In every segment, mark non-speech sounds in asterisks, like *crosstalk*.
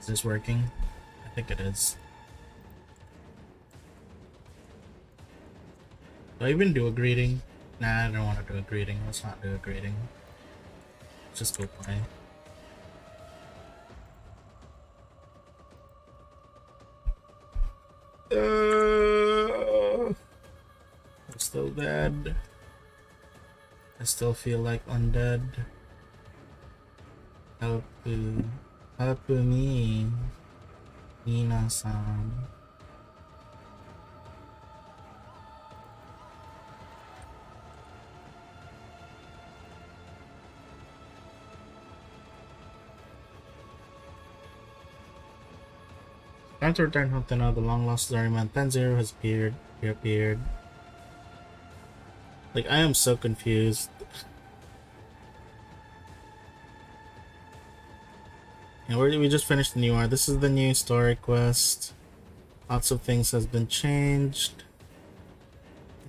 Is this working? I think it is. Do I even do a greeting? Nah, I don't want to do a greeting. Let's not do a greeting. Let's just go play. Uh, I'm still dead. I still feel like undead. Help, help Nina-san. Time to return home to now the long lost Zariman Ten Zero has appeared. Reappeared. Like I am so confused. And we we just finished the new art. This is the new story quest. Lots of things has been changed.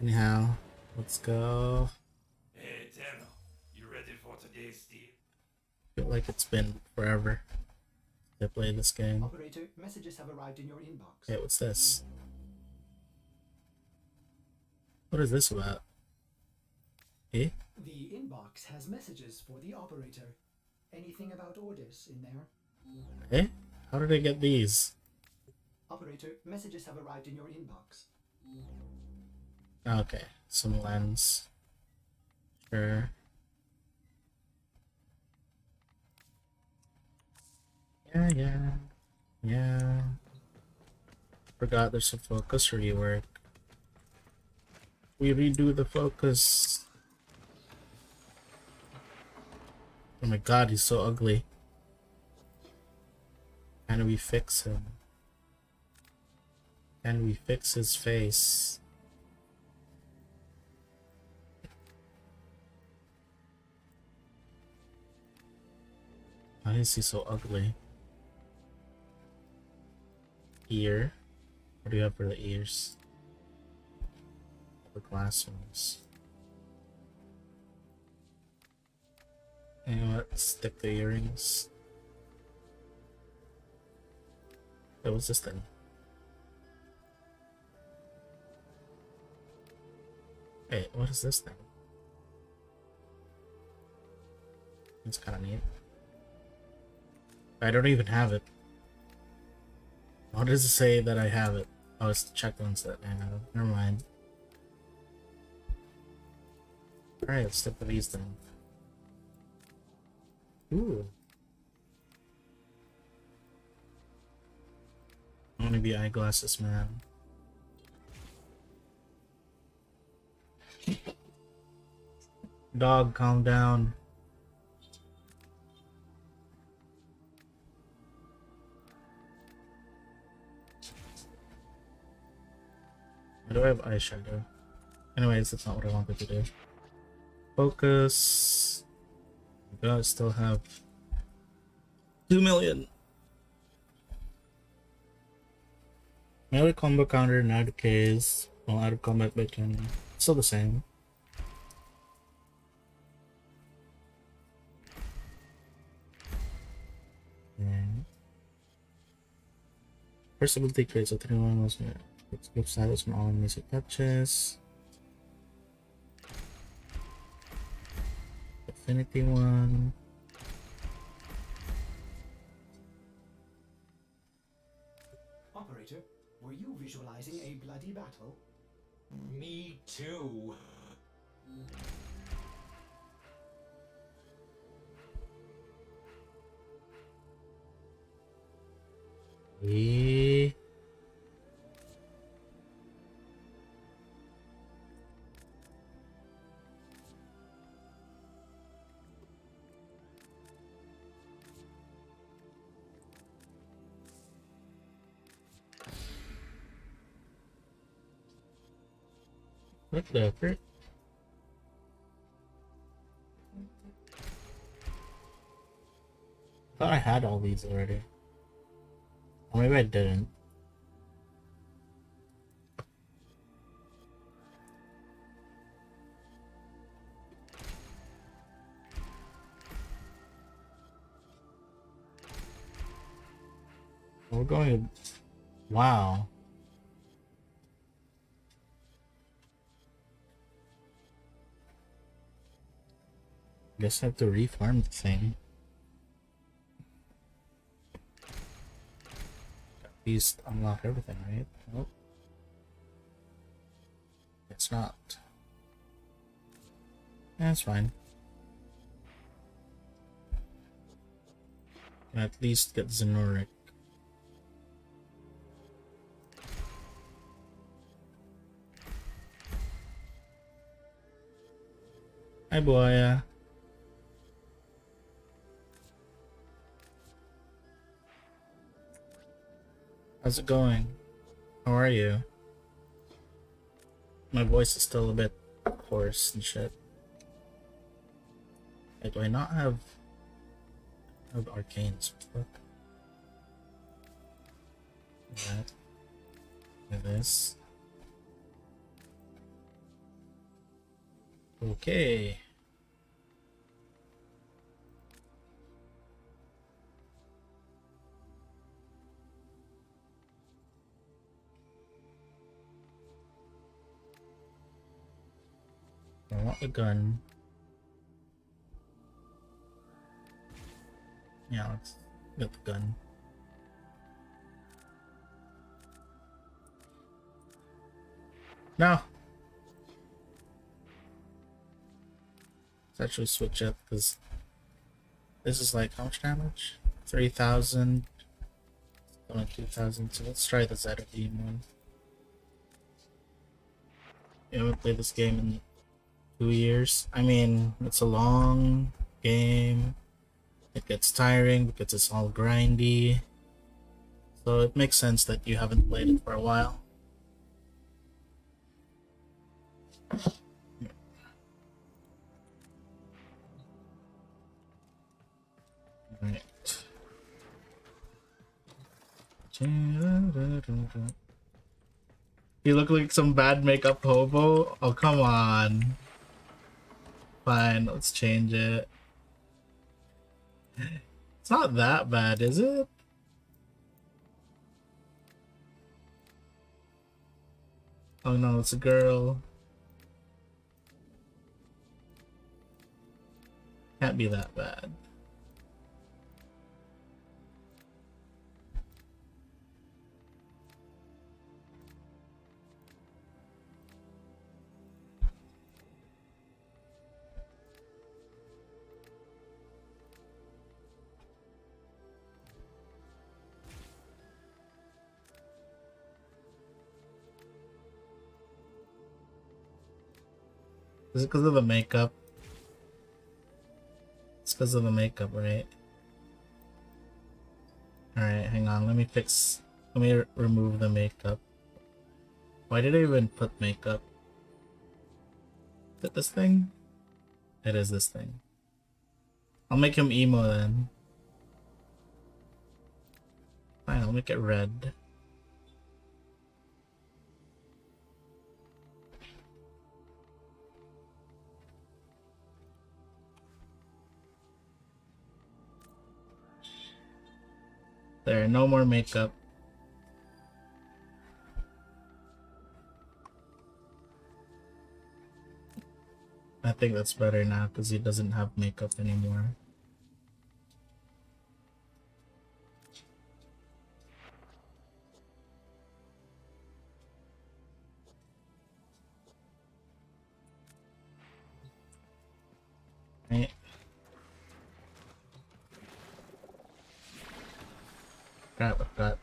Anyhow, let's go. Hey, Tenno, you ready for today's deal? feel like it's been forever to play this game. Operator, messages have arrived in your inbox. Okay, what's this? What is this about? Eh? The inbox has messages for the operator. Anything about orders in there? Eh? How did I get these? Operator, messages have arrived in your inbox. Okay, some lens. Sure. Yeah, yeah. Yeah. Forgot there's a focus rework. We redo the focus. Oh my god, he's so ugly. Can we fix him? Can we fix his face? Why is he so ugly? Ear. What do you have for the ears? The glass ones. You know what? Stick the earrings. What was this thing? Wait, what is this thing? It's kind of neat. I don't even have it. What does it say that I have it? Oh, it's the checkpoints that I have. Never mind. Alright, let's step these then. Ooh. I want to be eyeglasses man. Dog, calm down. Why do I have eyeshadow? Anyways, that's not what I wanted to do. Focus. Gotta still have two million. Melee combo counter now decays while out of combat 20. Still the same. Yeah. First ability creates a 31 was Let's give status from all it touches. Affinity one. Me too. Eh. What the frick? I thought I had all these already. Or maybe I didn't. We're going. Wow. Guess I have to reform the thing. At least unlock everything, right? Nope. It's not. That's fine. Can at least get Zenurik. Hi, boy. How's it going? How are you? My voice is still a bit hoarse and shit. Wait, do I not have have arcanes? What? That. And this. Okay. I want a gun. Yeah, let's get the gun. No! Let's actually switch up because this is like how much damage? 3,000. Only 2,000, so let's try the Zeta Beam one. I haven't played this game in two years. I mean, it's a long game. It gets tiring because it's all grindy. So it makes sense that you haven't played it for a while. Right. You look like some bad makeup hobo? Oh, come on. Fine, let's change it. It's not that bad, is it? Oh no, it's a girl. Can't be that bad. Is it because of the makeup? It's because of the makeup, right? Alright, hang on. Let me fix... Let me remove the makeup. Why did I even put makeup? Is it this thing? It is this thing. I'll make him emo then. Fine, I'll make it red. There, no more makeup. I think that's better now because he doesn't have makeup anymore. Right. Crap, I forgot.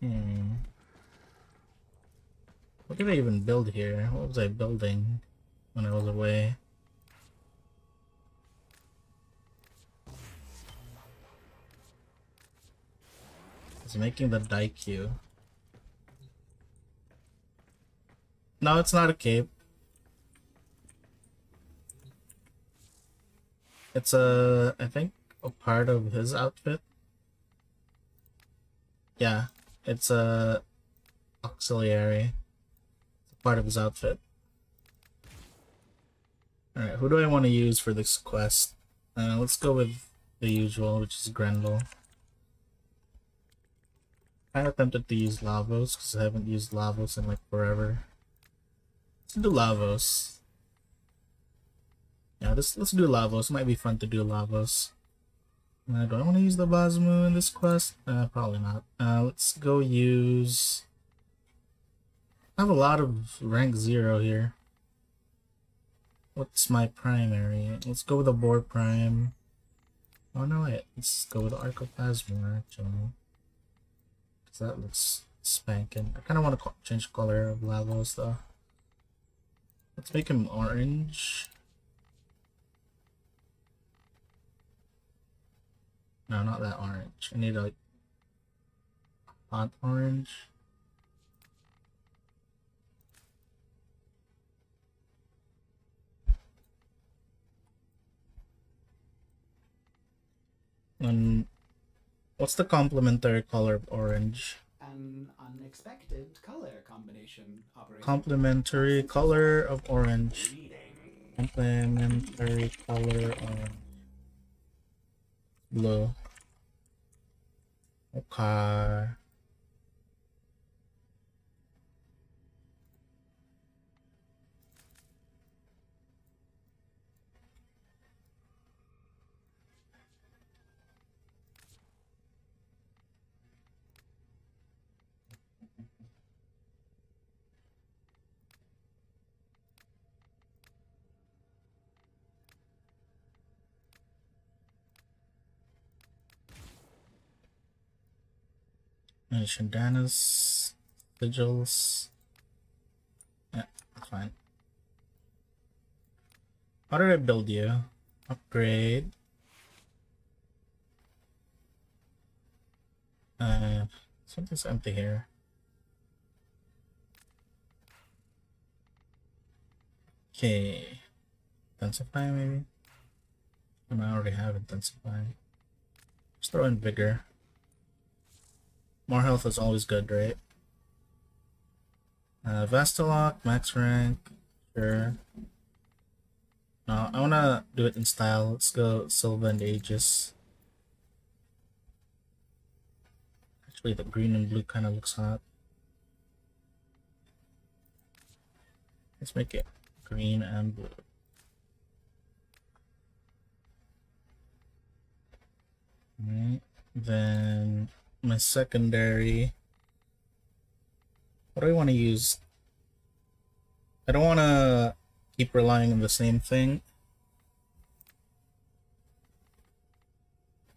Hmm. What did I even build here? What was I building when I was away? It's making the queue. No, it's not a cape. It's a, I think, a part of his outfit. Yeah, it's a auxiliary. It's a part of his outfit. Alright, who do I want to use for this quest? Uh, let's go with the usual, which is Grendel. I attempted to use Lavos because I haven't used Lavos in like forever. Let's do Lavos. Yeah, let's let's do Lavos. Might be fun to do Lavos. Uh, do I want to use the Basmu in this quest? Uh, probably not. Uh, let's go use. I have a lot of rank zero here. What's my primary? Let's go with the Boar Prime. Oh no, wait. Let's go with Arca Plasmor actually Because that looks spanking. I kind of want to change the color of Lavos though. Let's make him orange. No, not that orange. I need like hot orange. And What's the complementary color of orange? An unexpected color combination. Complementary color of orange. Complementary color of blue. Okay. And Shandana's sigils. Yeah, fine. How did I build you? Upgrade. Uh, something's empty here. Okay. Intensify maybe? I already have intensify. Just throw in vigor. More health is always good, right? Uh, Vastalock, max rank, sure. No, I wanna do it in style. Let's go Silva and Aegis. Actually, the green and blue kind of looks hot. Let's make it green and blue. Alright, then my secondary. What do I want to use? I don't want to keep relying on the same thing.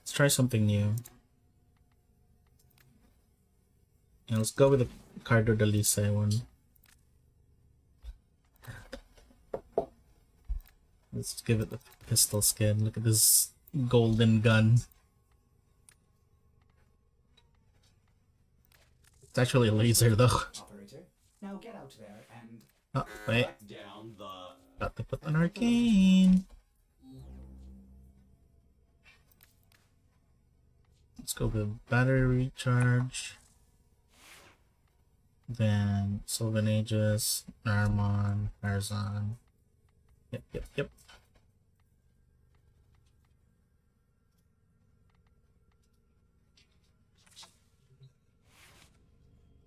Let's try something new. Yeah, let's go with the Cardo Delise one. Let's give it the pistol skin. Look at this golden gun. It's actually a laser though. Operator, now get out there and Oh, wait. down the Got to put an arcane. Let's go with battery recharge. Then Sylvan Aegis, Naramon, Farazan. Yep, yep, yep.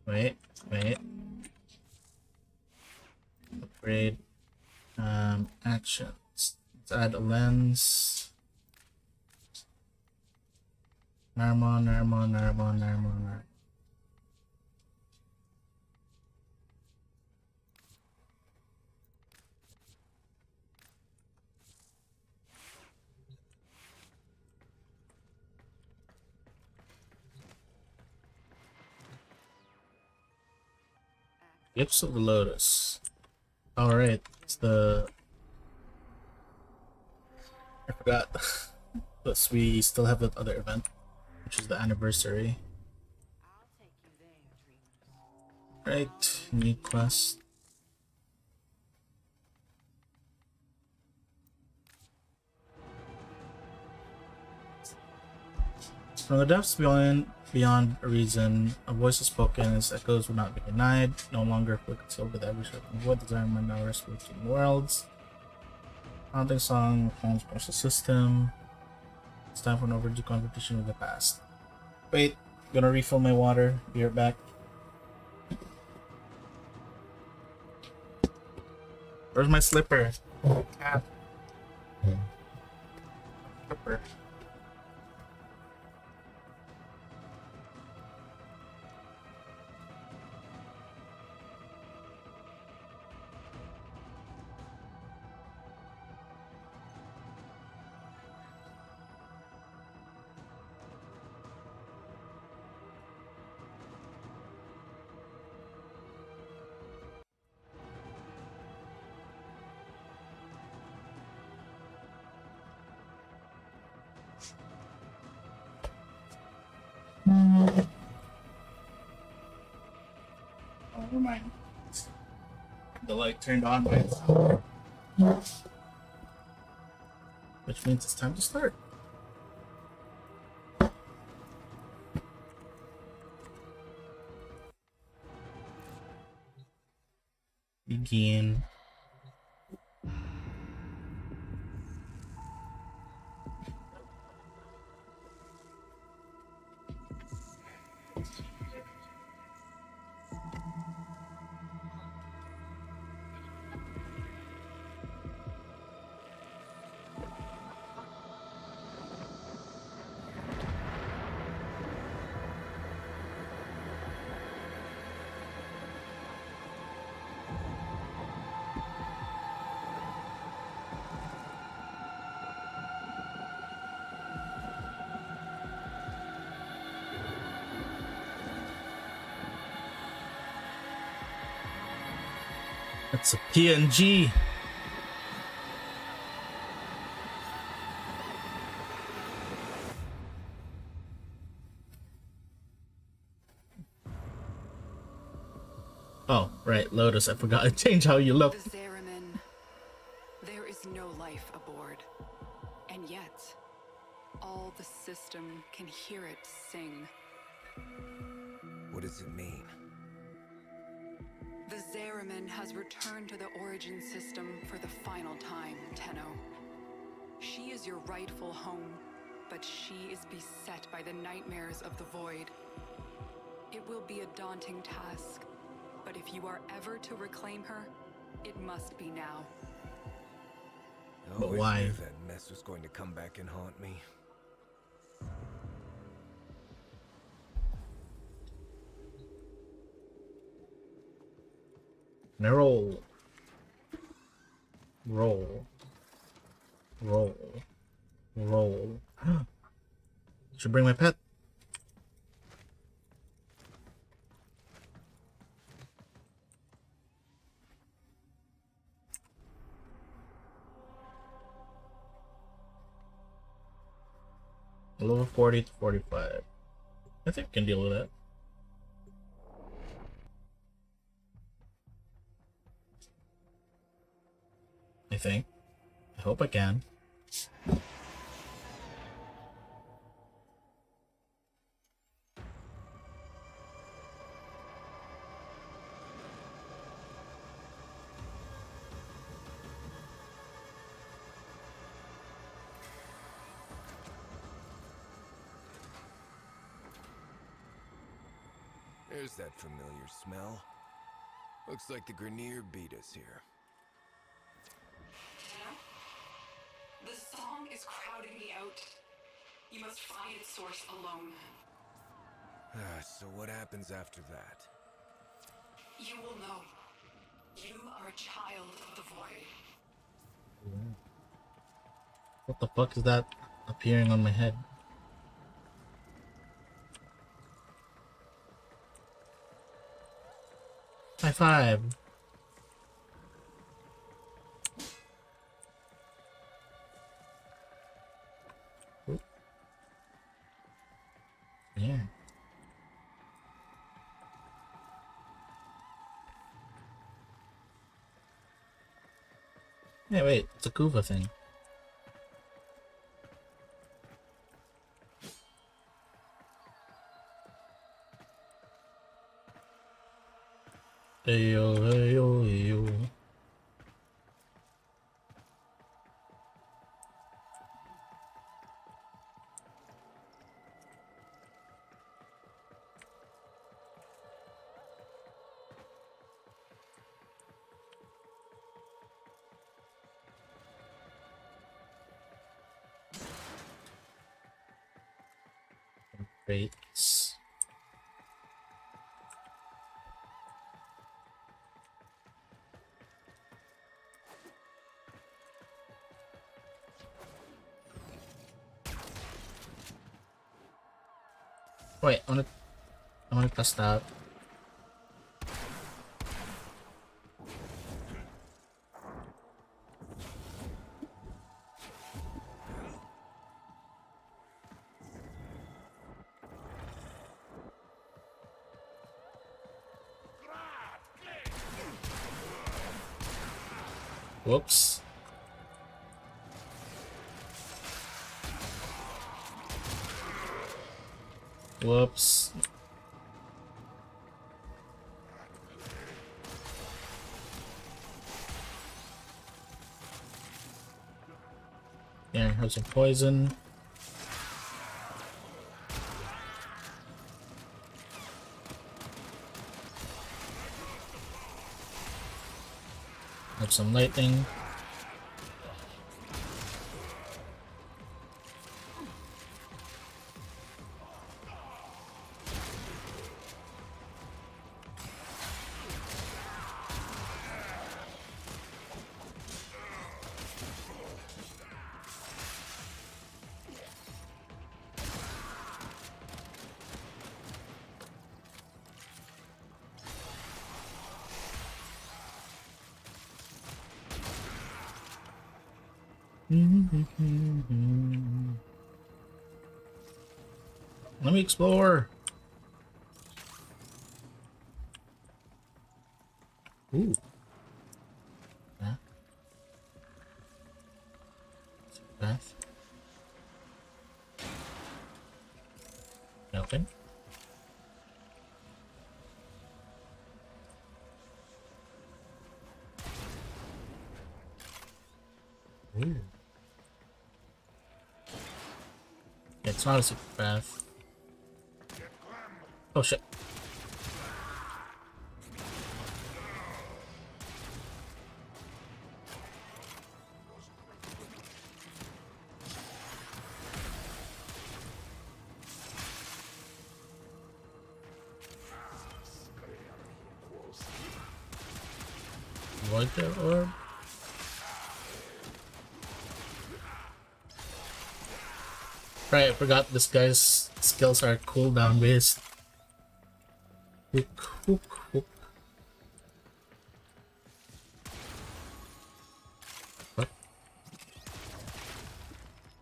Wait, wait. Upgrade. Um, actions. Let's add a lens. Naramon, Naramon, Naramon, Naramon, Naramon. Lips of the Lotus. Alright, it's the... I forgot. *laughs* Plus we still have that other event, which is the anniversary. Right, new quest. From the depths beyond beyond a reason, a voice is spoken, its echoes will not be denied, no longer afflicted over the every certain void, desirement now rests between worlds. Haunting song, phone's commercial system. It's time for an overdue competition with the past. Wait, gonna refill my water. Be right back. Where's my slipper? Cat. Slipper. Turned on itself. Which means it's time to start. PNG. Oh, right, Lotus. I forgot to *laughs* change how you look. Come back and haunt me. Now roll. Roll. Roll. Roll. *gasps* Should bring my pet. 40 to 45. I think I can deal with that. I think. I hope I can. Familiar smell. Looks like the Grineer beat us here. The song is crowding me out. You must find its source alone. *sighs* Ah, so what happens after that? You will know. You are a child of the Void. What the fuck is that appearing on my head? High five. Yeah. Yeah, wait, it's a Kuva thing. messed up. Some poison. Have some lightning. Me explore. Ooh. Huh? Path. Nothing. Ooh. It's not a super path. Oh shit. Orb? Right, I forgot this guy's skills are cooldown based. Hook, hook. What?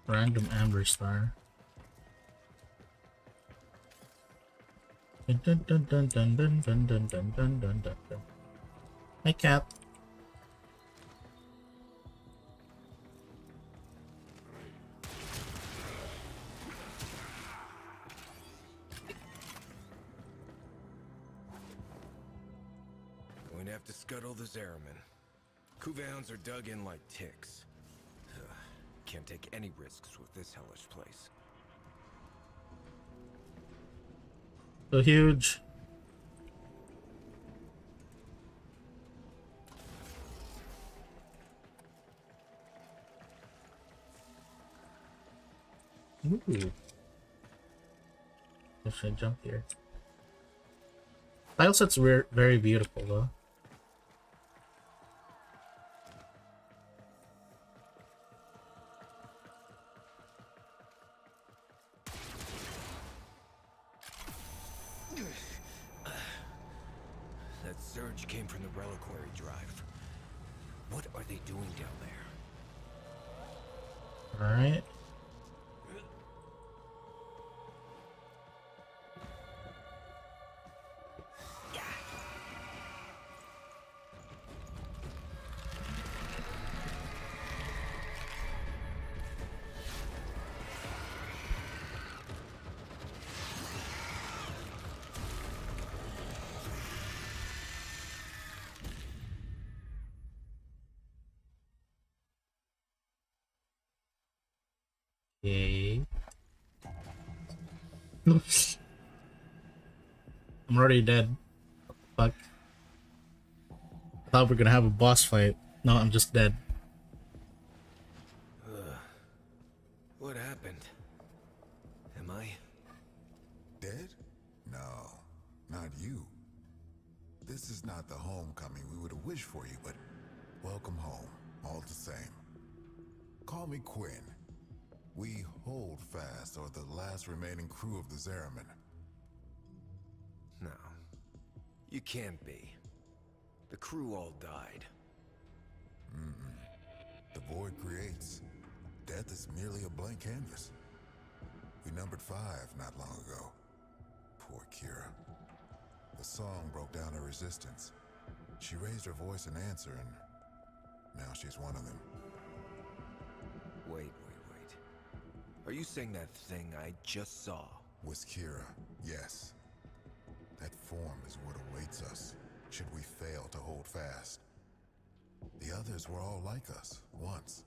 Random amber. Dun dun dun dun dun dun dun dun dun dun dun dun dun. Hi cat. Dug in like ticks. *sighs* Can't take any risks with this hellish place. So huge. Ooh. I should jump here. Tile set's very beautiful though. Already dead. Fuck. I thought we were gonna have a boss fight. No, I'm just dead. Resistance. She raised her voice in answer, and now she's one of them. Wait, wait, wait. Are you saying that thing I just saw? Was Kira, yes. That form is what awaits us, should we fail to hold fast. The others were all like us, once.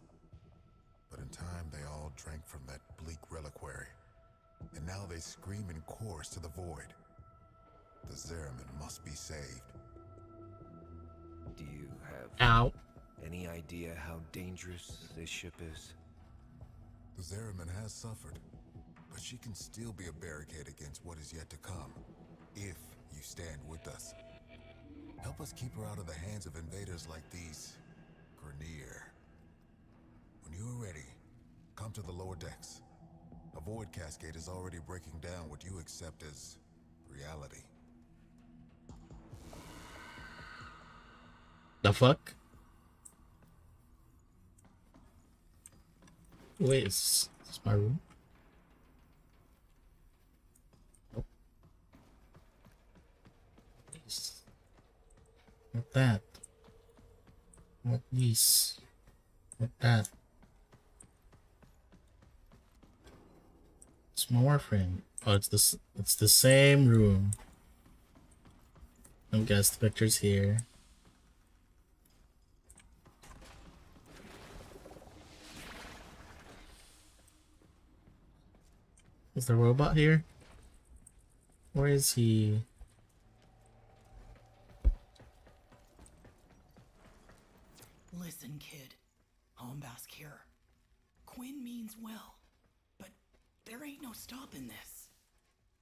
But in time, they all drank from that bleak reliquary. And now they scream in chorus to the void. The Zariman must be saved. Do you have Ow. any idea how dangerous this ship is? The Zariman has suffered, but she can still be a barricade against what is yet to come, if you stand with us. Help us keep her out of the hands of invaders like these, Grineer. When you are ready, come to the lower decks. A void cascade is already breaking down what you accept as reality. The fuck? Wait, is this my room? Nope. Not that. Not this. Not that. It's more frame. Oh, it's this. It's the same room. I guess the picture's here. Is the robot here? Where is he? Listen, kid. Hombask here. Quinn means well, but there ain't no stopping this.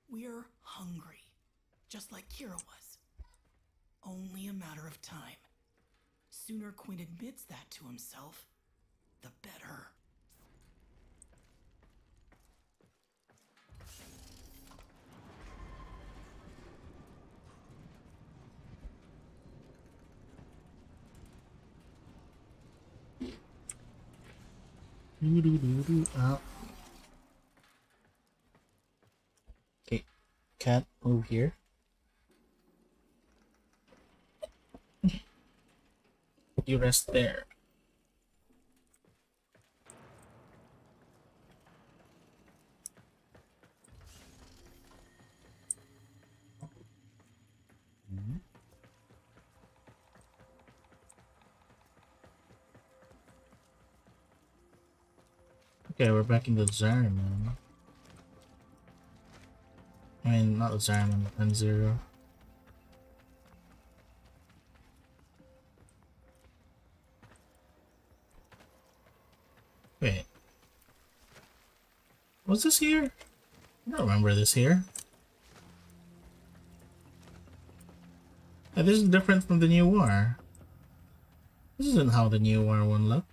We're hungry, just like Kira was. Only a matter of time. Sooner Quinn admits that to himself, the better. Do do do do. Ah. Okay, can't move here. you rest there. Okay, we're back in the Zariman. I mean, not the Zariman, the Ten Zero. Wait. Was this here? I don't remember this here. This is different from the new war. This isn't how the new war one looked.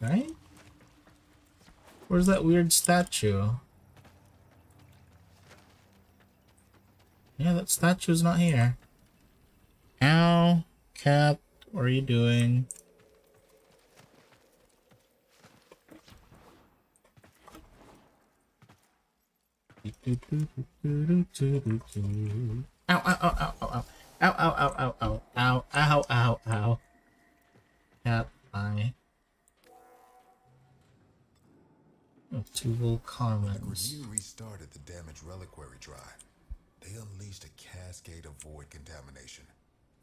Right? Where's that weird statue? Yeah, that statue's not here. Ow, cat, what are you doing? Ow, ow, ow, ow, ow, ow. Ow, ow, ow, ow, ow, ow, ow, ow, ow. Cat, bye. Two little comments. Grineer restarted the damaged reliquary drive. They unleashed a cascade of void contamination.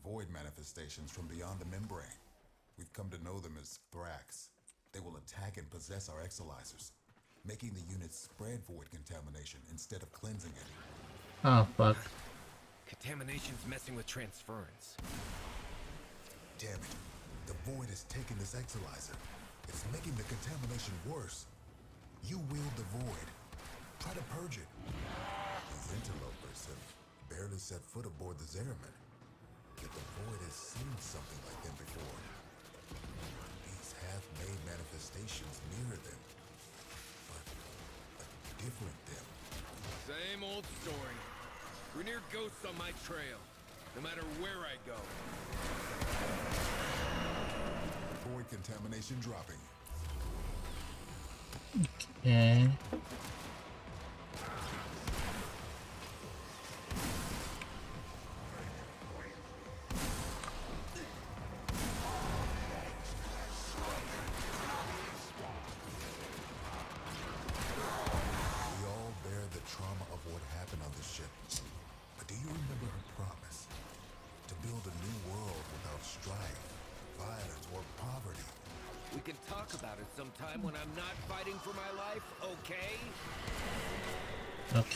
Void manifestations from beyond the membrane. We've come to know them as Thrax. They will attack and possess our exolizers, making the unit spread void contamination instead of cleansing it. Oh, fuck. Contamination's messing with transference. Damn it. The void has taken this exolizer. It's making the contamination worse. You wield the void. Try to purge it. These interlopers have barely set foot aboard the Zariman. Yet the Void has seen something like them before. These half-made manifestations mirror them, but a different them. Same old story. Grineer ghosts on my trail, no matter where I go. Void contamination dropping. Okay.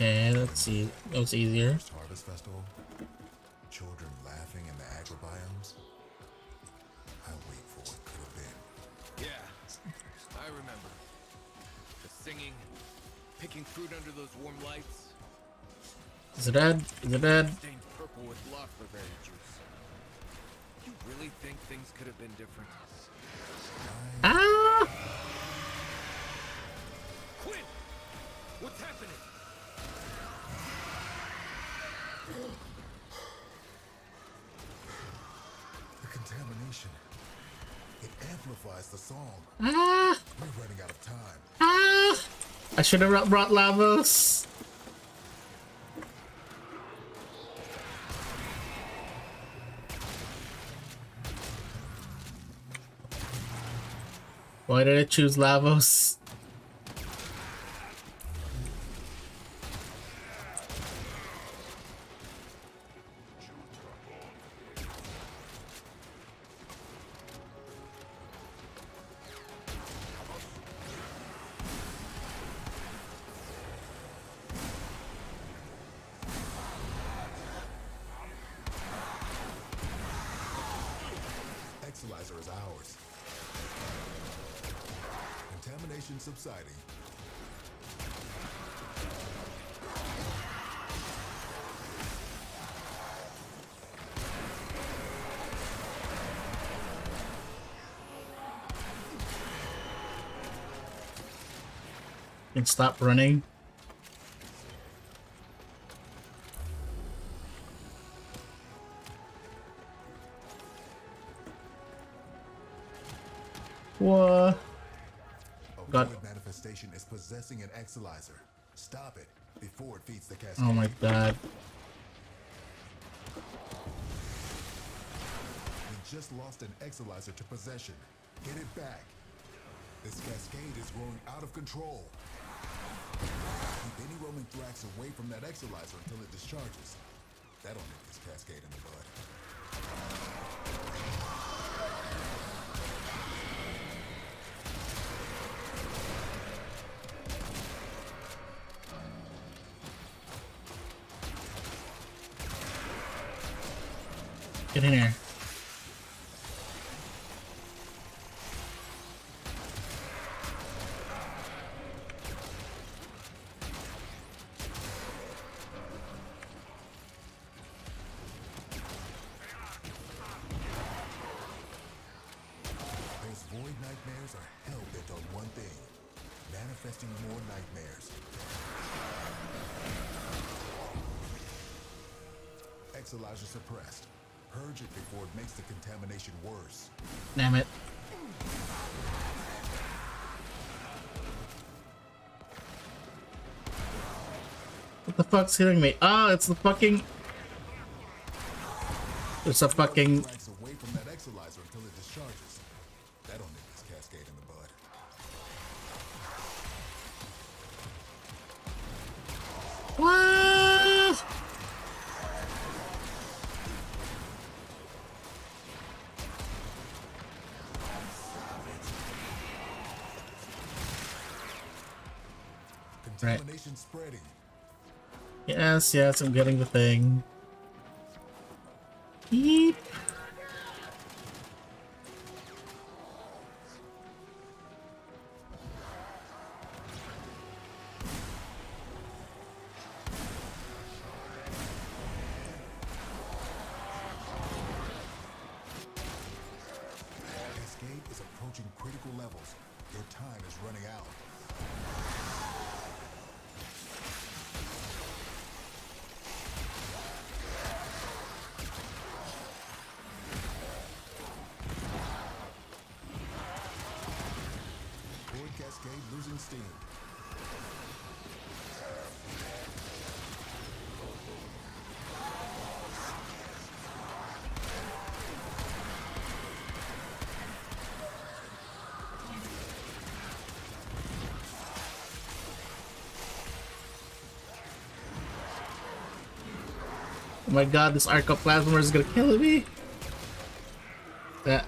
Okay, let's see. That was easier. Harvest Festival? Children laughing in the agrobiomes? I wait for what could have been. Yeah, I remember. The singing, picking fruit under those warm lights, Is it dead? Is it dead? stained purple with Lothberry juice. You really think things could have been different? Ah! Quinn! What's happening? The contamination. It amplifies the song. Ah! We're running out of time. Ah! I should have brought Lavos. Why did I choose Lavos? And stop running. What? Got- manifestation is possessing an Exolizer. Stop it before it feeds the cascade. Oh my god. We just lost an Exolizer to possession. Get it back. This cascade is growing out of control. Keep any roaming Thrax away from that Exolizer until it discharges. That'll nip this cascade in the bud. Get in here. Suppressed. Purge it before it makes the contamination worse. Damn it. What the fuck's hitting me? Ah, it's the fucking. It's a fucking. Yes, yes, I'm getting the thing. My god, this Arca Plasmor is gonna kill me. That.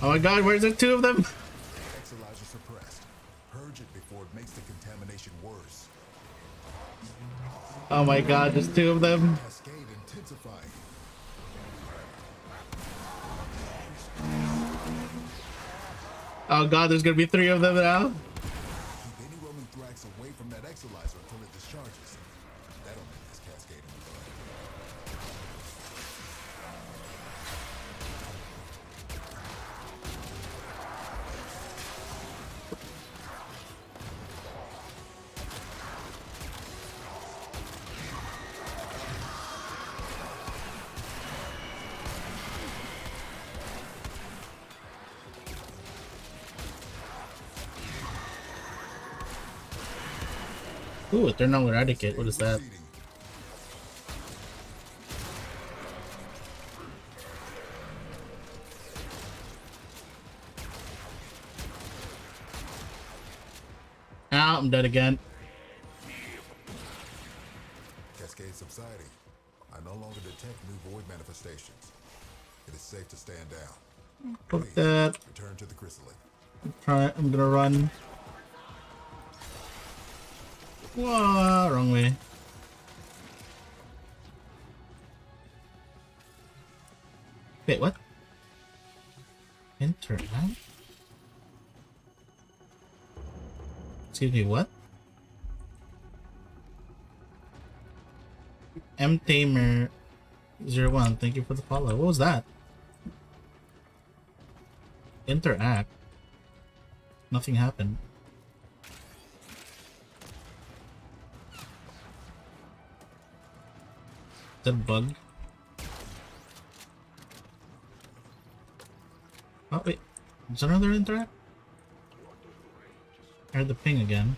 Oh my god, where's there two of them? *laughs* Exolizer suppressed. Purge it before it makes the contamination worse. Oh my god, there's two of them. Cascade intensifying. Oh god, there's gonna be three of them now. Ooh, not Eradicate, what is that? Proceeding. Ah, I'm dead again. Cascade subsiding. I no longer detect new void manifestations. It is safe to stand down. Fuck that. Return to the Chrysalith. Try, I'm gonna run. Whoa, wrong way. Wait, what? Interact? Excuse me, what? M Tamer 01, thank you for the follow. What was that? Interact. Nothing happened. That bug? Oh wait, is another interact? I heard the ping again.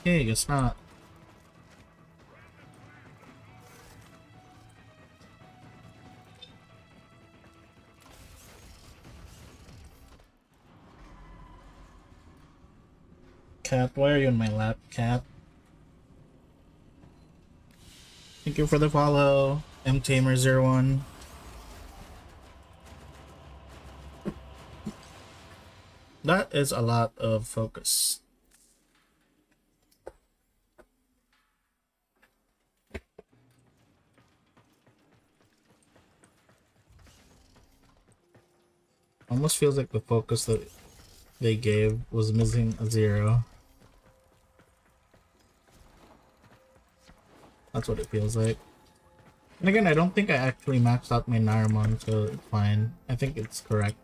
Okay, guess not. Cat, why are you in my lap, cat? Thank you for the follow, mtamer01. That is a lot of focus. Almost feels like the focus that they gave was missing a zero. That's what it feels like. And again, I don't think I actually maxed out my Naramon, so it's fine. I think it's correct.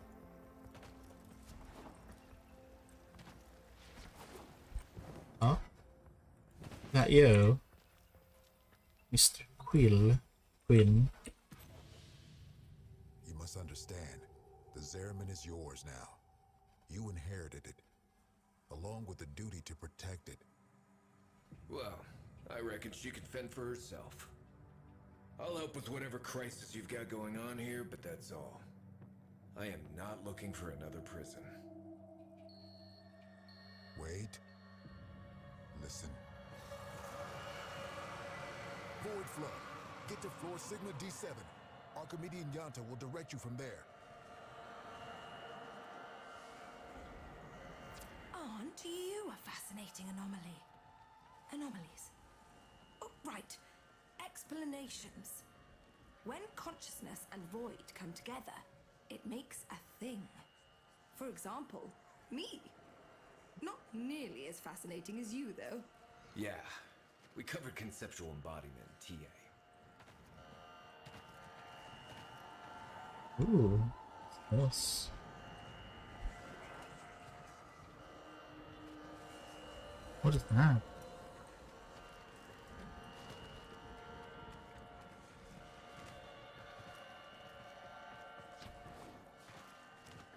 Oh? Not you. Mr. Quill. Quinn. You must understand, the Zariman is yours now. You inherited it, along with the duty to protect it. Well, I reckon she can fend for herself. I'll help with whatever crisis you've got going on here, but that's all. I am not looking for another prison. Wait. Listen. Void Flood. Get to floor Sigma D7. Archimedean Yanta will direct you from there. Aren't you a fascinating anomaly? Anomalies. Right. Explanations. When consciousness and void come together, it makes a thing. For example, me. Not nearly as fascinating as you, though. Yeah. We covered conceptual embodiment, TA. Ooh. Yes. What is that?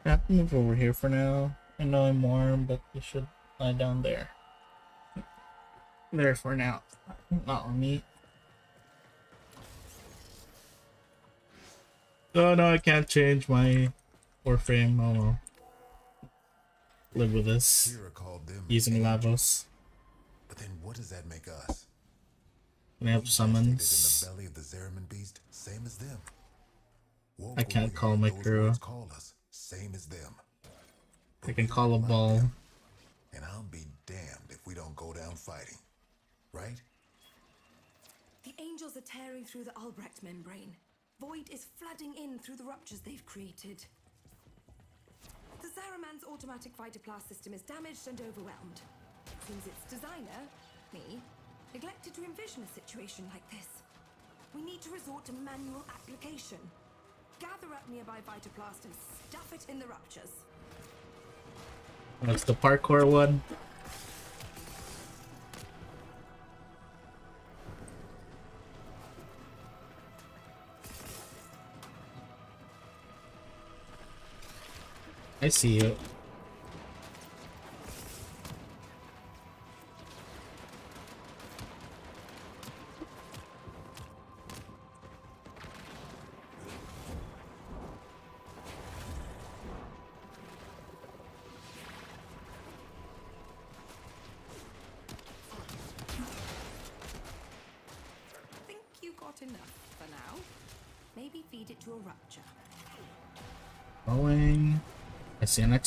Yeah, move over here for now. I know I'm warm, but you should lie down there. There for now. Not on me. Oh no, I can't change my warframe. Oh well. Live with this. Using. Lavos. But then what does that make us? We have summons? in the belly of the Zariman beast, same as them. I can't call my crew. Call us, same as them. But I can call a don't ball. them, And I'll be damned if we don't go down fighting. Right? The angels are tearing through the Albrecht membrane. Void is flooding in through the ruptures they've created. The Zariman's automatic fighter blast system is damaged and overwhelmed. Seems its designer, me, neglected to envision a situation like this. We need to resort to manual application. Gather up nearby fighter blast and stuff it in the ruptures. That's the parkour one. I see you.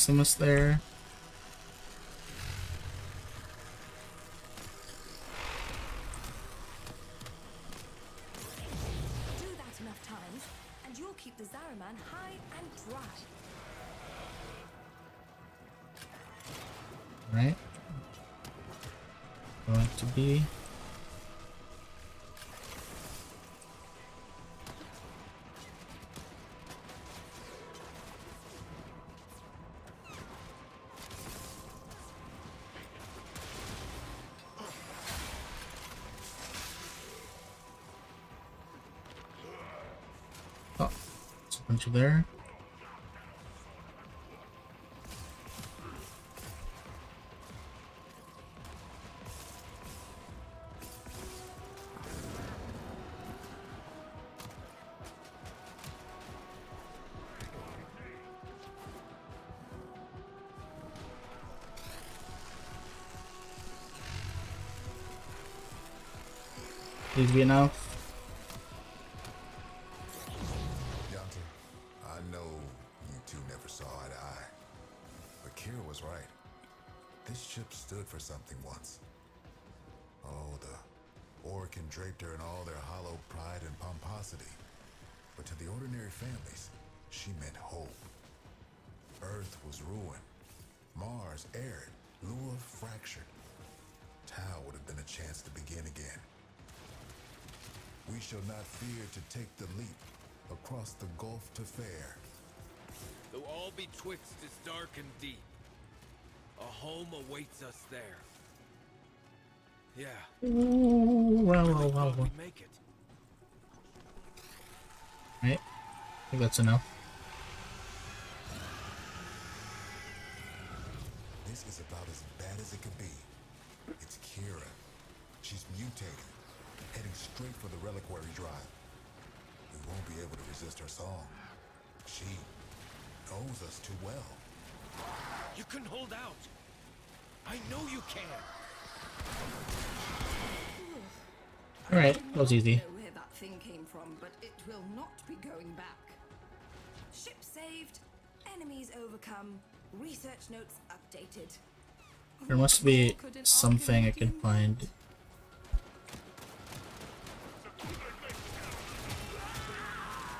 An there. Of there. Please be enough. Shall not fear to take the leap across the gulf to fair. Though all betwixt is dark and deep, a home awaits us there. Yeah, Ooh, wow, wow, really wow, thought wow. we'd make it. Right. I think that's enough. This is about as bad as it could be. It's Kira. She's mutated, heading straight for the reliquary drive. We won't be able to resist her song. She knows us too well. You can hold out. I know you can. Alright, that was easy. where that thing came from, but it will not be going back. Ship saved, enemies overcome, research notes updated. There must be something I can find.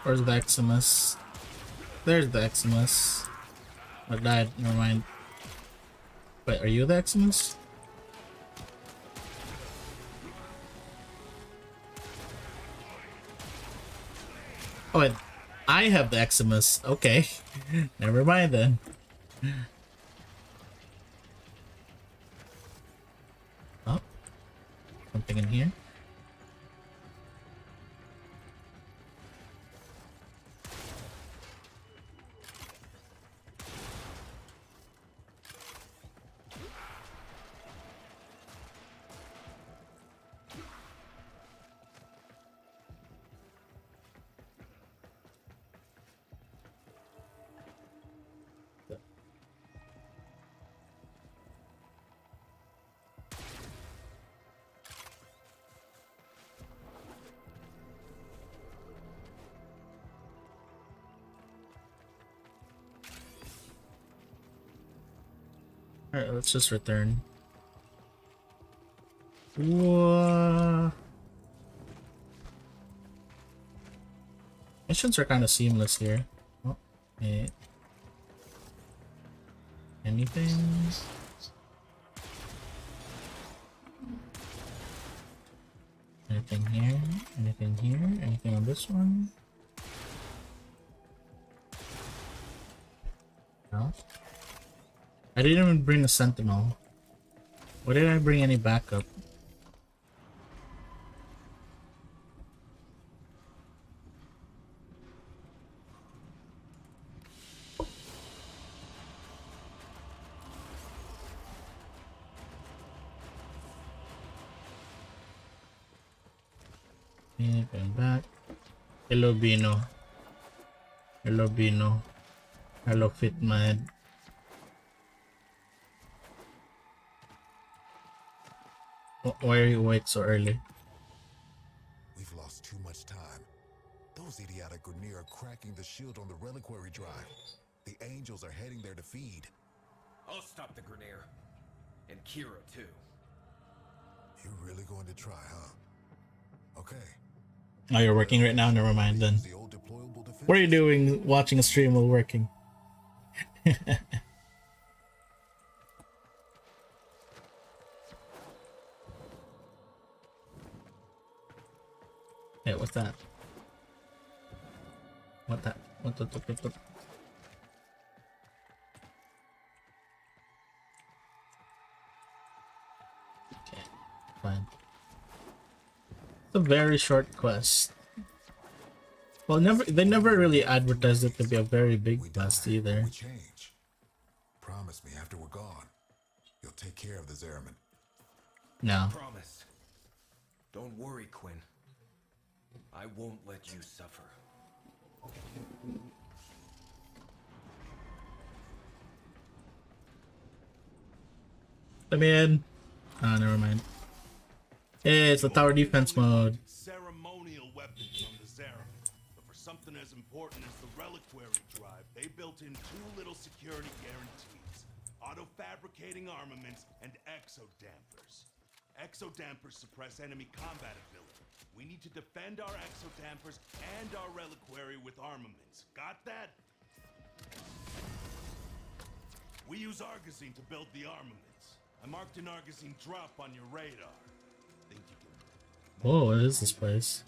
Where's the Eximus? There's the Eximus. I died, never mind. Wait, are you the Eximus? Oh I have the Eximus. Okay. Never mind then. Alright, let's just return. Whoa. Missions are kind of seamless here. Oh, eh. Anything? I didn't even bring a sentinel. Why did I bring any backup? Going back. Hello Bino. Hello Bino. Hello Fitmad. Why are you awake so early? We've lost too much time. Those idiotic Grineer are cracking the shield on the reliquary drive. The angels are heading there to feed. I'll stop the Grineer. And Kira, too. You're really going to try, huh? Okay. Oh, you're working right now? Never mind then. The old deployable defense. What are you doing watching a stream while working? *laughs* a very short quest. Well, never they never really advertised it to be a very big We quest die, either. We change. Promise me after we're gone, you'll take care of the Zariman. No. Promise. Don't worry, Quinn. I won't let you suffer. Let me in. Ah, never mind. Hey, it's the tower defense mode. ceremonial weapons from the Zera. But for something as important as the reliquary drive, they built in two little security guarantees. Auto-fabricating armaments and exodampers. Exodampers suppress enemy combat ability. We need to defend our exodampers and our reliquary with armaments. Got that? We use Argosine to build the armaments. I marked an Argosine drop on your radar. Oh, Think Whoa, what is this place?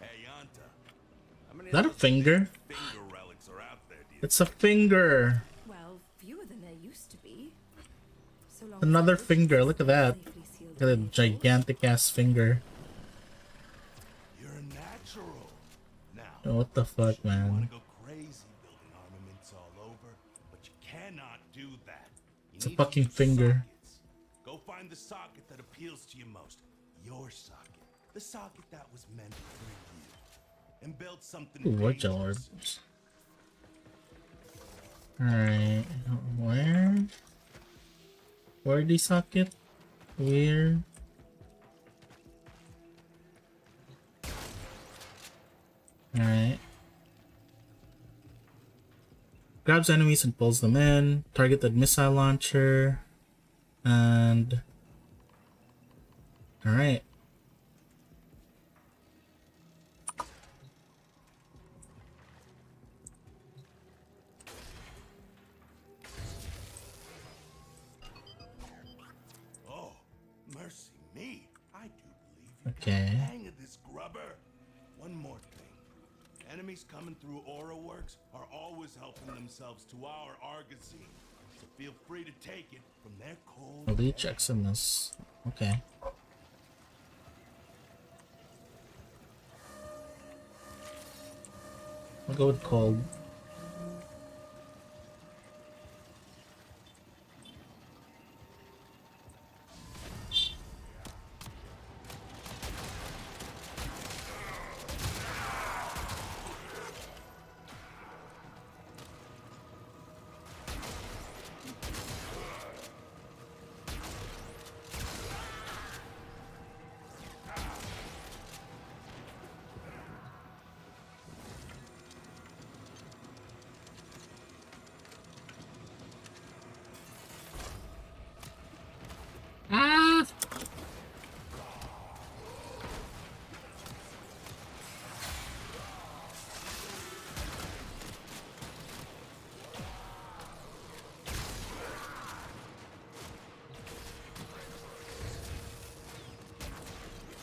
Hey, Yanta. Is that a finger? Finger relics are out there, do It's a finger. Well, fewer than there used to be. So long Another the finger. Look at that. safely Look at a gigantic ass finger. You're natural. Now, Oh, what the fuck, man? to go crazy building armaments all over, but you cannot do that. You It's a fucking use finger. Find the socket that appeals to you most. Your socket. The socket that was meant for you. And build something Ooh, watch dangerous. orbs. Alright, where? Where the socket? Where? Alright. Grabs enemies and pulls them in. Target Targeted missile launcher. And... Alright. Oh, mercy me. I do believe you Okay. hang of this grubber. Enemies coming through Aura Works are always helping themselves to our Argosine. So feel free to take it from their cold. Checks in this. Okay. I'll go with cold.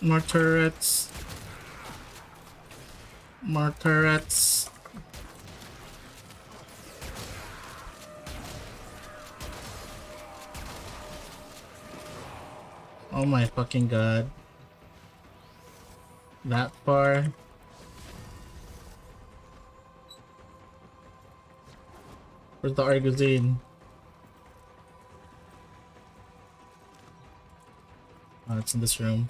More turrets. More turrets. Oh my fucking god. That far? Where's the Argosine? Oh, it's in this room.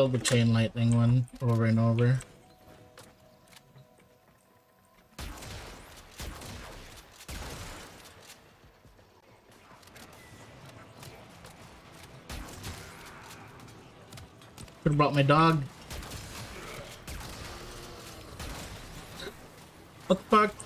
Build the chain lightning one over and over. Could have brought my dog. What the fuck?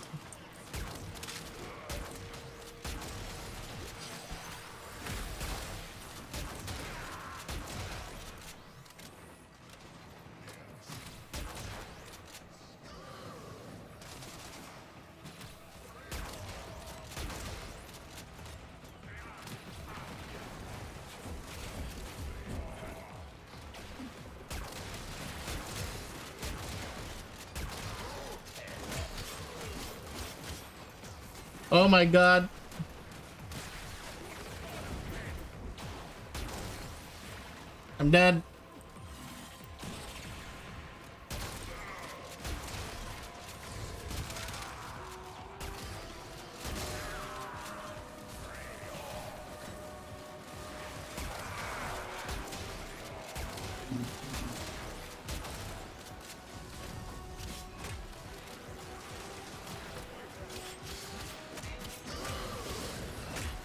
Oh my god. I'm dead.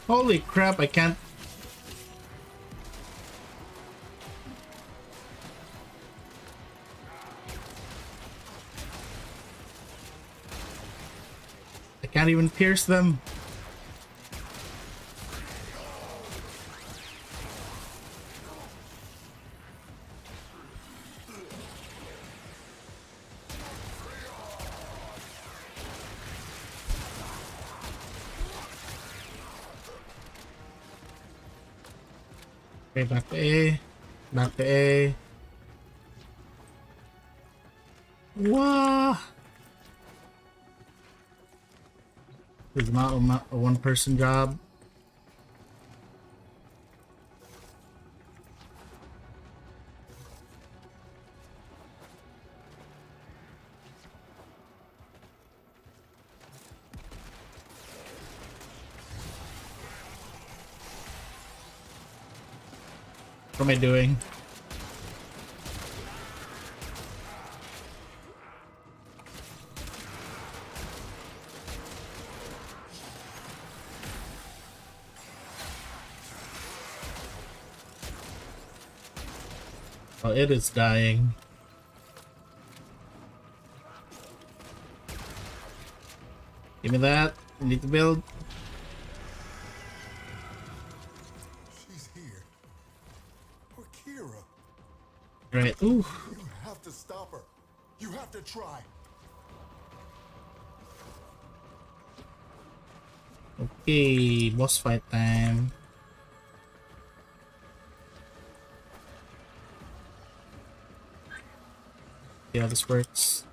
Holy crap, I can't. I can't even pierce them. Okay, back to A. Back to A. Wah! This is not a, a one person job. It is dying. Give me that. I need to build. She's here. Poor Kira. Right. Ooh. You have to stop her. You have to try. Okay, boss fight time. See how this works.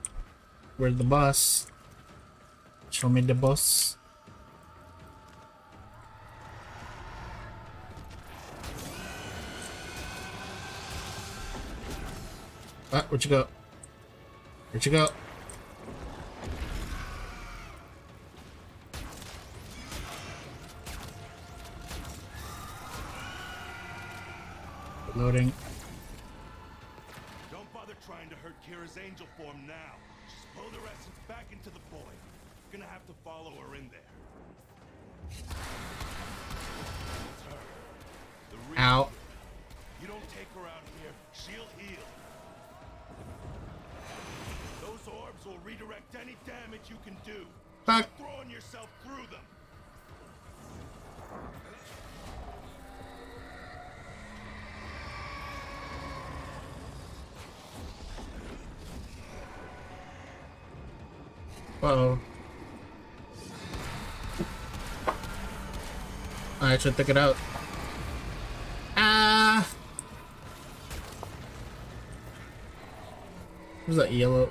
Where's the boss? Show me the boss. Ah, where'd you go? Where'd you go? Should take it out. Ah! Who's that yellow?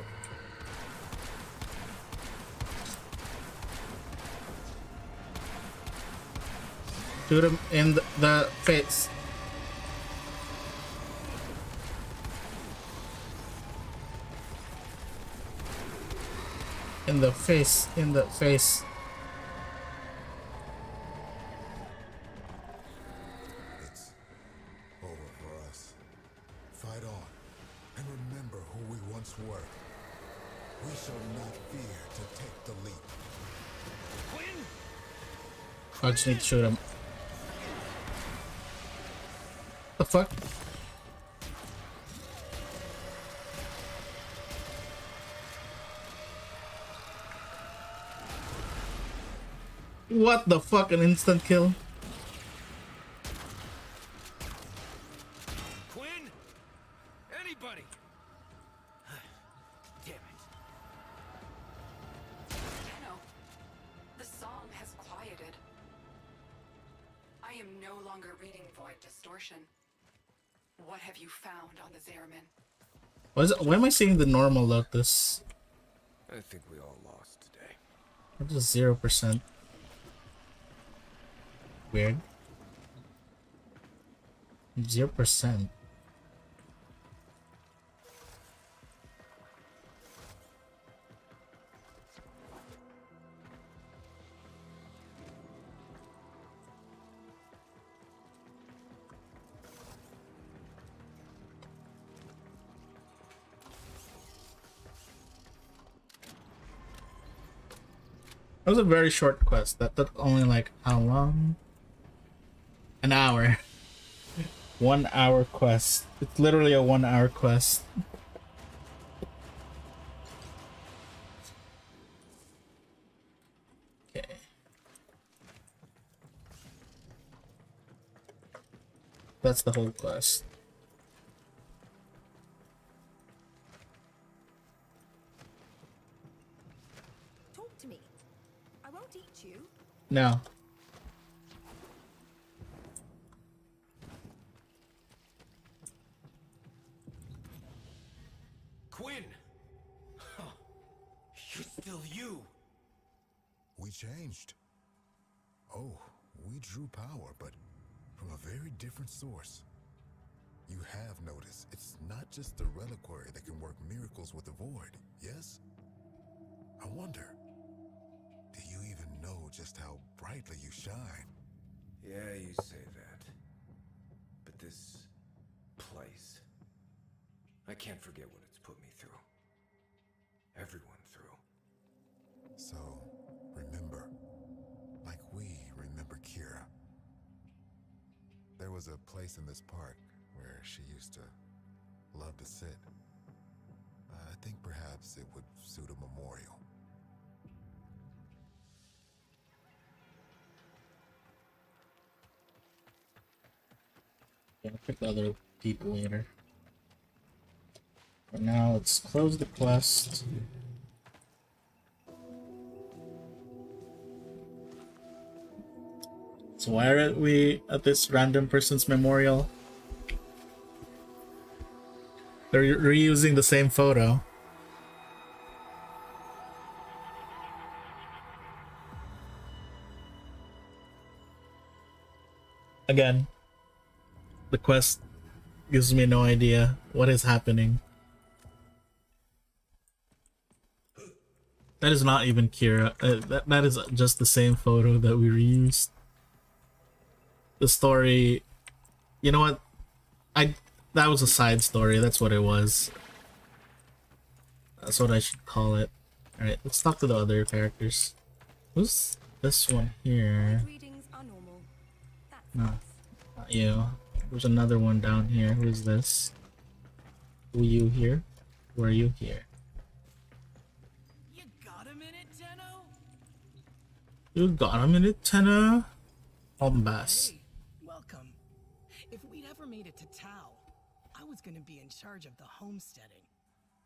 Shoot him in the face. In the face, in the face. Just need to shoot him. The fuck? What the fuck? An instant kill? Is it, why am I seeing the normal Lotus? I think we all lost today. What is zero percent? Weird. Zero percent. Was a very short quest. That took only like how long? An hour. *laughs* One hour quest. It's literally a one hour quest. Okay. That's the whole quest. No. Quinn! Huh. You're still you! We changed. Oh, we drew power, but from a very different source. You have noticed it's not just the reliquary that can work miracles with the void, yes? Just how brightly you shine? Yeah, you say that. But this place. I can't forget what it's put me through. Everyone through. So, remember, like we remember Kira. There was a place in this park where she used to love to sit. I think perhaps it would suit a memorial. I'll pick the other people later. For now, let's close the quest. So why are we at this random person's memorial? They're reusing the same photo. Again, the quest gives me no idea what is happening. That is not even Kira. Uh, that, that is just the same photo that we reused. The story... You know what? I That was a side story. That's what it was. That's what I should call it. Alright, let's talk to the other characters. Who's this one here? No, not you. There's another one down here. Who's this? Who you here? Who are you here? You got a minute, Tenno? You got a minute, Tenno? Hombask. Hey, welcome. If we'd ever made it to Tau, I was gonna be in charge of the homesteading.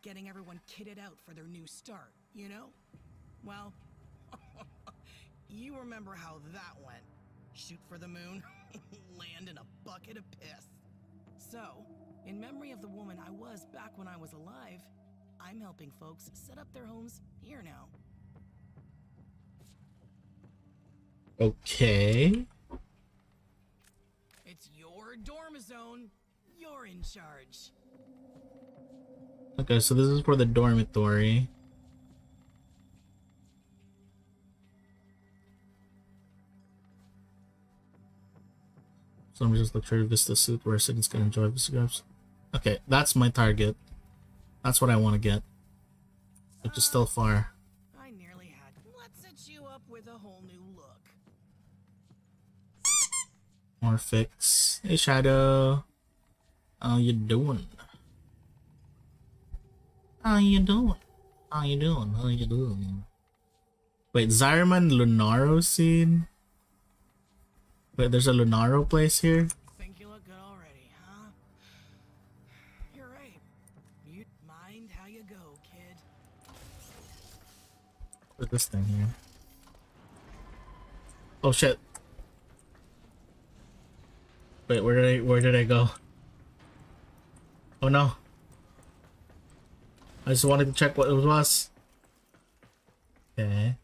Getting everyone kitted out for their new start, you know? Well, *laughs* you remember how that went. Shoot for the moon, *laughs* *laughs* land in a bucket of piss. So, in memory of the woman I was back when I was alive, I'm helping folks set up their homes here now. Okay. It's your dorm zone. You're in charge. Okay, so this is for the dormitory. So I'm just luxury Vista suit where students can enjoy Vista Okay, that's my target. That's what I want to get. Which is still far. I nearly had. Let's set you up with a whole new look. More fix. Hey Shadow. How you doing? How you doing? How you doing? How you doing? Wait, Zariman Lunaro scene? Wait, there's a Lunaro place here? Think you look good already, huh? You're right. You mind how you go, kid. What's this thing here? Oh shit. Wait, where did I where did I go? Oh no. I just wanted to check what it was. Okay.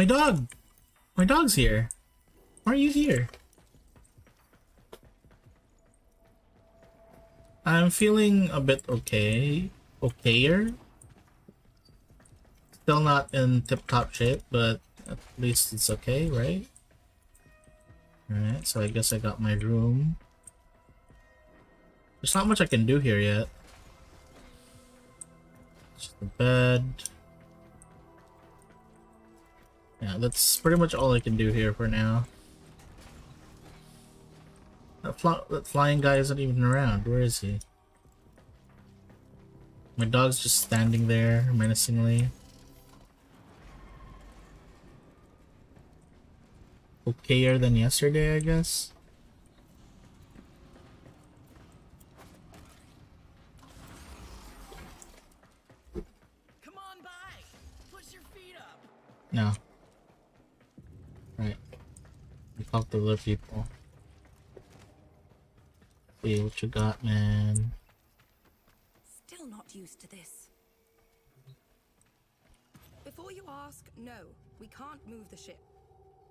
My dog! My dog's here. Why are you here? I'm feeling a bit okay. Okayer. Still not in tip-top shape, but at least it's okay, right? Alright, so I guess I got my room. There's not much I can do here yet. Just the bed. Yeah, that's pretty much all I can do here for now. That, fly that flying guy isn't even around. Where is he? My dog's just standing there menacingly. Okayer than yesterday, I guess. Come on by. Push your feet up. No. We talk to other people. See what you got, man. Still not used to this. Before you ask, no, we can't move the ship.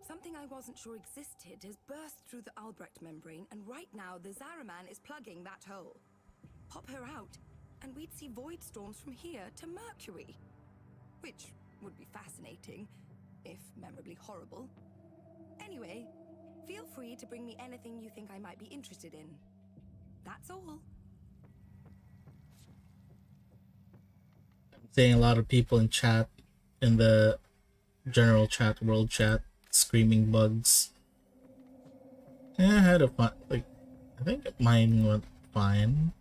Something I wasn't sure existed has burst through the Albrecht membrane, and right now the Zariman is plugging that hole. Pop her out, and we'd see void storms from here to Mercury. Which would be fascinating, if memorably horrible. Anyway, feel free to bring me anything you think I might be interested in. That's all. Seeing a lot of people in chat, in the general chat, world chat, screaming bugs. Yeah, I had a fun, like, I think mine went fine.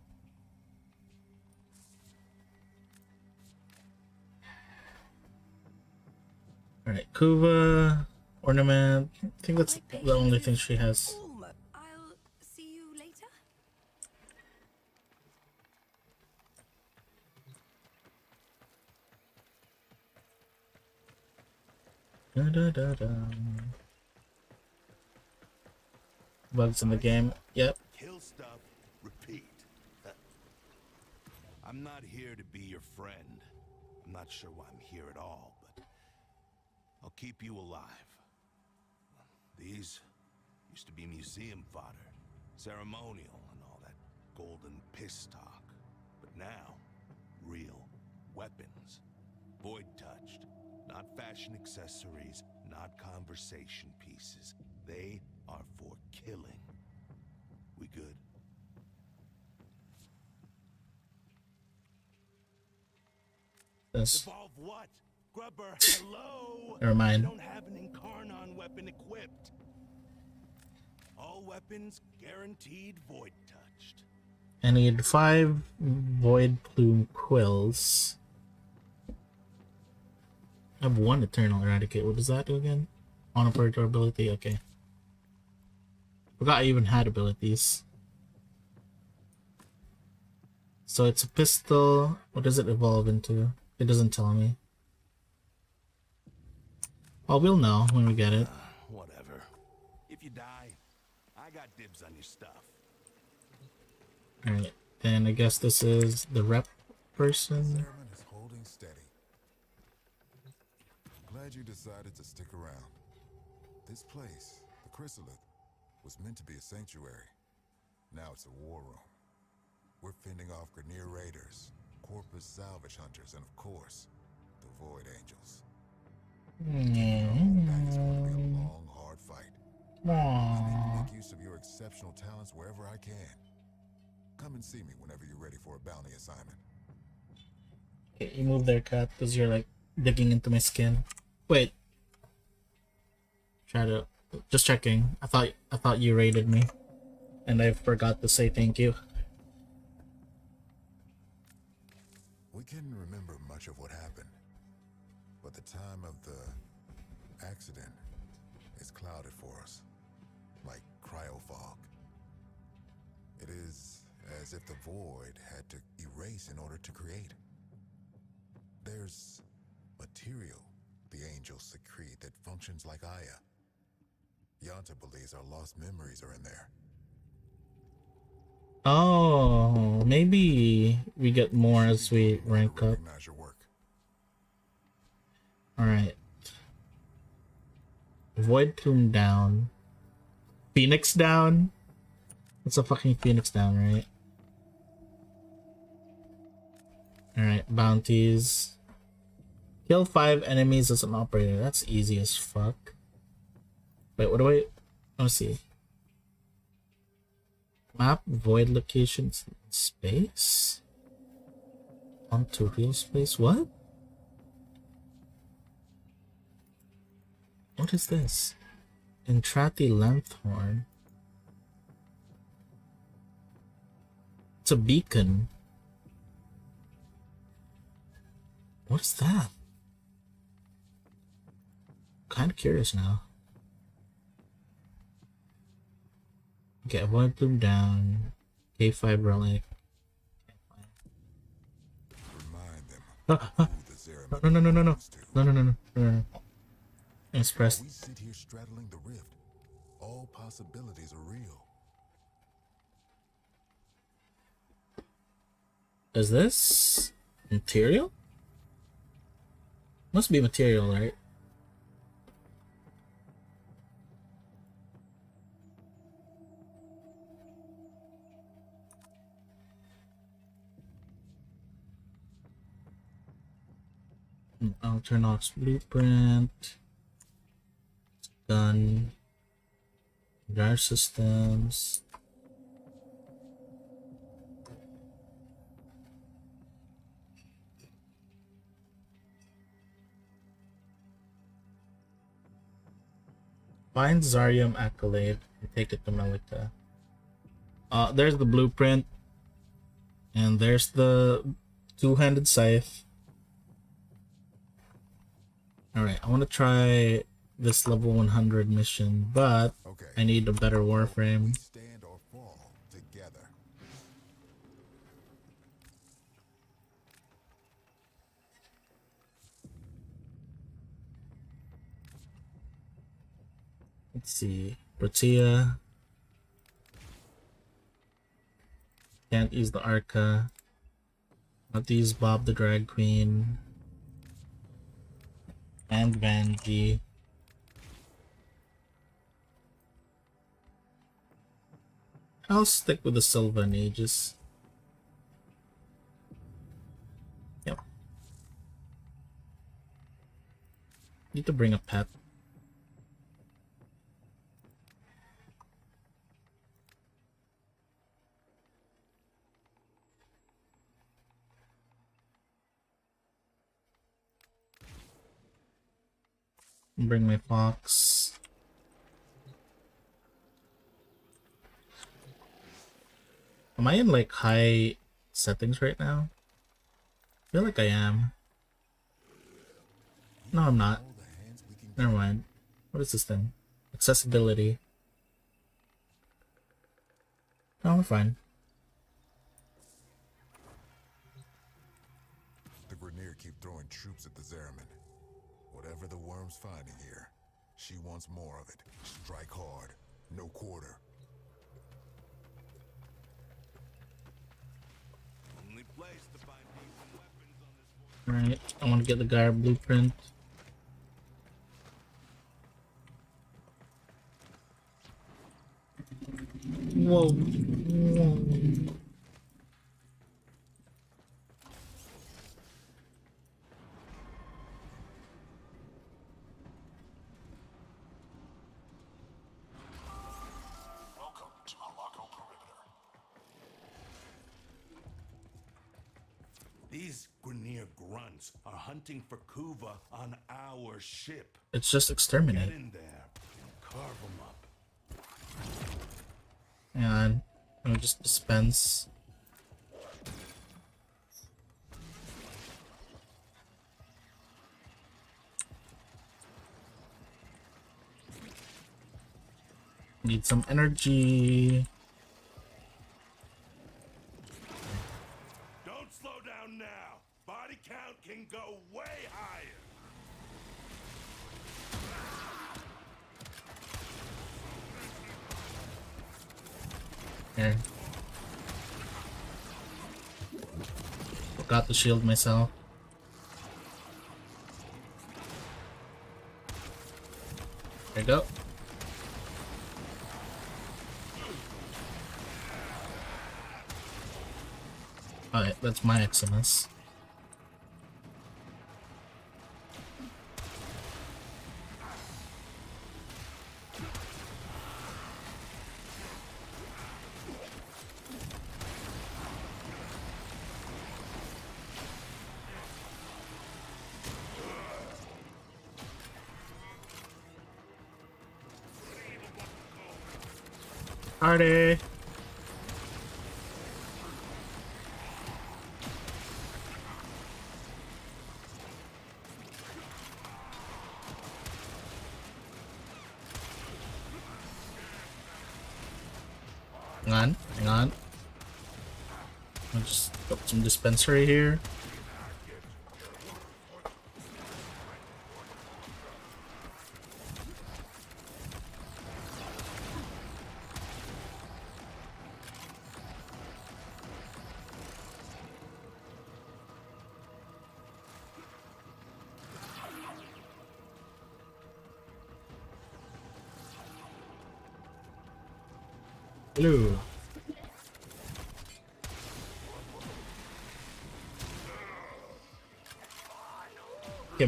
Alright, Kuva, ornament. I think that's the only thing she has. Da, da, da, da. Bugs in the game. Yep. Kill stuff, repeat. *laughs* I'm not here to be your friend. I'm not sure why I'm here at all, but I'll keep you alive. These used to be museum fodder, ceremonial and all that golden piss talk. But now, real weapons. Void touched. Not fashion accessories, not conversation pieces. They are for killing. We good? This. Evolve what? Grubber, hello? Never mind. I don't have an Incarnon weapon equipped. All weapons guaranteed void touched. I need five void plume quills. I have one eternal eradicate. What does that do again? On operator ability. Okay. Forgot I even had abilities. So it's a pistol. What does it evolve into? It doesn't tell me. Well, we'll know when we get it. Whatever. If you die, I got dibs on your stuff. Alright, then I guess this is the rep person. Zariman is holding steady. Glad you decided to stick around. This place, the Chrysalith, was meant to be a sanctuary. Now it's a war room. We're fending off Grineer raiders, Corpus salvage hunters, and of course, the Void Angels. Back is going to be a long, hard fight. I need to make use of your exceptional talents wherever I can. Come and see me whenever you're ready for a bounty assignment. Okay, you move there, cat, because you're like digging into my skin. Wait. Try to just checking. I thought I thought you raided me, and I forgot to say thank you. We can't remember much of what happened, the time of the accident is clouded for us, like cryofog. It is as if the void had to erase in order to create. There's material the angels secrete that functions like Aya. Yonta believes our lost memories are in there. Oh, maybe we get more as we rank up. Alright. Void Plume down. Phoenix down? It's a fucking Phoenix down, right? Alright, bounties. Kill five enemies as an operator. That's easy as fuck. Wait, what do I... Let's see. Map void locations space? Onto real space? What? What is this? Entrati Lanthorn. It's a beacon. What's that? Kind of curious now. Okay, avoid bloom down. K5 relic. Remind them No, no, no, no, no, no, no, no, no, no, no, no. It's pressed. We sit here straddling the rift. All possibilities are real. Is this material? Must be material, right? Hmm, Alternox blueprint. Gun. Gyro systems. Find Zarium Accolade and take it to Melica. Uh, there's the blueprint. And there's the two-handed scythe. Alright, I want to try this level 100 mission, but Okay. I need a better warframe. We stand or fall together. Let's see. Bertia. Can't use the Arca. Not use Bob the Drag Queen. And Vanjie. I'll stick with the Sylvan Aegis. Yep. Need to bring a pet. Bring my fox. Am I in like high settings right now? I feel like I am. No, I'm not. Never mind. What is this thing? Accessibility. No, we're fine. The Grineer keep throwing troops at the Zariman. Whatever the worm's finding here, she wants more of it. Strike hard, no quarter. Only place to find decent weapons on this Alright, I want to get the Garb blueprint. Whoa. Whoa. Grunts are hunting for Kuva on our ship. It's just exterminate. in there and carve them up. And I'll just dispense. Need some energy. Don't slow down now. Body count can go way higher. Here. Forgot to shield myself. There you go. Alright, that's my Eximus. Party! Hang on, hang on. I'll just put some dispensary here.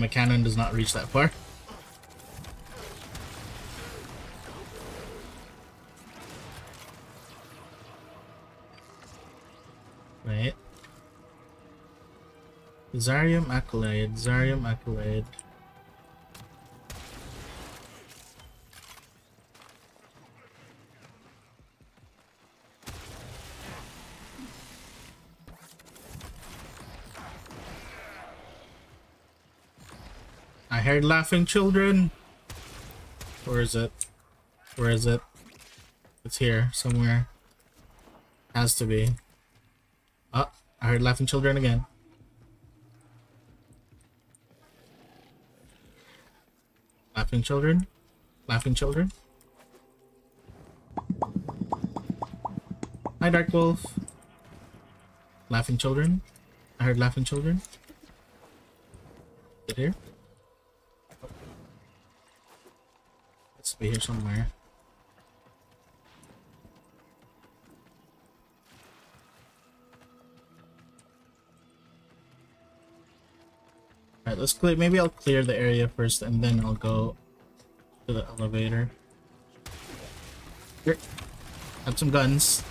My cannon does not reach that far. Wait. Zarium Accolade, Zarium Accolade. laughing children. Where is it? Where is it? It's here, somewhere. Has to be. Oh, I heard laughing children again. Laughing children? Laughing children? Hi, Dark Wolf. Laughing children? I heard laughing children. Is it here? Be here somewhere. Alright, let's clear. Maybe I'll clear the area first and then I'll go to the elevator. Here. Have some guns.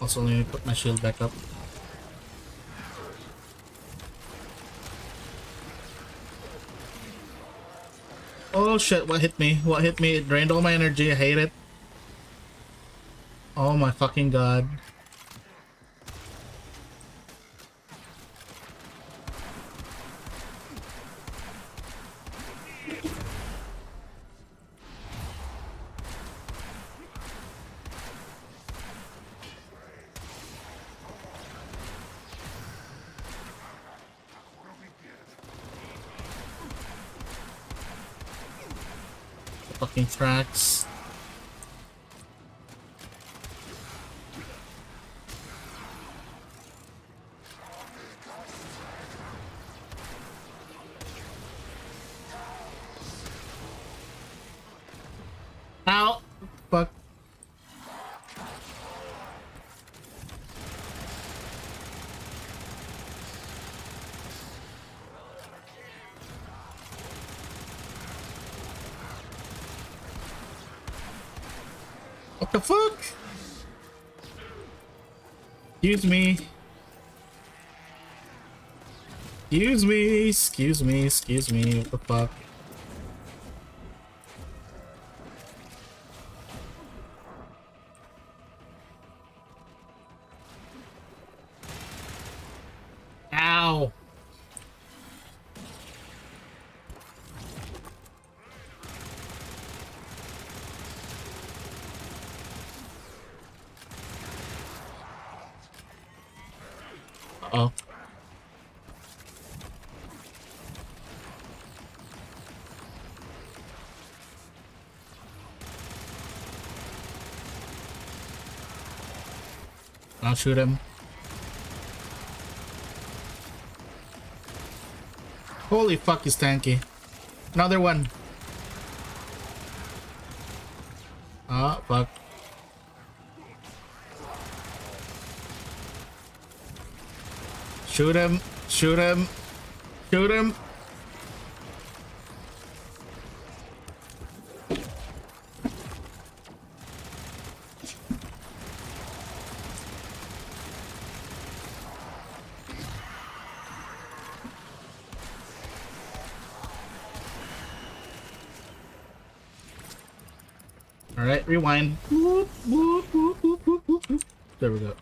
Also, let me put my shield back up. Oh shit, what hit me? What hit me? It drained all my energy, I hate it. Oh my fucking god. Tracks. Ow! Fuck. What the fuck? Excuse me. Excuse me, excuse me, excuse me, what the fuck? I'll shoot him. Holy fuck, he's tanky. Another one. Ah, fuck. Shoot him. Shoot him. Shoot him. Rewind. Whoop, whoop, whoop. There we go.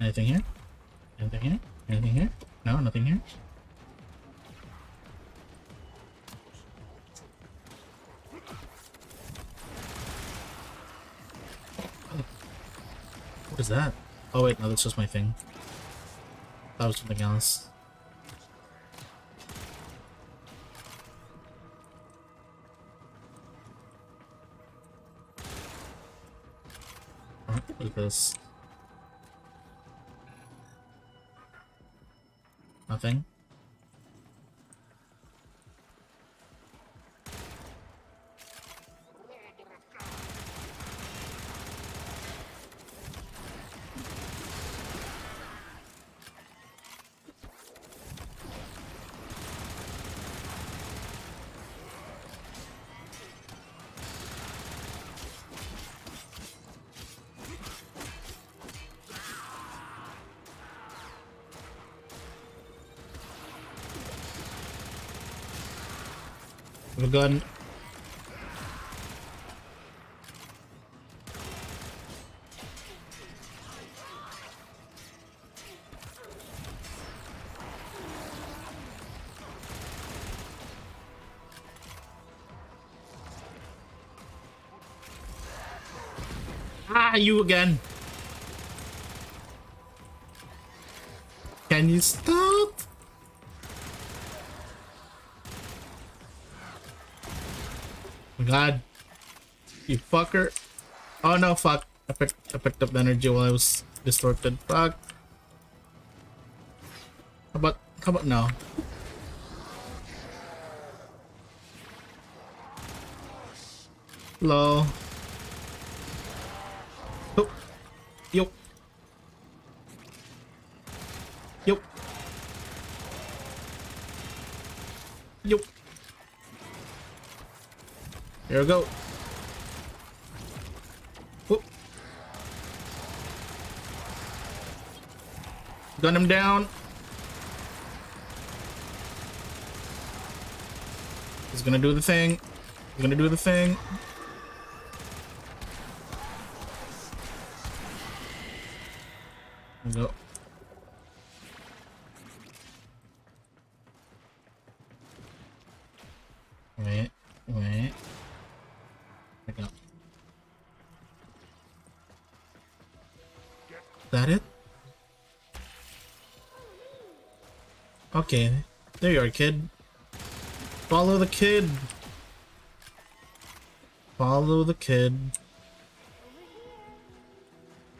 Anything here? Anything here? Anything here? No, nothing here. What is that? Oh wait, no, that's just my thing. That was something else. This? Nothing. A gun. Ah, you again. Can you stop? God. You fucker. Oh no, fuck. I picked, I picked up energy while I was distorted. Fuck. How about, how about now? Hello. Here we go. Whoop. Gun him down. He's gonna do the thing. He's gonna do the thing. Okay, there you are, kid. Follow the kid. Follow the kid.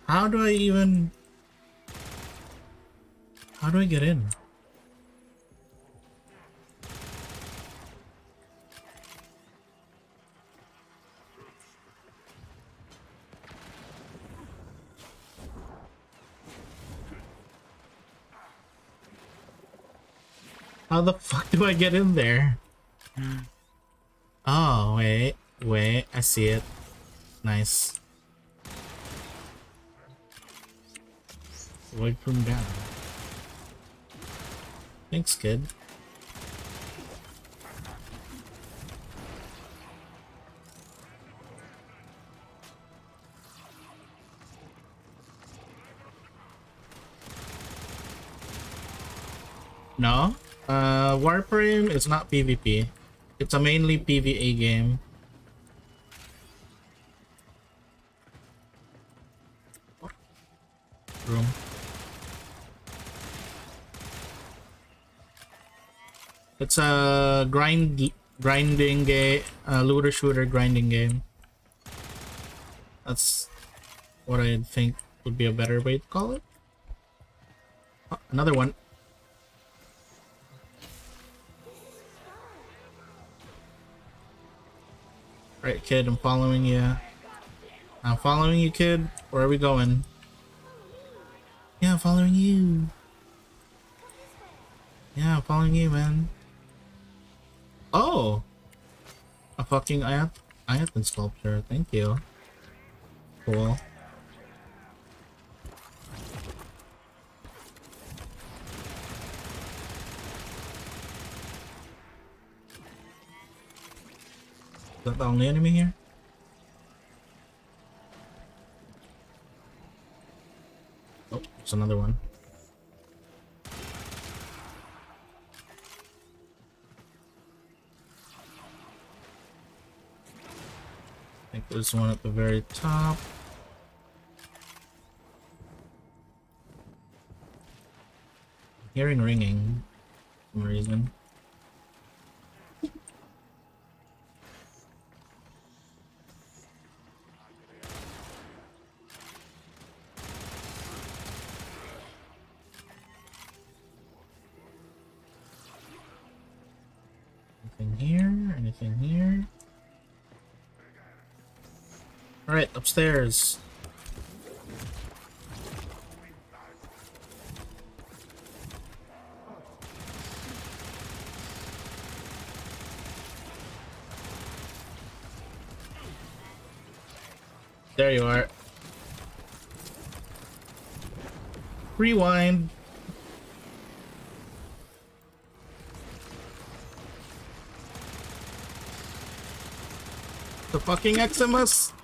How do I even... How do I get in? How the fuck do I get in there? Hmm. Oh, wait, wait, I see it. Nice. Wipe him down. Thanks, kid. No, Warframe is not PvP. It's a mainly PvA game. Room. It's a grind grinding game, a looter shooter grinding game. That's what I think would be a better way to call it. Oh, another one. Kid, I'm following you. I'm following you, kid. Where are we going? Yeah, I'm following you. Yeah, I'm following you, man. Oh! A fucking Ayat Ayatan sculpture. Thank you. Cool. That the only enemy here? Oh, it's another one. I think there's one at the very top. I'm hearing ringing for some reason. Upstairs. There you are. Rewind. The fucking Eximus?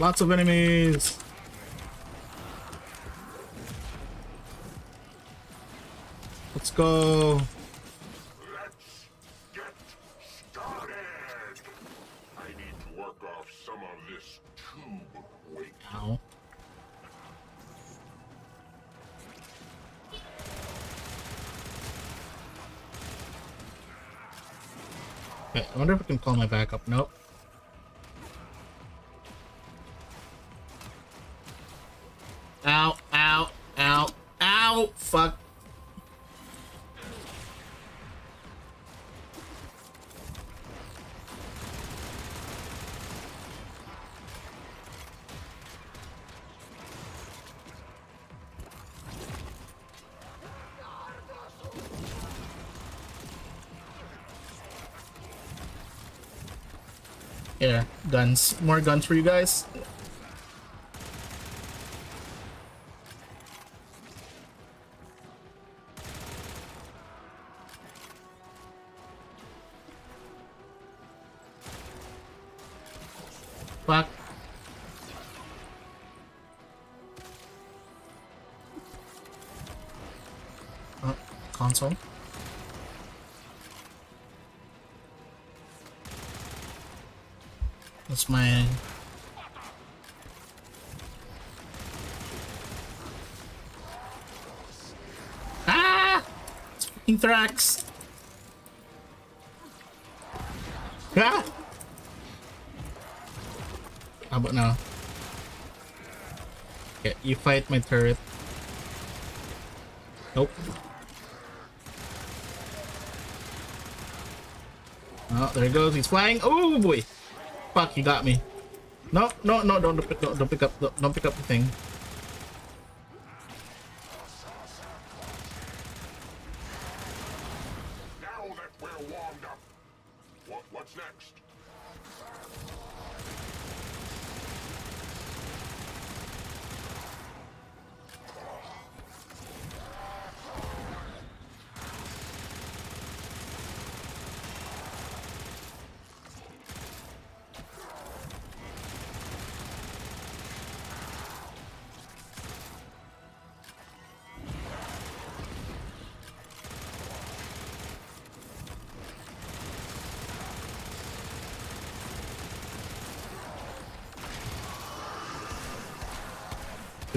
Lots of enemies. Let's go. Let's get started. I need to work off some of this tube weight. Ow. Okay, I wonder if I can call my backup. Nope. Guns. More guns for you guys. It's fucking Thrax! Ah! How about now? Yeah, you fight my turret. Nope. Oh, there he goes. He's flying. Oh boy! Fuck, he got me. No, no, no! Don't pick, don't, don't pick up, don't, don't pick up the thing.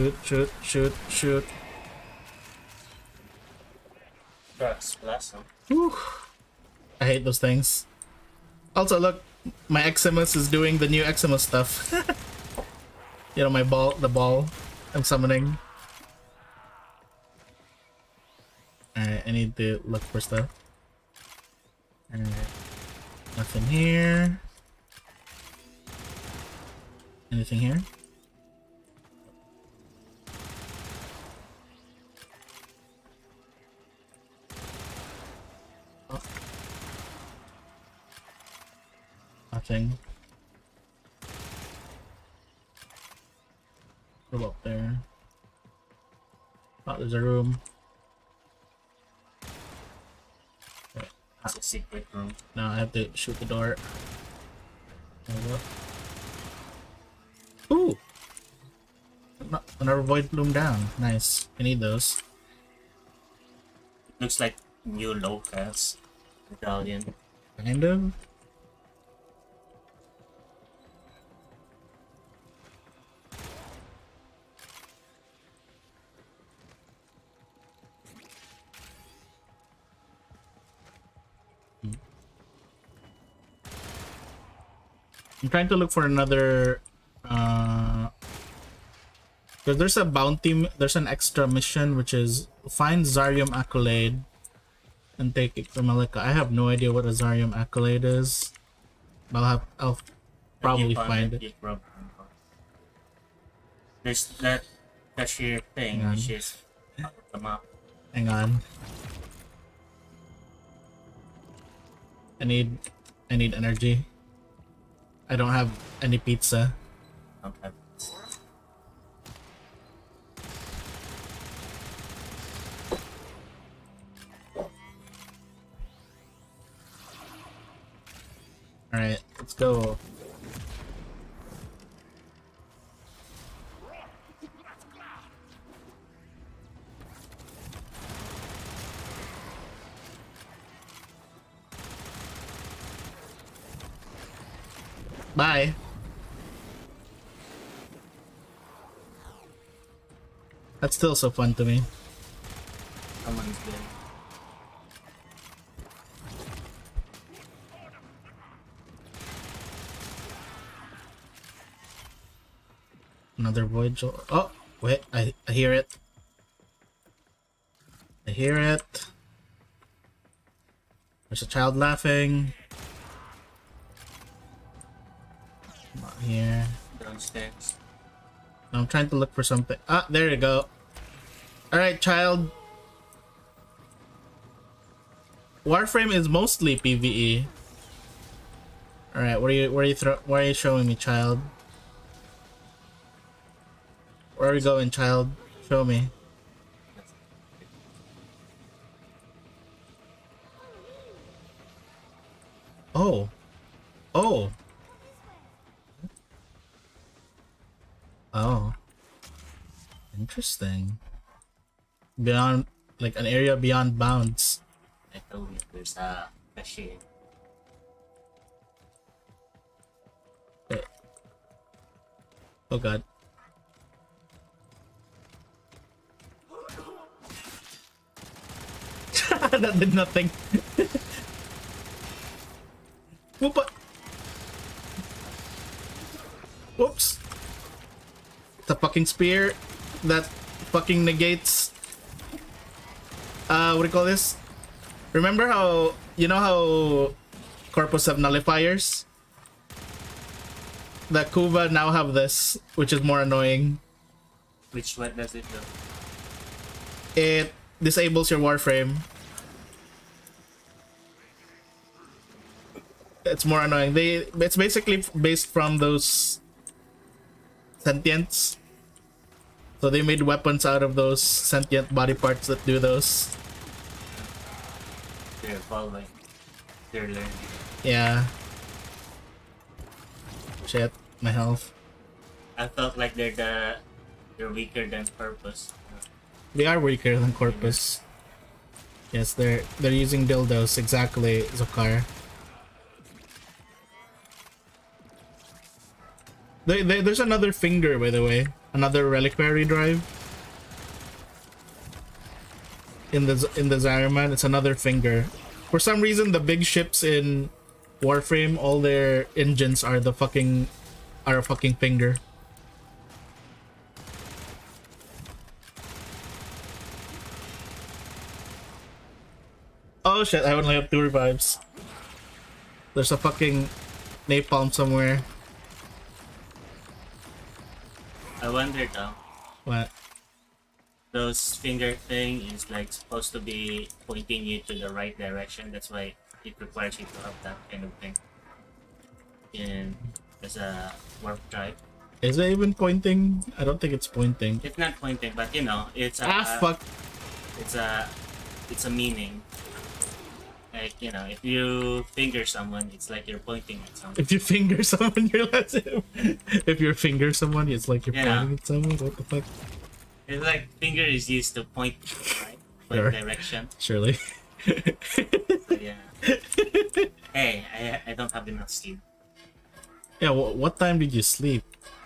Shoot, shoot, shoot, shoot. Bless them. I hate those things. Also, look, my Eximus is doing the new Eximus stuff. *laughs* you know, my ball, the ball I'm summoning. Alright, I need to look for stuff. Alright. Nothing here. Anything here? Have to shoot the we go. Ooh! Another void bloom down. Nice. I need those. Looks like new locals. Medallion. Kind of. Trying to look for another uh there's a bounty there's an extra mission which is find Zarium accolade and take it from Melica. I have no idea what a Zarium accolade is. But I'll have I'll probably find it. There's that cashier thing, which is the map. Hang on. I need I need energy. I don't have any pizza. Okay. Alright, let's go. Still so fun to me. Someone's dead. Another void jewel. Oh, wait, I, I hear it. I hear it. There's a child laughing. Not here. Downstairs. I'm trying to look for something. Ah, there you go. Alright, child. Warframe is mostly PvE. Alright, what are you what are you what are you showing me, child? Where are we going, child? Show me. Like an area beyond bounds. I told you there's a. Wait. Oh god. *laughs* that did nothing. *laughs* Whoop. Whoops. The fucking spear that fucking negates uh what do you call this? Remember how you know how corpus have nullifiers? The Kuva now have this, which is more annoying. Which what does it do? It disables your warframe. It's more annoying. They it's basically based from those sentients. So they made weapons out of those sentient body parts that do those. They're following. They're learning. Yeah. Shit, my health. I felt like they're the they're weaker than Corpus. They are weaker than Corpus. Yes, they're they're using dildos exactly, Zokar. They, they, there's another finger, by the way. Another reliquary drive. In the in the Zariman, it's another finger. For some reason, the big ships in Warframe, all their engines are the fucking are a fucking finger. Oh shit, I only have two revives. There's a fucking napalm somewhere. I wonder though. What? Those finger thing is like supposed to be pointing you to the right direction. That's why it requires you to have that kind of thing. In as a warp drive. Is it even pointing? I don't think it's pointing. It's not pointing, but you know, it's a Ah, fuck. It's a it's a meaning. Like you know, if you finger someone, it's like you're pointing at someone. If you finger *laughs* someone, you're less. if you finger someone, it's like you're Yeah. pointing at someone. What the fuck? It's like finger is used to point, right? Point Sure. direction. Surely. So, yeah. *laughs* hey, I I don't have enough sleep. Yeah. Wh what time did you sleep?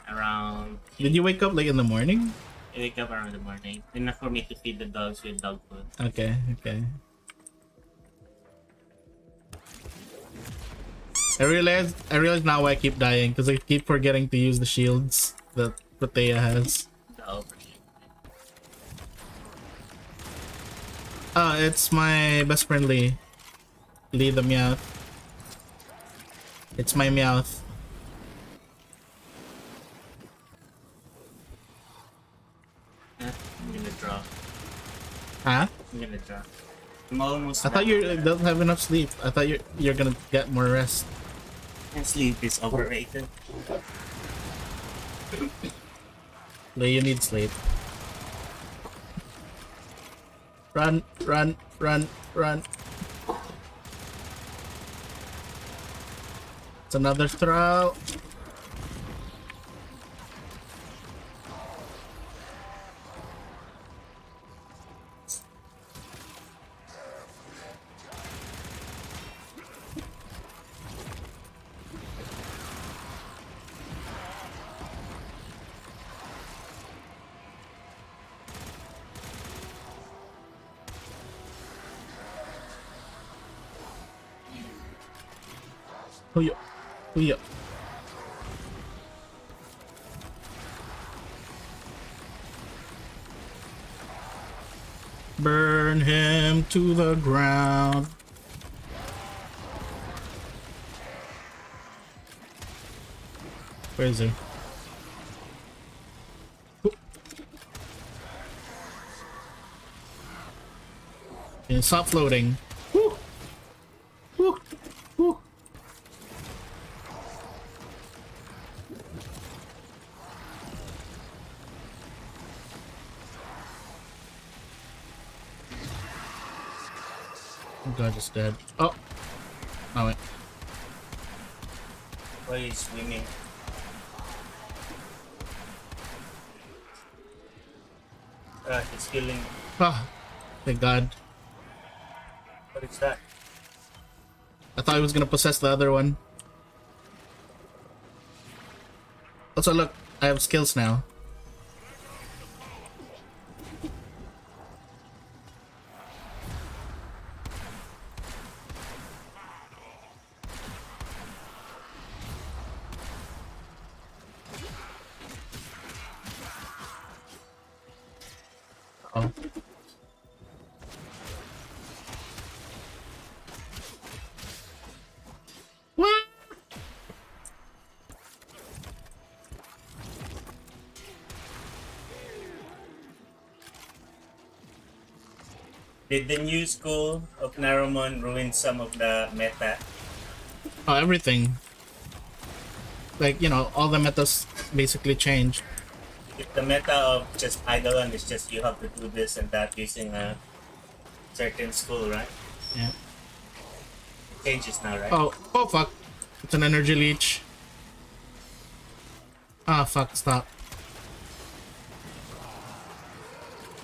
Around Did you wake up like in the morning? I wake up around the morning. Enough for me to feed the dogs with dog food. Okay. Okay. I realize I realize now why I keep dying because I keep forgetting to use the shields that Protea has. The Ah, it's my best friend Lee. Lee the Meowth. It's my Meowth. Eh, I'm gonna draw. Huh? I'm gonna draw. I'm almost. I thought you don't have enough sleep. I thought you're you're gonna get more rest. sleep is overrated. Lee, you need sleep. Run, run, run, run. It's another throw. Burn him to the ground. Where is he? And stop floating. It's dead. Oh! Oh wait. Why is swimming? Ah, he's killing. Ah! Thank god. What is that? I thought he was gonna possess the other one. Also, look, I have skills now. Did the new school of Naramon ruin some of the meta? Oh, everything. Like, you know, all the metas basically changed. If the meta of just Eidolon is just you have to do this and that using a certain school, right? Yeah. Changes now, right? Oh, oh fuck. It's an energy leech. Ah, fuck, stop.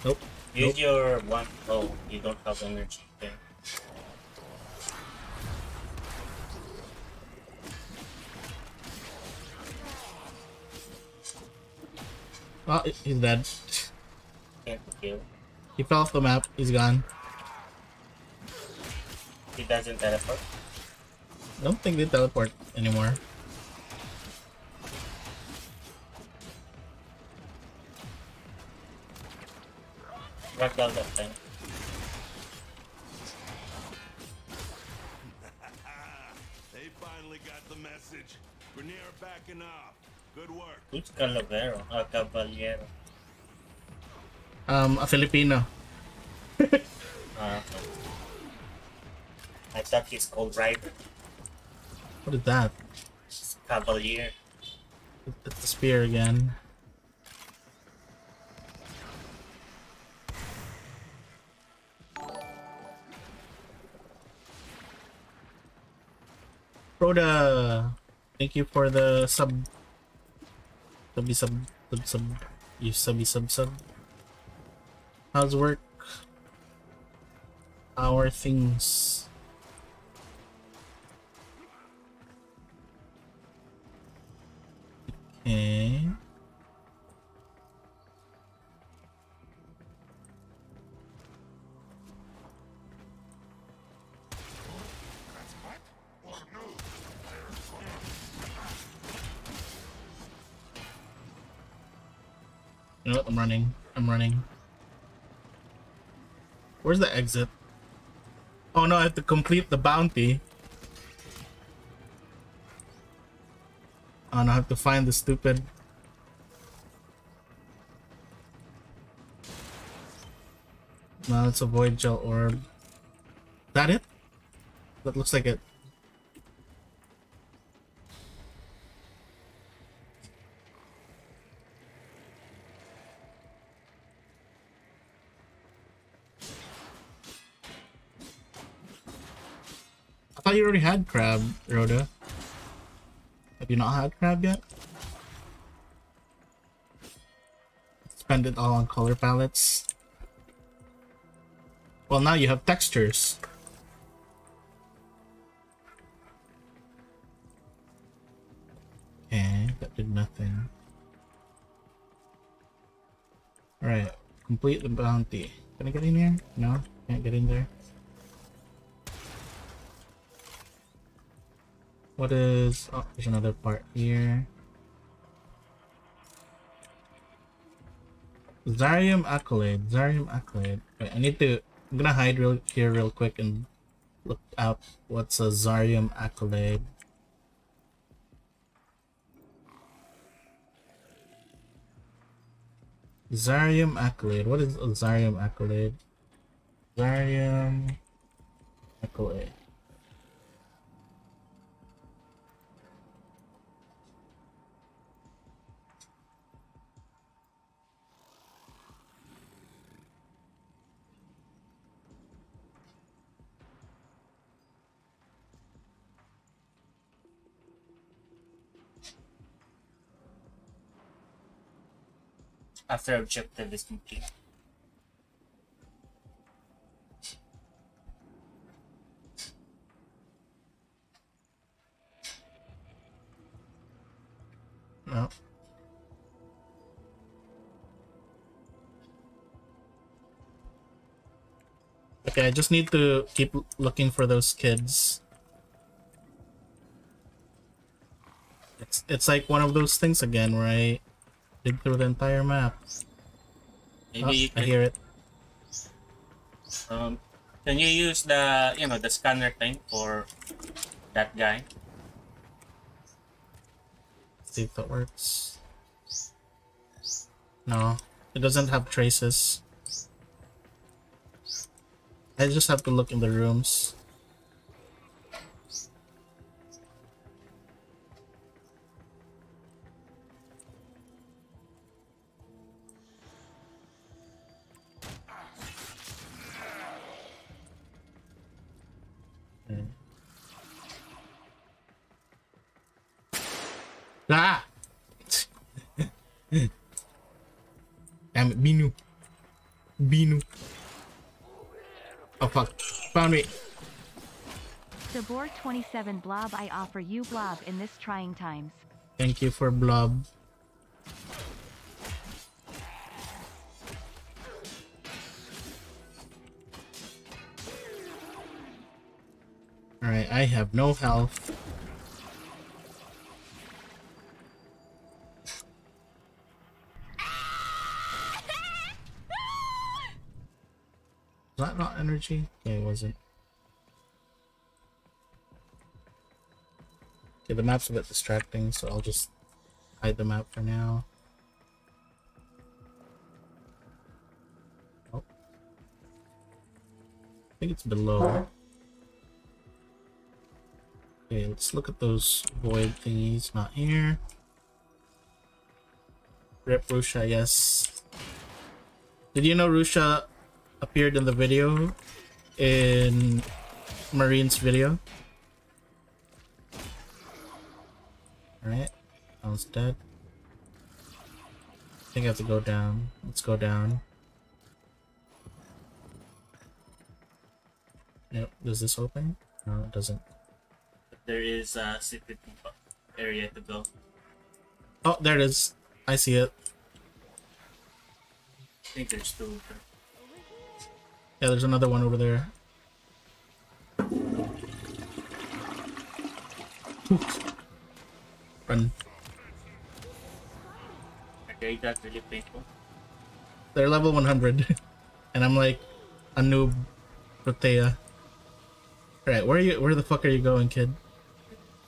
Nope. Use your one. Oh, you don't have energy. Okay. Oh, ah, he's dead. Can't kill. He fell off the map. He's gone. He doesn't teleport. I don't think they teleport anymore. Right down that thing. *laughs* They finally got the message. Grineer backing off. Good work. Who's Cavalero? Ah, Caballero. Um, a Filipino. Okay. I thought he's called Rider. What is that? Cavalier. It's the spear again. Rhoda, thank you for the sub. Subby sub sub sub. You subby sub sub. How's work? Are things? Okay. Where's the exit? Oh no, I have to complete the bounty. No, I have to find the stupid... No, let's avoid gel orb. That it? That looks like it. Had crab, Rhoda. Have you not had crab yet? Spend it all on color palettes. Well, now you have textures. Okay, that did nothing. Alright, complete the bounty. Can I get in here? No, can't get in there. What is... Oh, there's another part here. Zarium Accolade. Zarium Accolade. Wait, I need to... I'm gonna hide real here real quick and look up what's a Zarium Accolade. Zarium Accolade. What is a Zarium Accolade? Zarium Accolade. After objective is complete. No. Okay, I just need to keep looking for those kids. It's it's like one of those things again, I dig through the entire map. Maybe Oh, I hear it. um, can you use the, you know, the scanner thing for that guy? See if that works. No, it doesn't have traces. I just have to look in the rooms. Ah! Damn it, Binu. Binu. Oh fuck. Found me. Sabor 27 Blob I offer you Blob in this trying times. Thank you for blob. Alright, I have no health. Was that not energy? Yeah, it wasn't. Okay, the map's a bit distracting, so I'll just hide the map for now. Oh. I think it's below. Okay, let's look at those void thingies. Not here. Rip Rusha, yes. Did you know Rusha appeared in the video? In Marine's video? Alright, I was dead. I think I have to go down. Let's go down. Yep, does this open? No, it doesn't. There is a secret area to go. Oh, there it is. I see it. I think there's two. Yeah, there's another one over there. Run. Okay, that's really painful. They're level 100. *laughs* and I'm like a noob Protea. Alright, where are you where the fuck are you going, kid?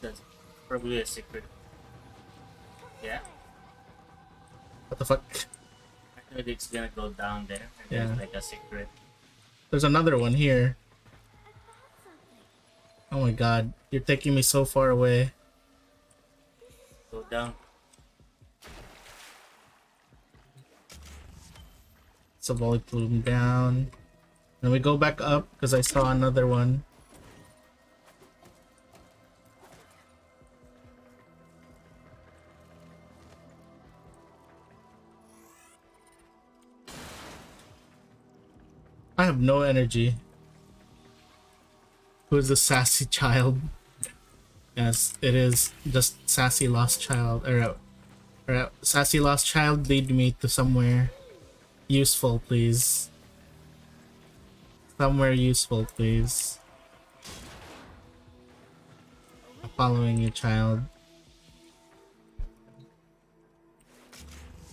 That's probably a secret. Yeah, What the fuck? I know it's gonna go down there. And Yeah. There's like a secret. There's another one here. Oh my god, you're taking me so far away. Go down. It's a volley plume down. Then we go back up because I saw another one. I have no energy. Who is the sassy child? Yes, it is just sassy lost child. Or, uh, or uh, sassy lost child, lead me to somewhere useful, please. Somewhere useful, please. I'm following you, child.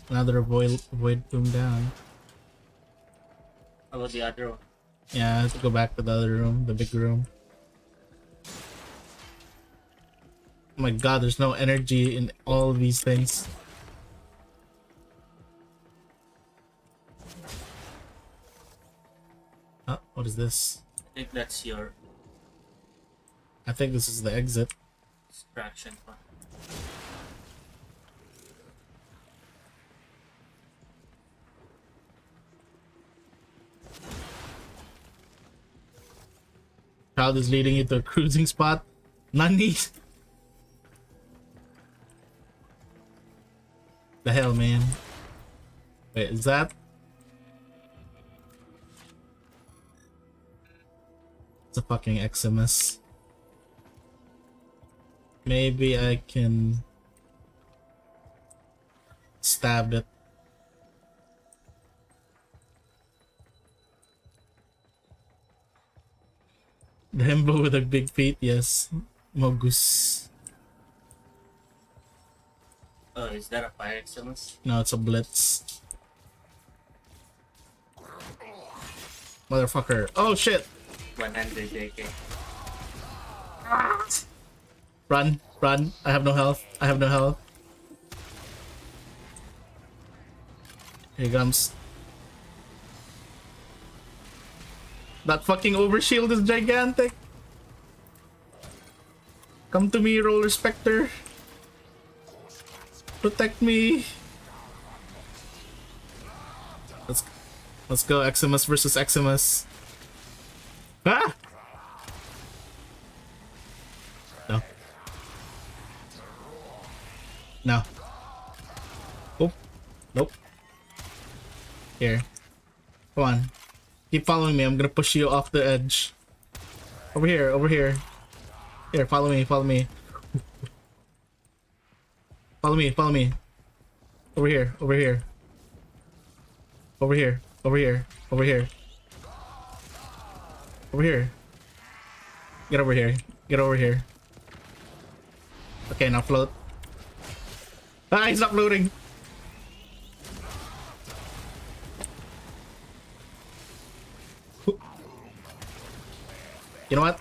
Another void, void bloom down. How about the other one? Yeah, let's go back to the other room, the big room. Oh my god, there's no energy in all of these things. Oh, what is this? I think that's your I think this is the exit. extraction Child is leading you to a cruising spot. Nani? The hell, man? Wait, is that? It's a fucking Eximus. Maybe I can stab it. The himbo with the big feet, yes. Mogus. Oh, is that a fire excellence? No, it's a blitz. Motherfucker. Oh shit! 100 JK. Run, run. I have no health. I have no health. Here he comes. That fucking overshield is gigantic. Come to me, Roller Spectre. Protect me. Let's let's go, Eximus versus Eximus. Ah! No. No. Oh. Nope. Here. Come on. Keep following me. I'm gonna push you off the edge. Over here, over here. Here, follow me, follow me. Follow me, follow me. Over here, over here. Over here, over here, over here. Over here. Get over here. Get over here. Okay, now float. Ah, he's not floating. You know what?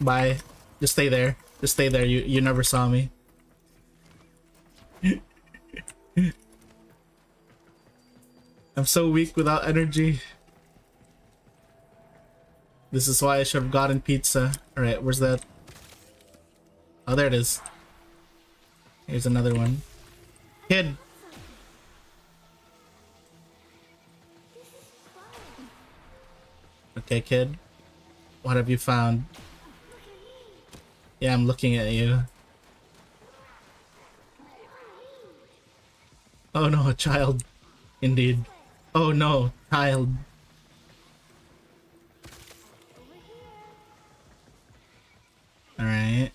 Bye. Just stay there. Just stay there. You you never saw me. *laughs* I'm so weak without energy. This is why I should have gotten pizza. Alright, where's that? Oh, there it is. Here's another one. Kid! Okay, kid. What have you found? Yeah, I'm looking at you. Oh no, a child. Indeed. Oh no, child. Alright.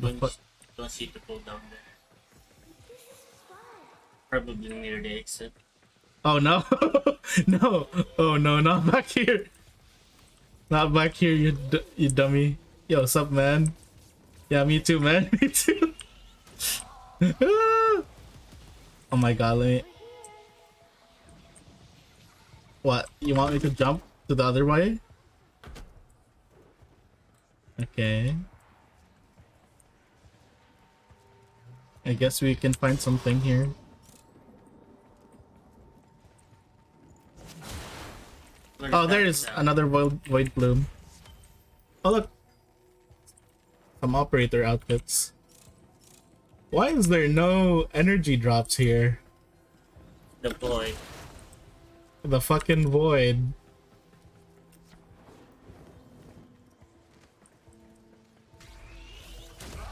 Don't, don't see people down there. Probably near the exit. Oh no! *laughs* no! Oh no, not back here! Not back here, you you dummy. Yo, what's up, man? Yeah, me too, man. *laughs* me too. *laughs* oh my god, let me... What? You want me to jump to the other way? Okay. I guess we can find something here. Oh, there is another void, void bloom. Oh look, some operator outfits. Why is there no energy drops here? The void. The fucking void.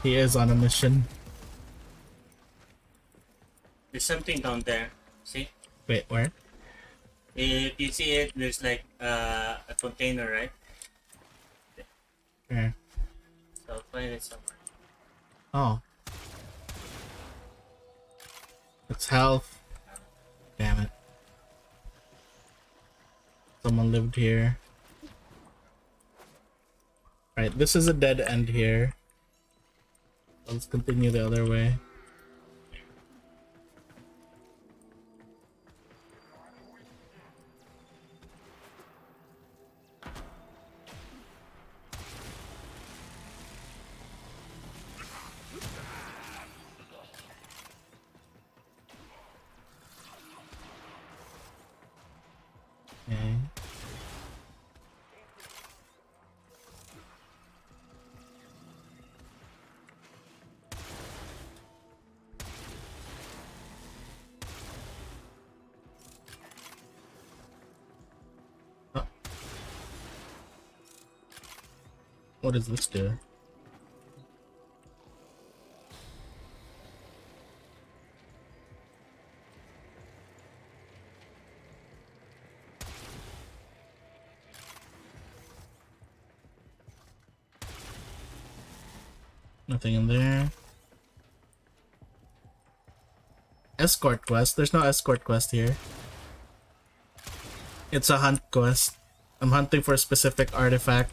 He is on a mission. There's something down there. See? Wait, where? If you see it, there's like uh, a container, right? Okay. So find it somewhere. Oh. It's health. Damn it. Someone lived here. Right, this is a dead end here. Let's continue the other way. Does this do? Nothing in there. Escort quest. There's no escort quest here. It's a hunt quest. I'm hunting for a specific artifact.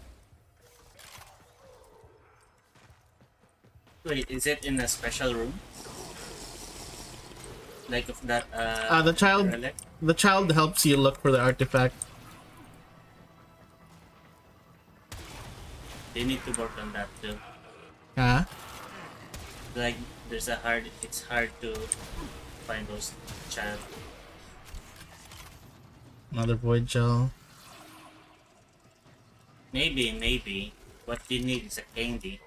Wait, is it in a special room? Like of that uh, Uh, the child, relic? the child helps you look for the artifact. They need to work on that too. Huh? Like there's a hard it's hard to find those child. Another void gel. Maybe, maybe. What you need is a candy.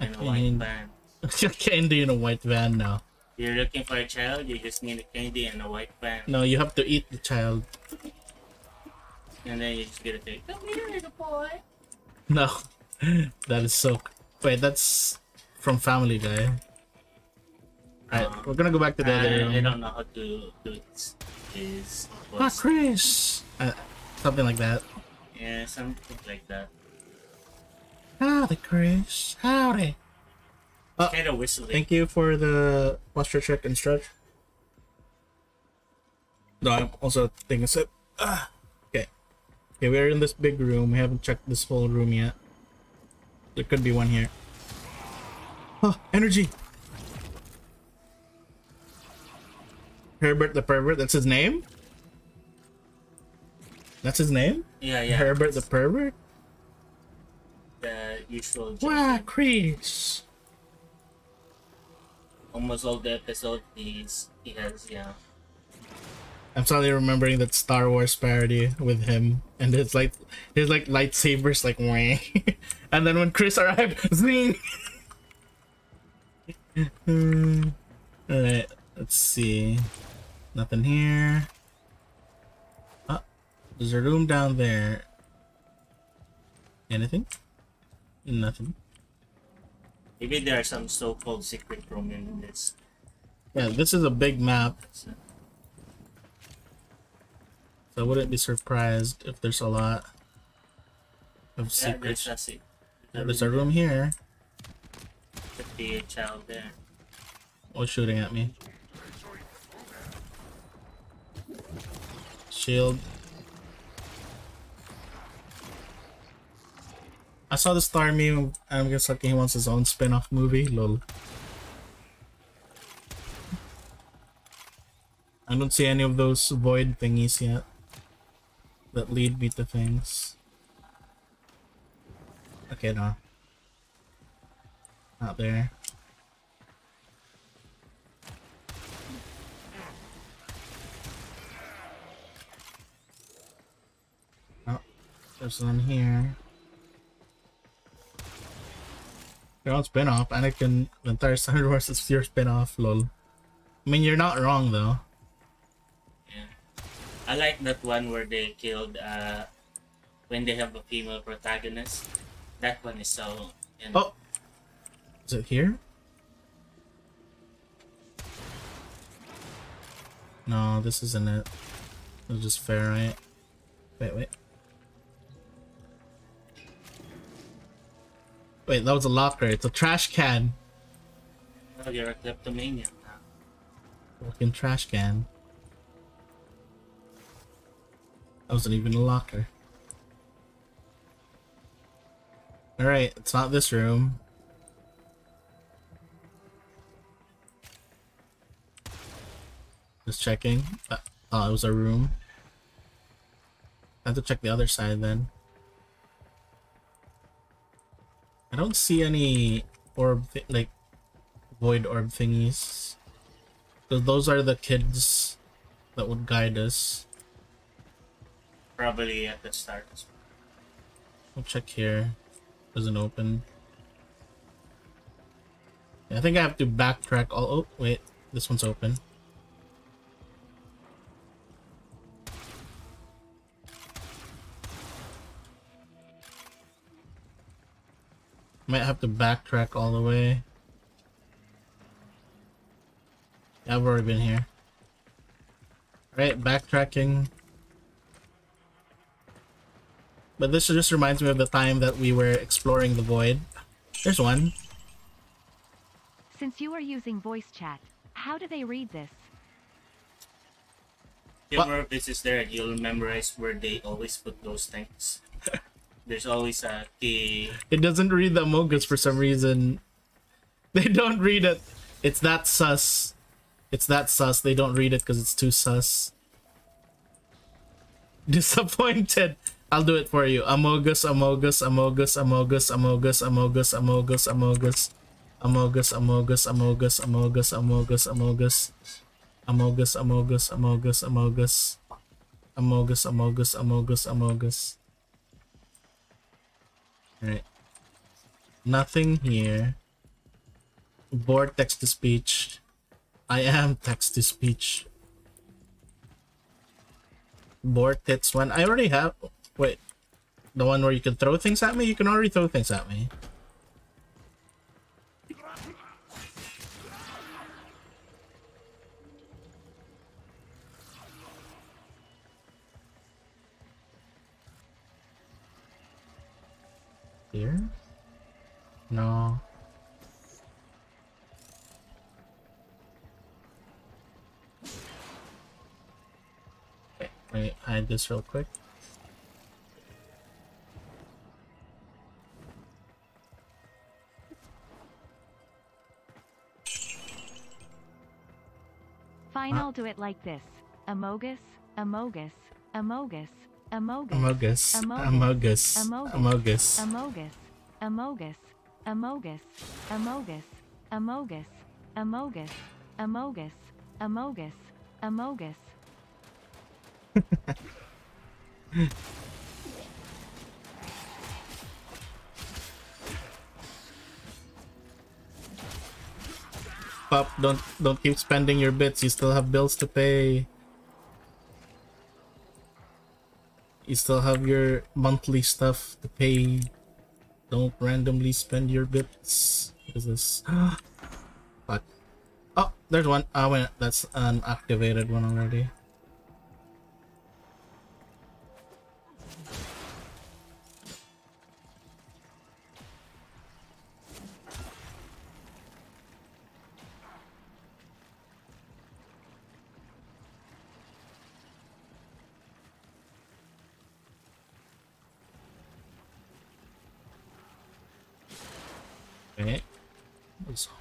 And a I white mean- van. *laughs* Candy in a white van now. You're looking for a child, you just need a candy and a white van. No, you have to eat the child. And then you just get to say, Come here, little boy. *laughs* No, that is so. Wait, that's from Family Guy. Alright, we're gonna go back to the other room. I don't know how to do this. Is Ah, Chris! Uh, something like that. Yeah, something like that. Howdy, Chris. Howdy. Uh, kind of whistling. Thank you for the posture check and stretch. No, I'm also taking a sip. Ah, okay. Okay, we're in this big room. We haven't checked this whole room yet. There could be one here. Oh, energy! Herbert the pervert, that's his name? That's his name? Yeah, yeah. Herbert the pervert? The usual. Wow, Chris! Almost all the episode is he has yeah. I'm suddenly remembering that Star Wars parody with him, and it's like his like lightsabers like *laughs* wang, and then when Chris arrived, *laughs* zing. *laughs* All right, let's see. Nothing here. Oh, there's a room down there. Anything? Nothing. Maybe there are some so-called secret room in this. Yeah, this is a big map. So I wouldn't be surprised if there's a lot of Yeah, secrets. there's a se- Yeah, there's a room here. Could be a child there. Oh, shooting at me. Shield. I saw the star meme. I'm guessing he wants his own spin-off movie. Lol. I don't see any of those void thingies yet that lead me to things. Okay, no. Not there. Oh, there's one here. Your own spin-off. Anakin, the entire *laughs* Star Wars is your spin-off, lol. I mean, you're not wrong, though. Yeah. I like that one where they killed uh when they have a female protagonist. That one is so. You know, Oh! Is it here? No, this isn't it. That's just fair, right? Wait, wait. Wait, that was a locker. It's a trash can. Oh, you're a kleptomaniac now. Fucking trash can. That wasn't even a locker. Alright, it's not this room. Just checking. Uh, oh, it was a room. I have to check the other side then. I don't see any orb, like, void orb thingies. So those are the kids that would guide us. Probably at the start. I'll check here. Doesn't open. I think I have to backtrack all- oh, wait. This one's open. Might have to backtrack all the way. Yeah, I've already been here. Right, backtracking. But this just reminds me of the time that we were exploring the void. There's one. Since you are using voice chat, how do they read this? If more visits there, and you'll memorize where they always put those things. *laughs* There's always a key. It doesn't read the Amogus for some reason. They don't read it. It's that sus. It's that sus. They don't read it because it's too sus. Disappointed. I'll do it for you. Amogus, Amogus, Amogus, Amogus, Amogus, Amogus, Amogus, Amogus. Amogus, Amogus, Amogus, Amogus, Amogus, Amogus. Amogus, Amogus, Amogus, Amogus. Amogus, Amogus, Amogus, Amogus. Alright. Nothing here. Board text to speech. I am text to speech. Board tits one. I already have. Wait. The one where you can throw things at me? You can already throw things at me. Here? No. Okay, let me hide this real quick. Fine, I'll do it like this. Amogus, Amogus, Amogus, Amogus, Amogus, Amogus, Amogus. Amogus, Amogus, Amogus, Amogus, Amogus, Amogus, Amogus, Amogus, Amogus. Pup, don't don't keep spending your bits. You still have bills to pay. You still have your monthly stuff to pay. Don't randomly spend your bits. What is this? *gasps* Fuck. Oh, there's one. Ah, wait, that's an activated one already.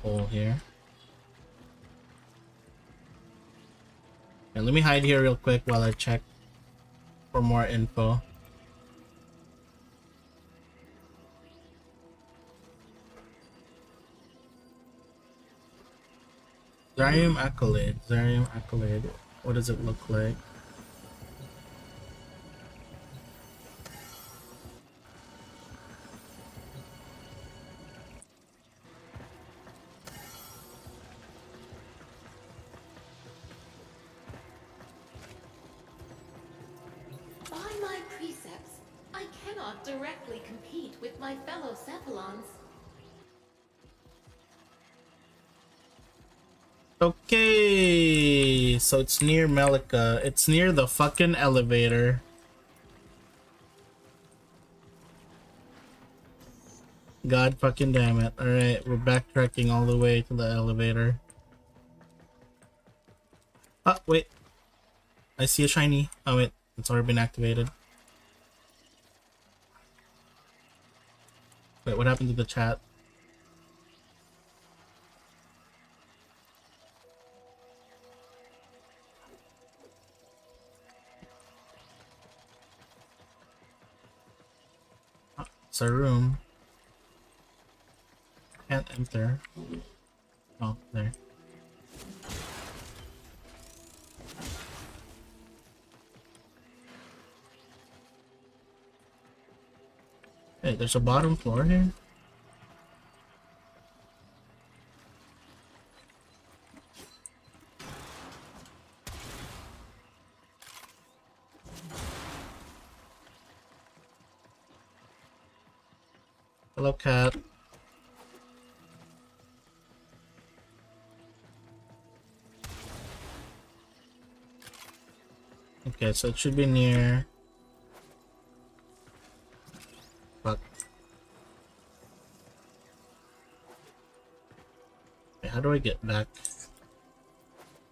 Hole here. And let me hide here real quick while I check for more info. Zarium Accolade. Zarium Accolade. What does it look like? So it's near Melica. It's near the fucking elevator. God fucking damn it. Alright, we're backtracking all the way to the elevator. Ah, wait. I see a shiny. Oh wait, it's already been activated. Wait, what happened to the chat? A room. Can't enter. Oh, there. Hey, there's a bottom floor here? Hello, cat. Okay, so it should be near. Fuck. Wait, how do I get back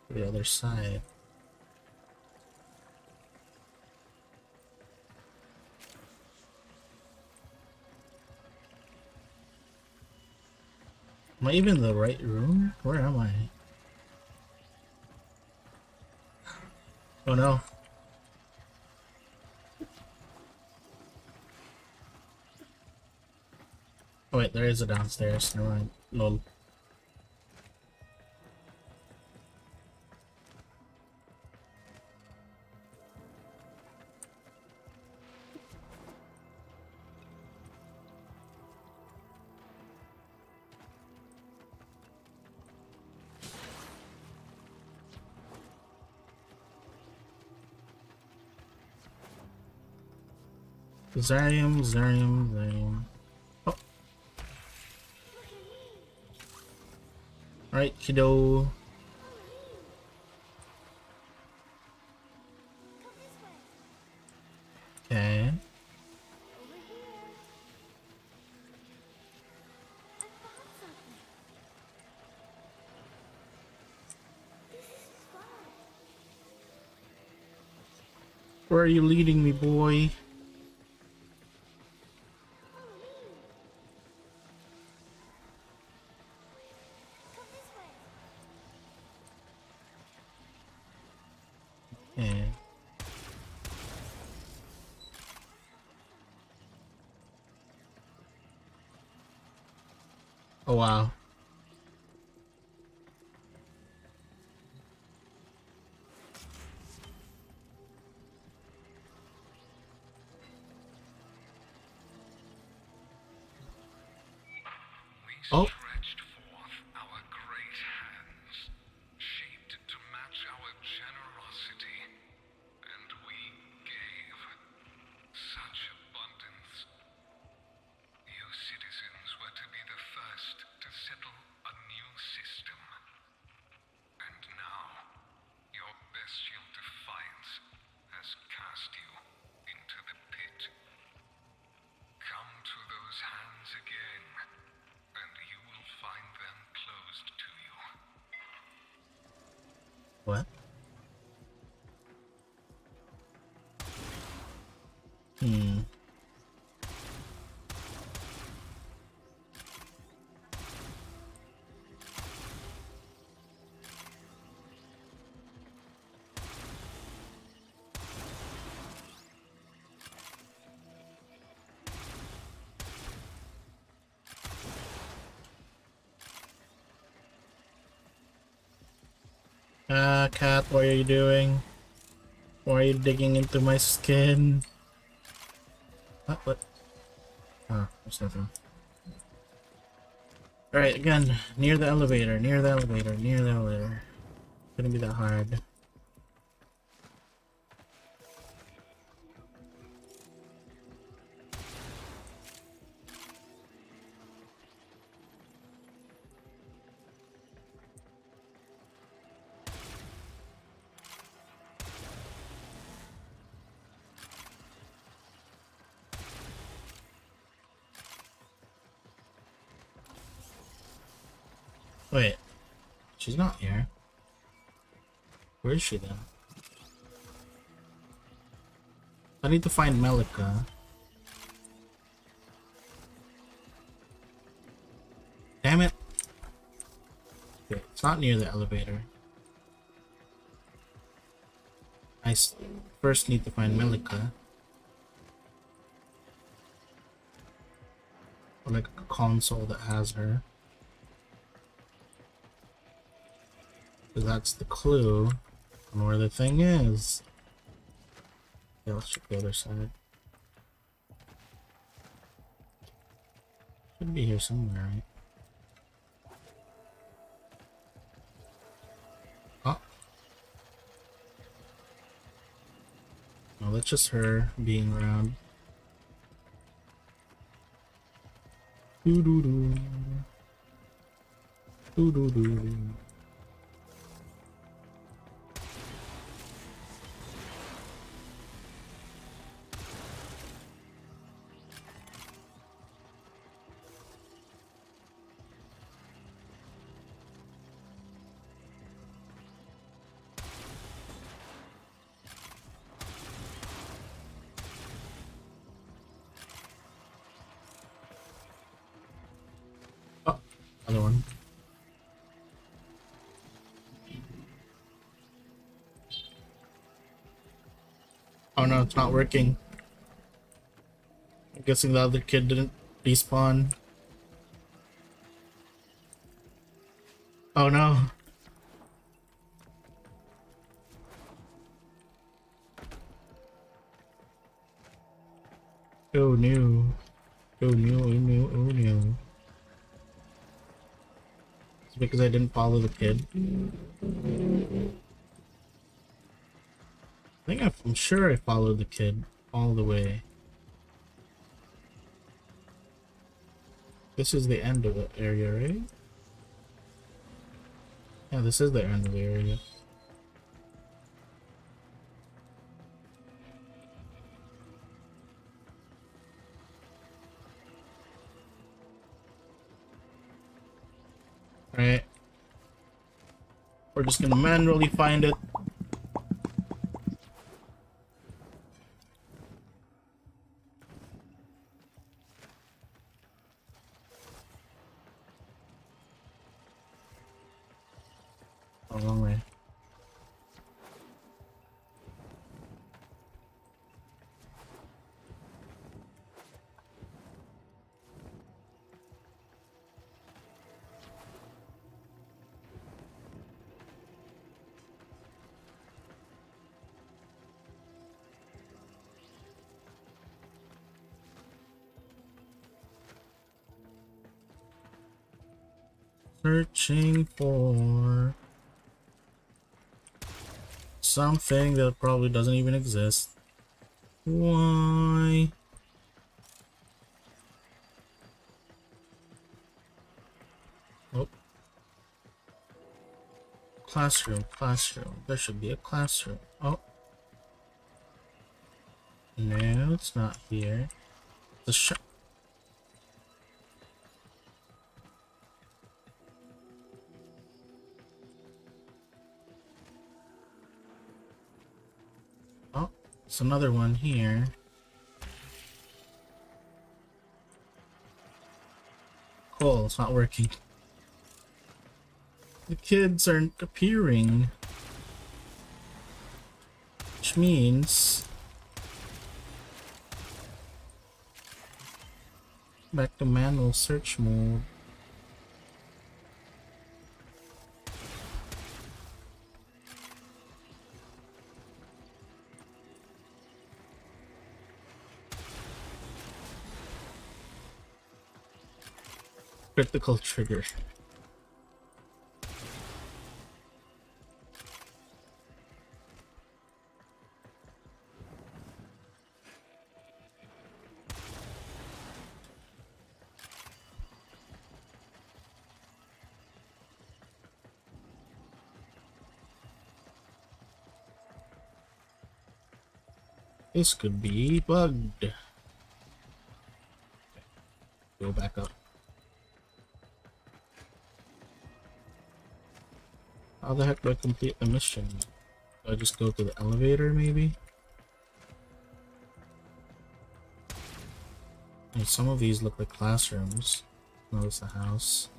to the other side? Am I even in the right room? Where am I? Oh no. Oh wait, there is a downstairs. Never mind. Lol. Zarium, Zarium, Zarium. Oh. Alright, kiddo. Okay. Where are you leading me, boy? Cat, what are you doing? Why are you digging into my skin? What? What? Ah, there's nothing. Alright, again, near the elevator, near the elevator, near the elevator. Couldn't be that hard. Then? I need to find Melica. Damn it. Okay, it's not near the elevator. I first need to find Melica. Or like a console that has her. So that's the clue on where the thing is. Yeah, let's check the other side. Should be here somewhere, right? Oh. No, that's just her being around. Doo doo. Doo doo doo. Other no, it's not working. I'm guessing the other kid didn't respawn. Oh no. Oh no. Oh no, oh no, oh no. It's because I didn't follow the kid. I I'm sure I followed the kid all the way. This is the end of the area, right? Yeah, this is the end of the area. Alright. We're just gonna manually find it. Something that probably doesn't even exist. Why? Oh. Classroom, classroom. There should be a classroom. Oh. No, it's not here. The shop. Another one here. Cool, it's not working. The kids aren't appearing. Which means... Back to manual search mode. Critical trigger. This could be bugged. The heck do I complete the mission? Do I just go to the elevator, maybe? And some of these look like classrooms. Notice the house.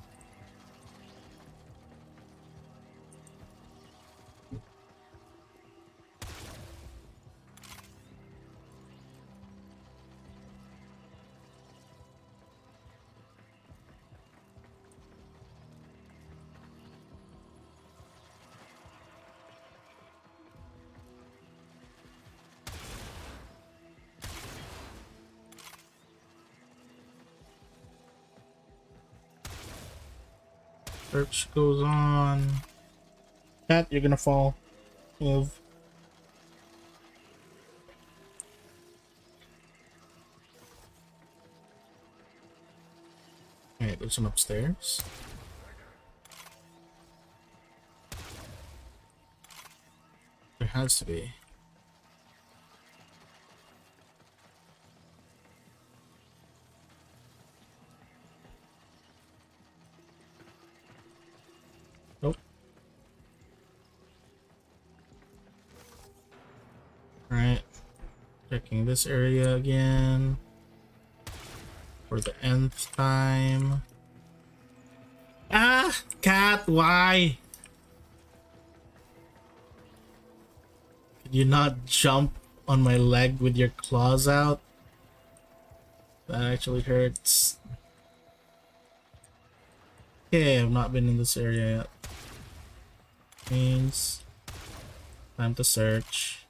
Search goes on. Cat, you're gonna fall. Move. Alright, there's some upstairs. There has to be. Checking this area again. For the nth time. Ah! Cat, why? Could you not jump on my leg with your claws out? That actually hurts. Okay, I've not been in this area yet. Means time to search.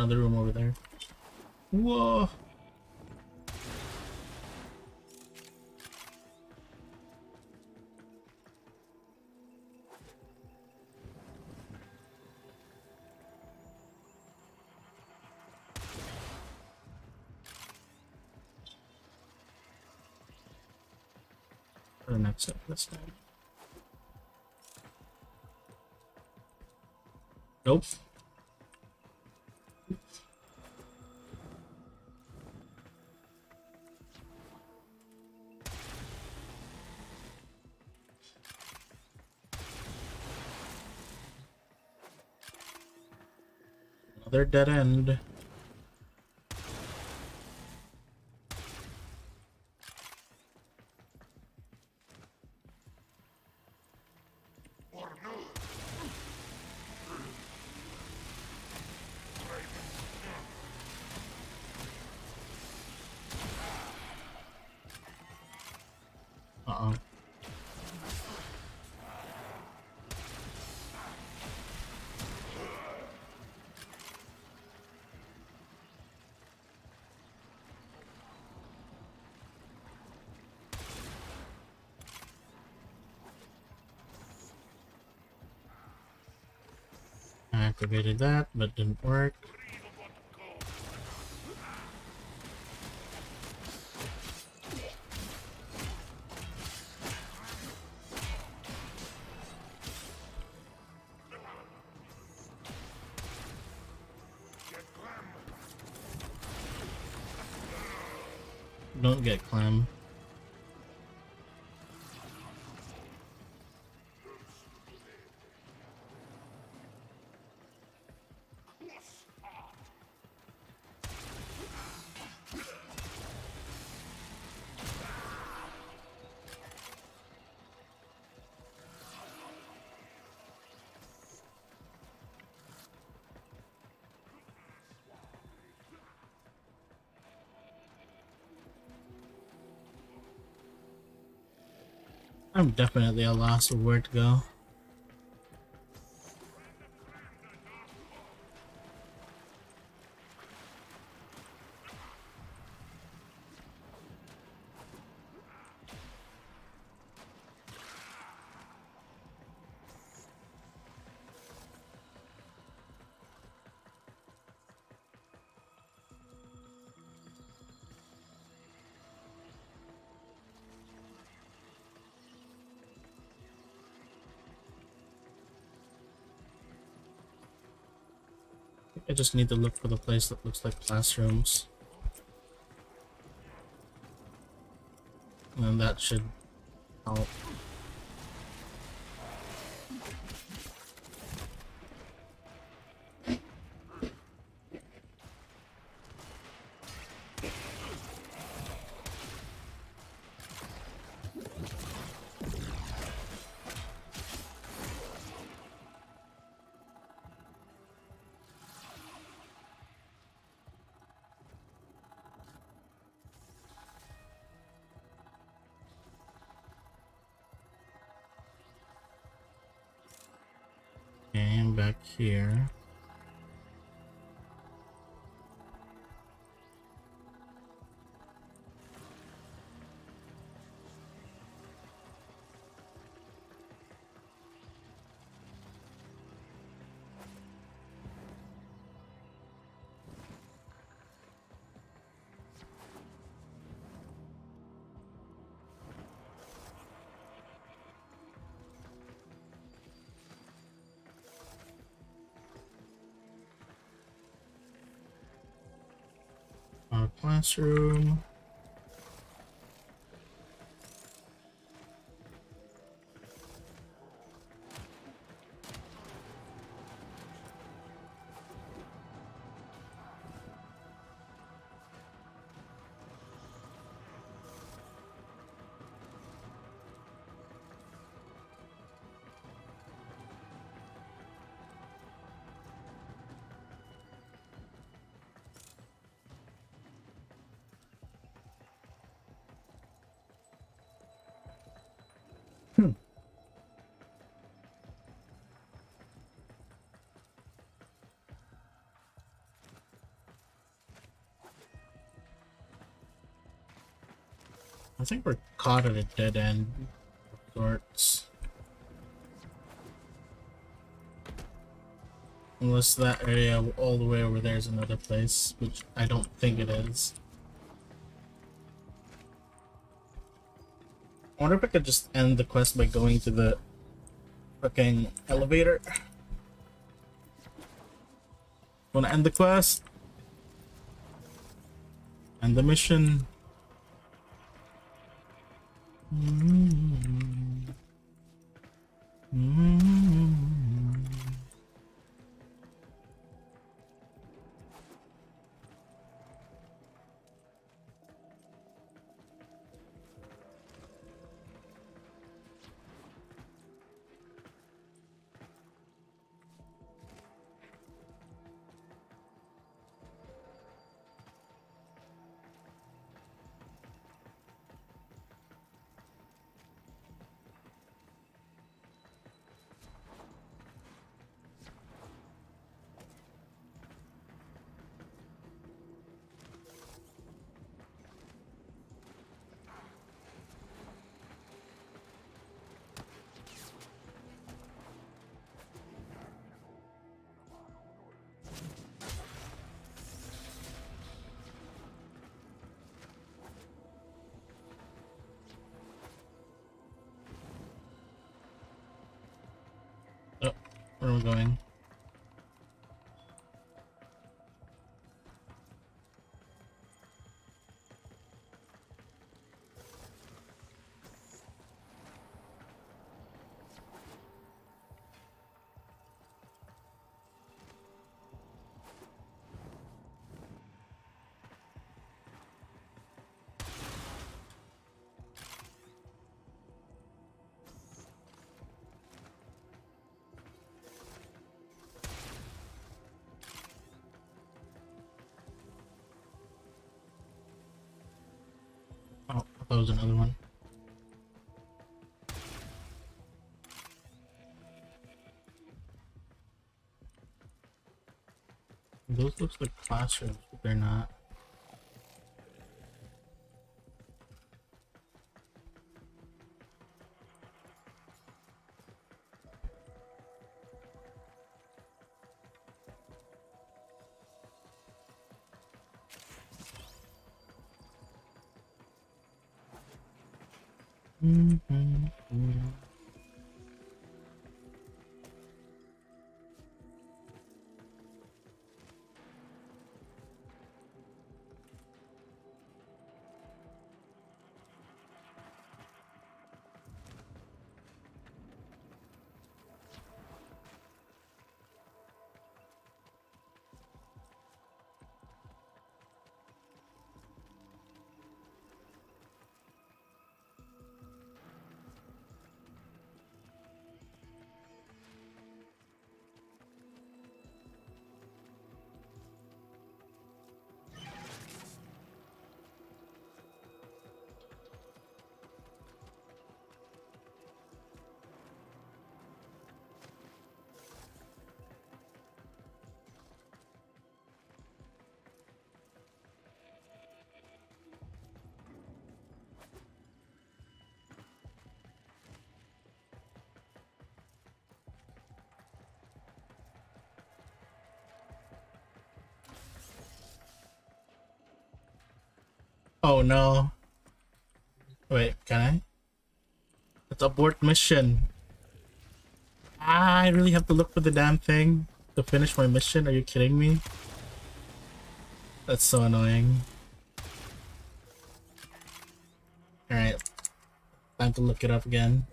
Another room over there. Whoa! Next step this time. Nope. Another dead end. Activated that, but didn't work. I'm definitely a loss of where to go. I just need to look for the place that looks like classrooms. And that should classroom. I think we're caught at a dead end sorts. Unless that area all the way over there is another place, which I don't think it is. I wonder if I could just end the quest by going to the fucking elevator. Wanna end the quest? End the mission. Going? was another one. Those looks like classrooms, but they're not. Mm-hmm. Oh no. Wait, can I? Let's abort mission. I really have to look for the damn thing to finish my mission? Are you kidding me? That's so annoying. Alright. Time to look it up again.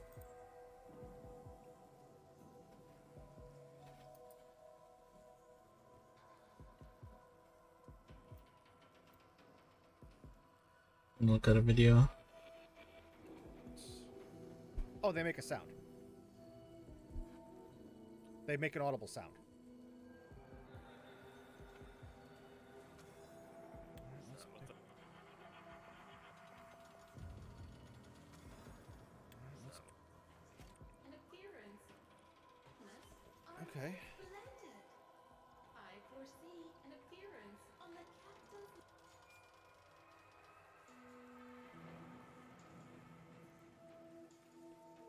And look at a video. Oh, they make a sound. They make an audible sound. An appearance. Miss, Okay.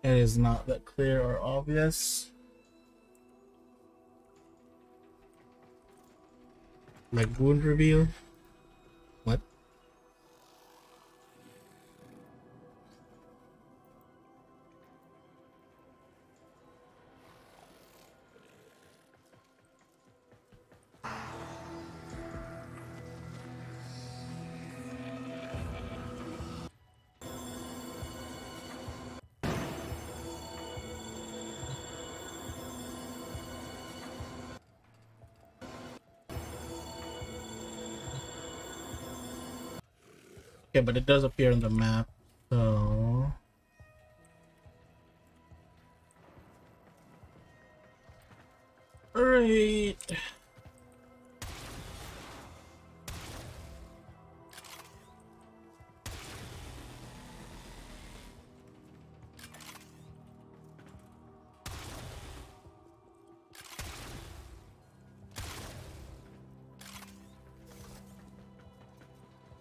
It is not that clear or obvious. Like wound reveal? Okay, but it does appear on the map, so... Alright.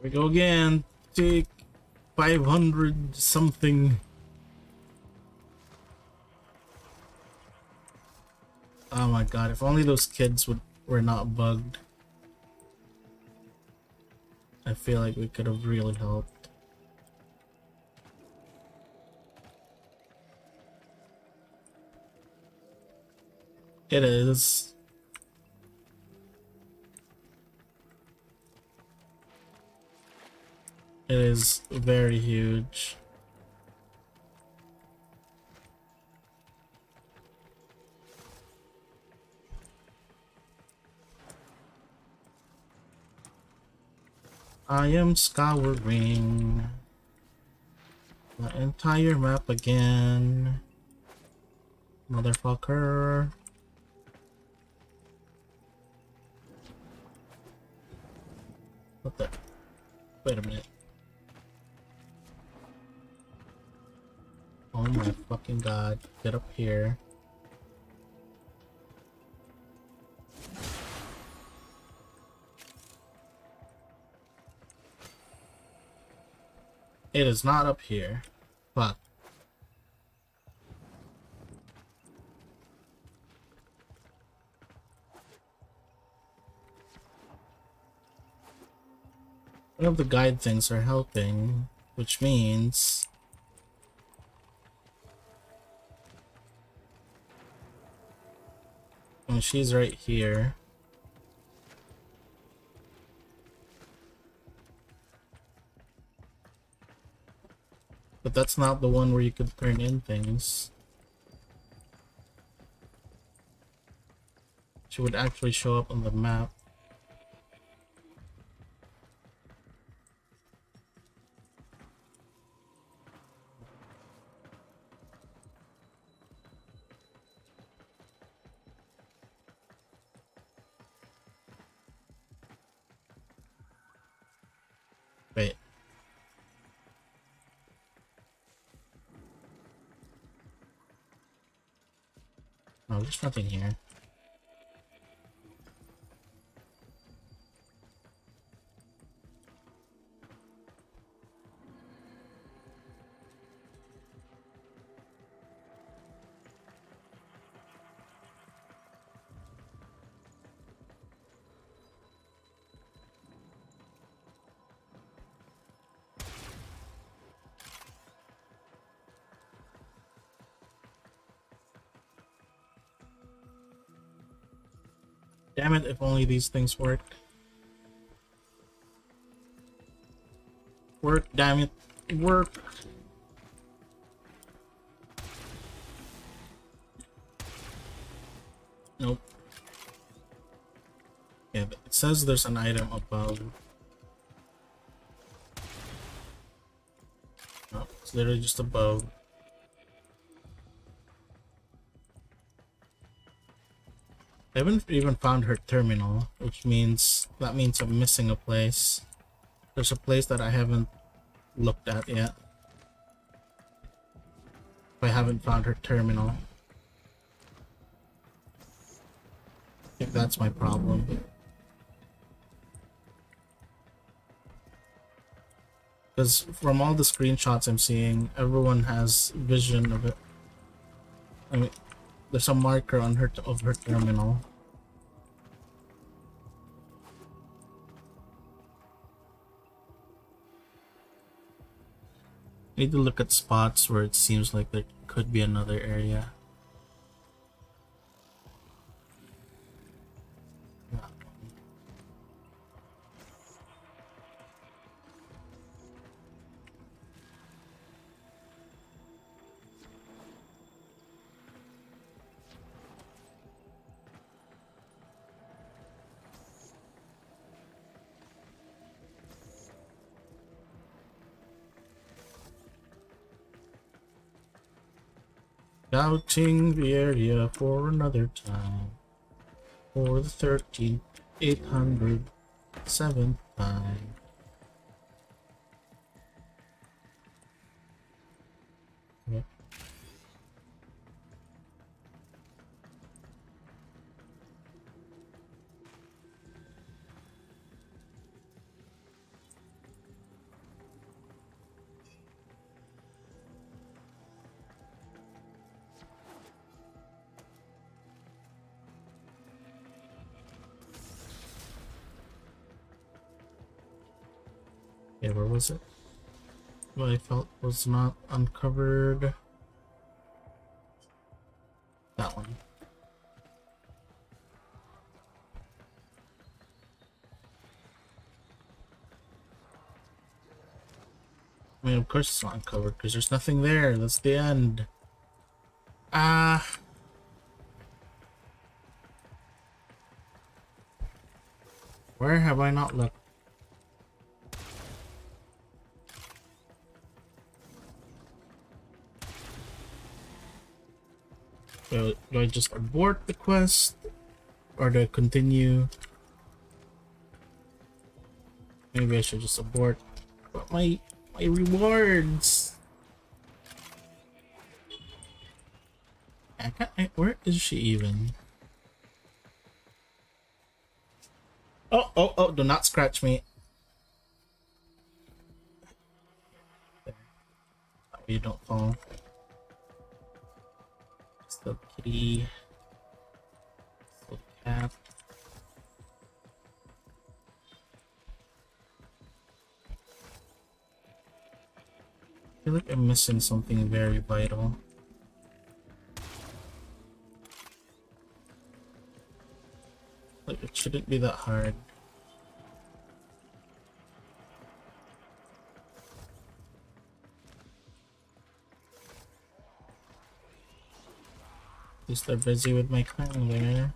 we go again. Take 500 something. Oh my god, if only those kids would were not bugged. I feel like we could have really helped. It is. It is very huge. I am scouring the entire map again. Motherfucker. What the? Wait a minute. Oh my fucking god. Get up here. It is not up here. but one of the guide things are helping, which means And she's right here. But that's not the one where you could turn in things. She would actually show up on the map. No, there's nothing here. Damn it, if only these things worked. Work, damn it. Work. Nope. Yeah, it says there's an item above. No, it's literally just above. I haven't even found her terminal, which means that means I'm missing a place. There's a place that I haven't looked at yet. I haven't found her terminal. I think that's my problem. Because from all the screenshots I'm seeing, everyone has vision of it. I mean, there's a marker on her of her terminal. Need to look at spots where it seems like there could be another area. Scouting the area for another time. For the 13th, 807th time. Was it? What I felt was not uncovered. That one. I mean, of course it's not uncovered, because there's nothing there. That's the end. Ah. Where have I not looked? Do, I just abort the quest? Or do I continue? Maybe I should just abort. But my my rewards. I can't, I, where is she even? Oh, oh, oh, do not scratch me. Oh, you don't fall. Still. I feel like I'm missing something very vital. Like it shouldn't be that hard. Least they're busy with my clan there.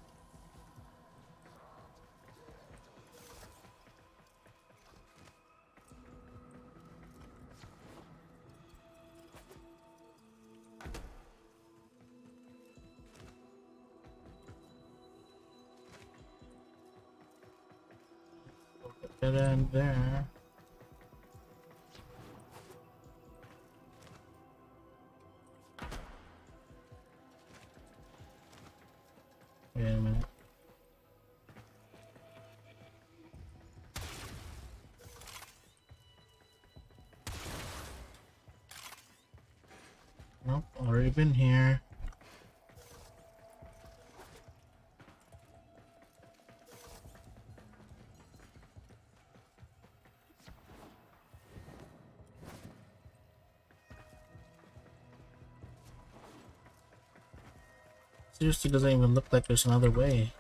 Seriously doesn't even look like there's another way.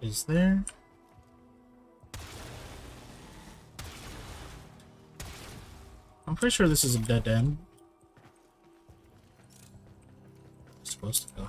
Is there? I'm pretty sure this is a dead end. It's supposed to go.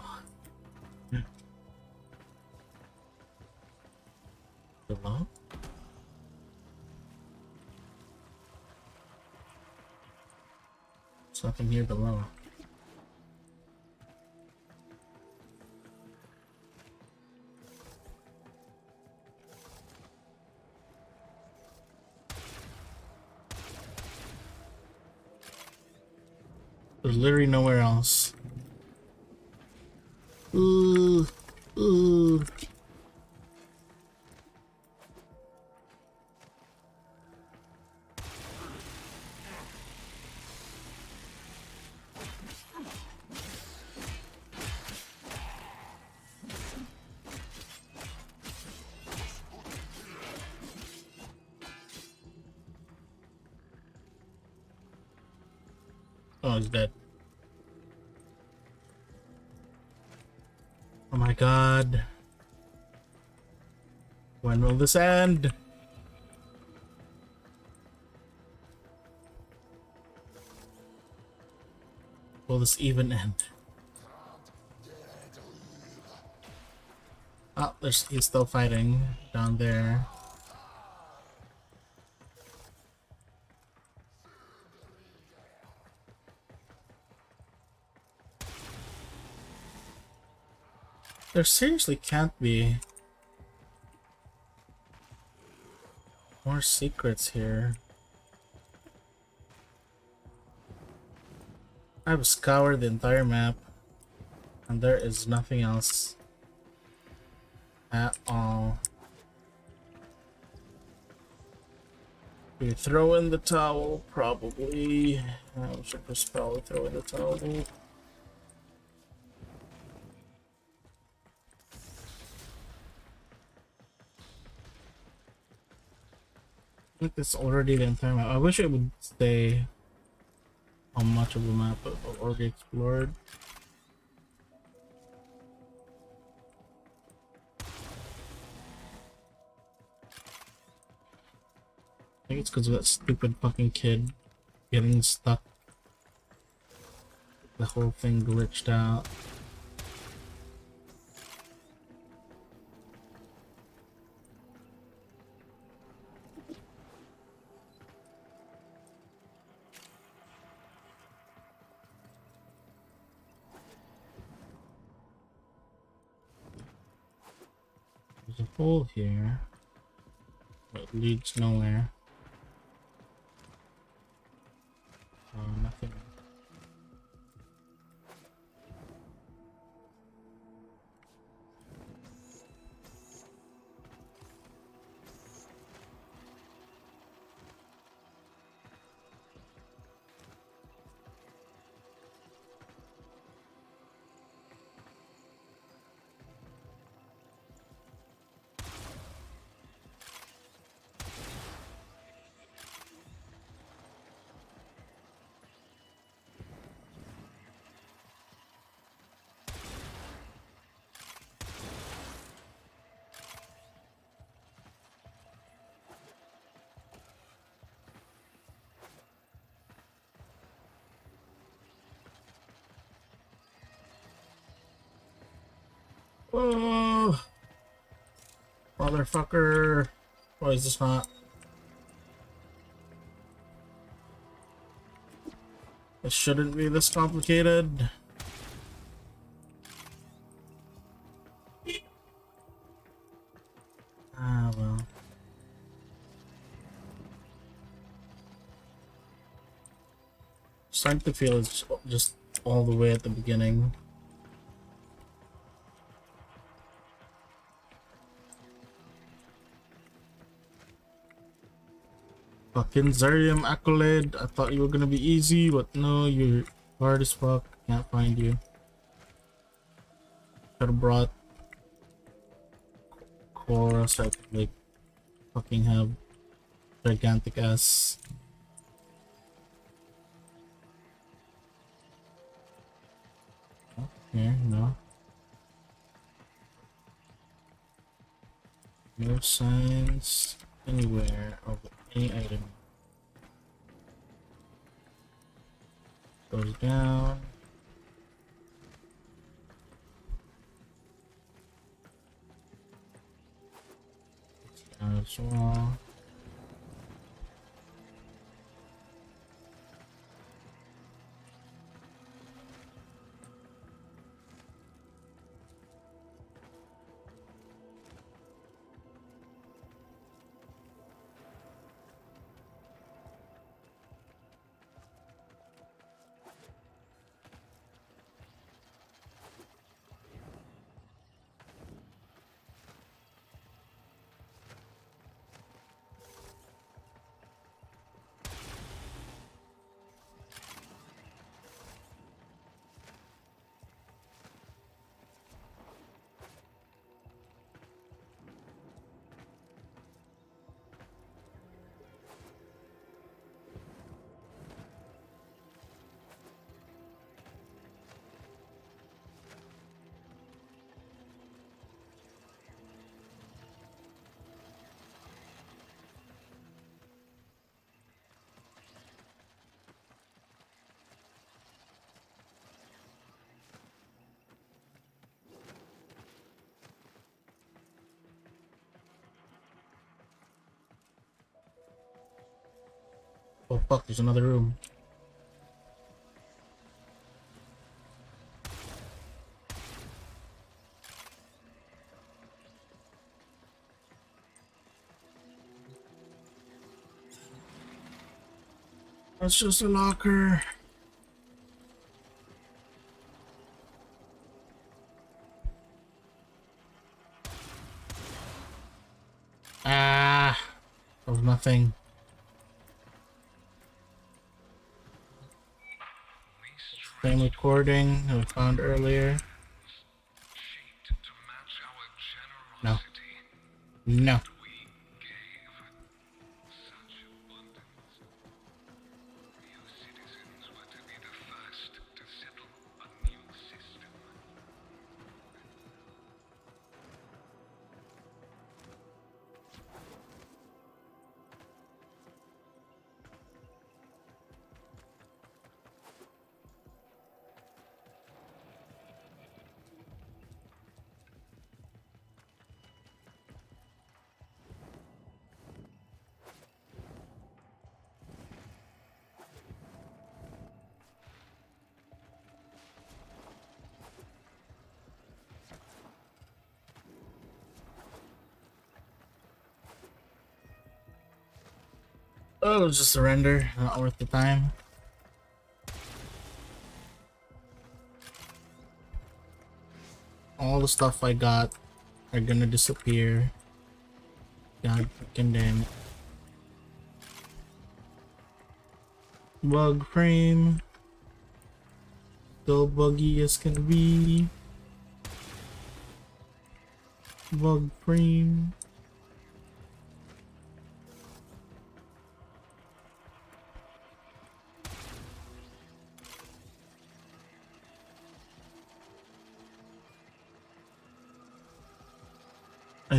Oh, dead. Oh my god. When will this end? Will this even end? Oh, there's he's still fighting down there. There seriously can't be more secrets here. I've scoured the entire map and there is nothing else at all. We throw in the towel, probably. I should just probably throw in the towel. Think it's already the entire map. I wish it would stay how much of the map I've already explored. I think it's because of that stupid fucking kid getting stuck. The whole thing glitched out. Hole here, it leads nowhere. Oh, Oh, motherfucker. Why is this not? It shouldn't be this complicated. Ah, well. Starting to feel it's just all the way at the beginning. Fucking Zariman Accolade. I thought you were gonna be easy, but no, you're hard as fuck. Can't find you. Could've brought Cora so I could like fucking have gigantic ass. Oh, Here, no. No signs anywhere of any item. Goes down. Down as well. Oh fuck, there's another room. That's just a locker. Ah, of nothing. Recording I found earlier. No. No. Oh, just surrender. Not worth the time. All the stuff I got are gonna disappear. God fucking damn it. Bug frame. Still buggy as can be. Bug frame.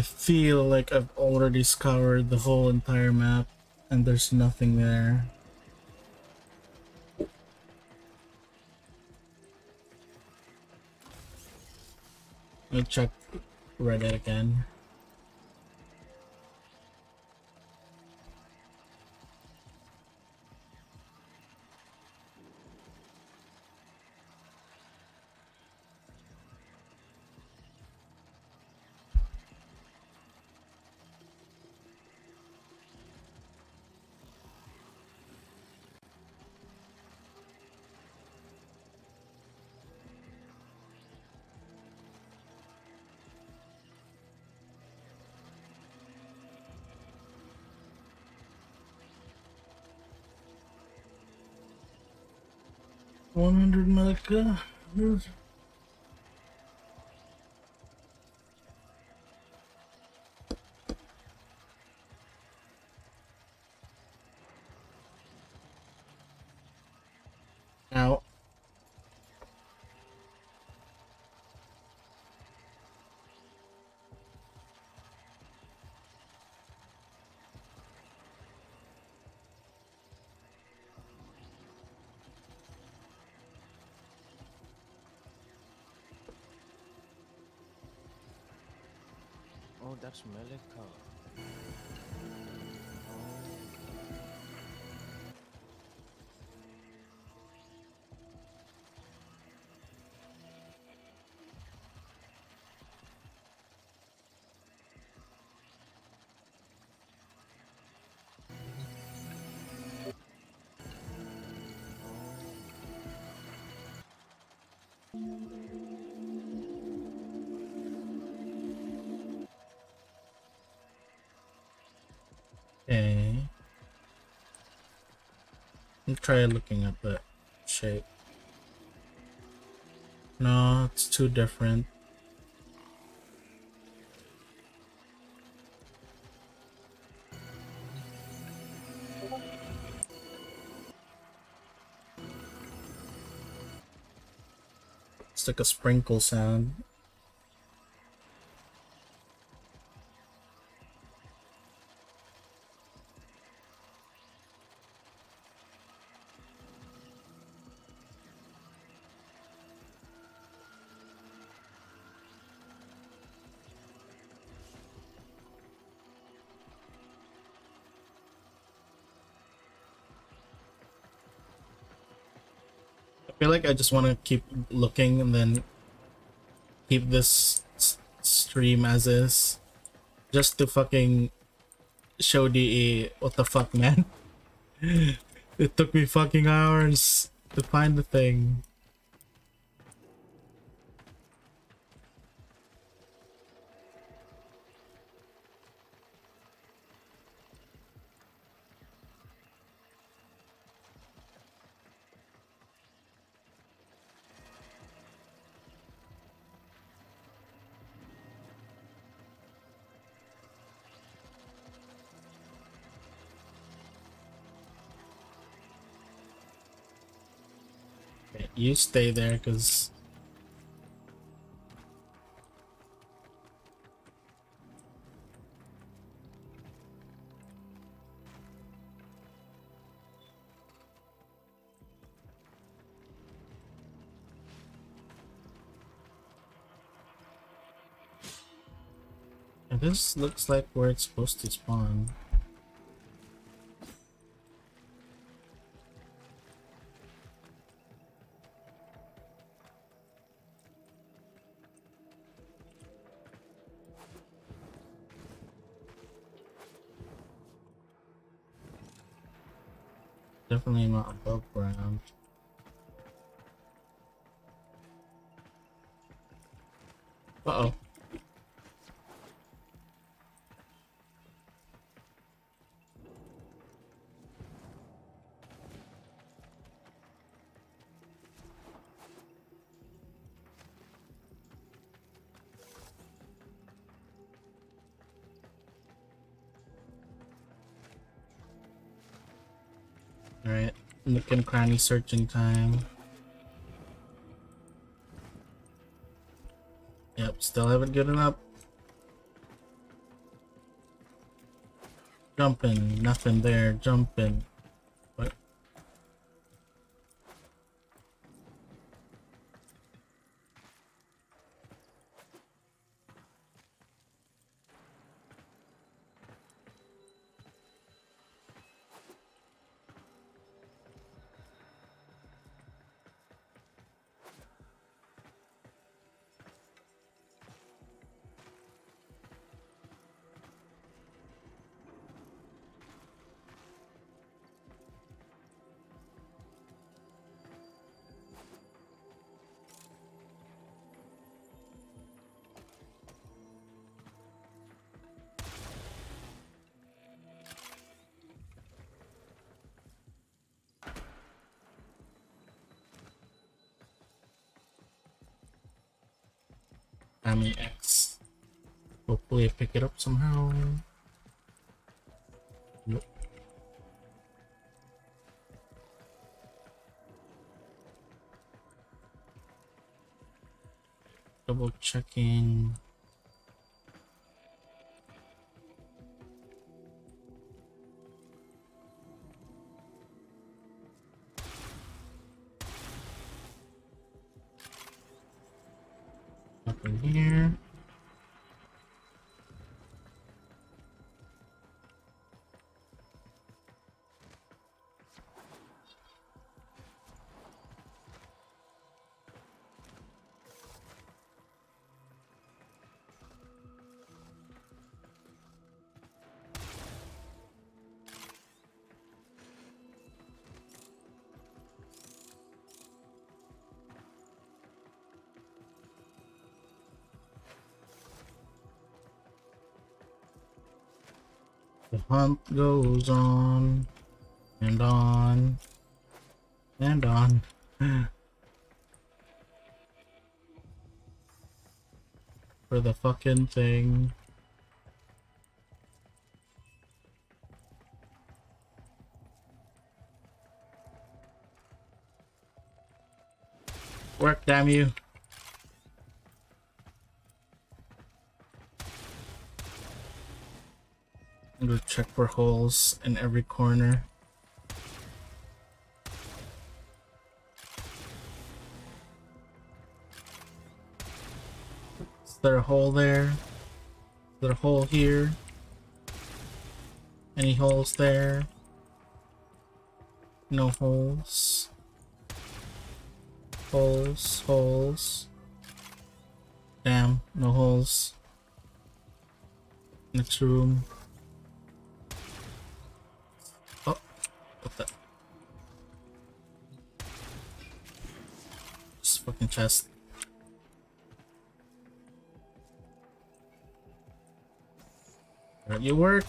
Feel like I've already scoured the whole entire map and there's nothing there. Let me check read it again. One hundred that's Melica. Okay. Let me try looking at the shape. No, it's too different. It's like a sprinkle sound. Just want to keep looking and then keep this stream as is. Just to fucking show the what the fuck, man. *laughs* it took me fucking hours to find the thing. You stay there, cause And this looks like where it's supposed to spawn. Searching time. Yep, still haven't given up. Jumping, nothing there, jumping. Family X. Hopefully I pick it up somehow. Nope. Double checking. Hunt goes on and on and on. *laughs* For the fucking thing. Holes in every corner. Is there a hole there? Is there a hole here? Any holes there? No holes. Holes, holes. Damn, no holes. Next room. Fucking chest. Where you work?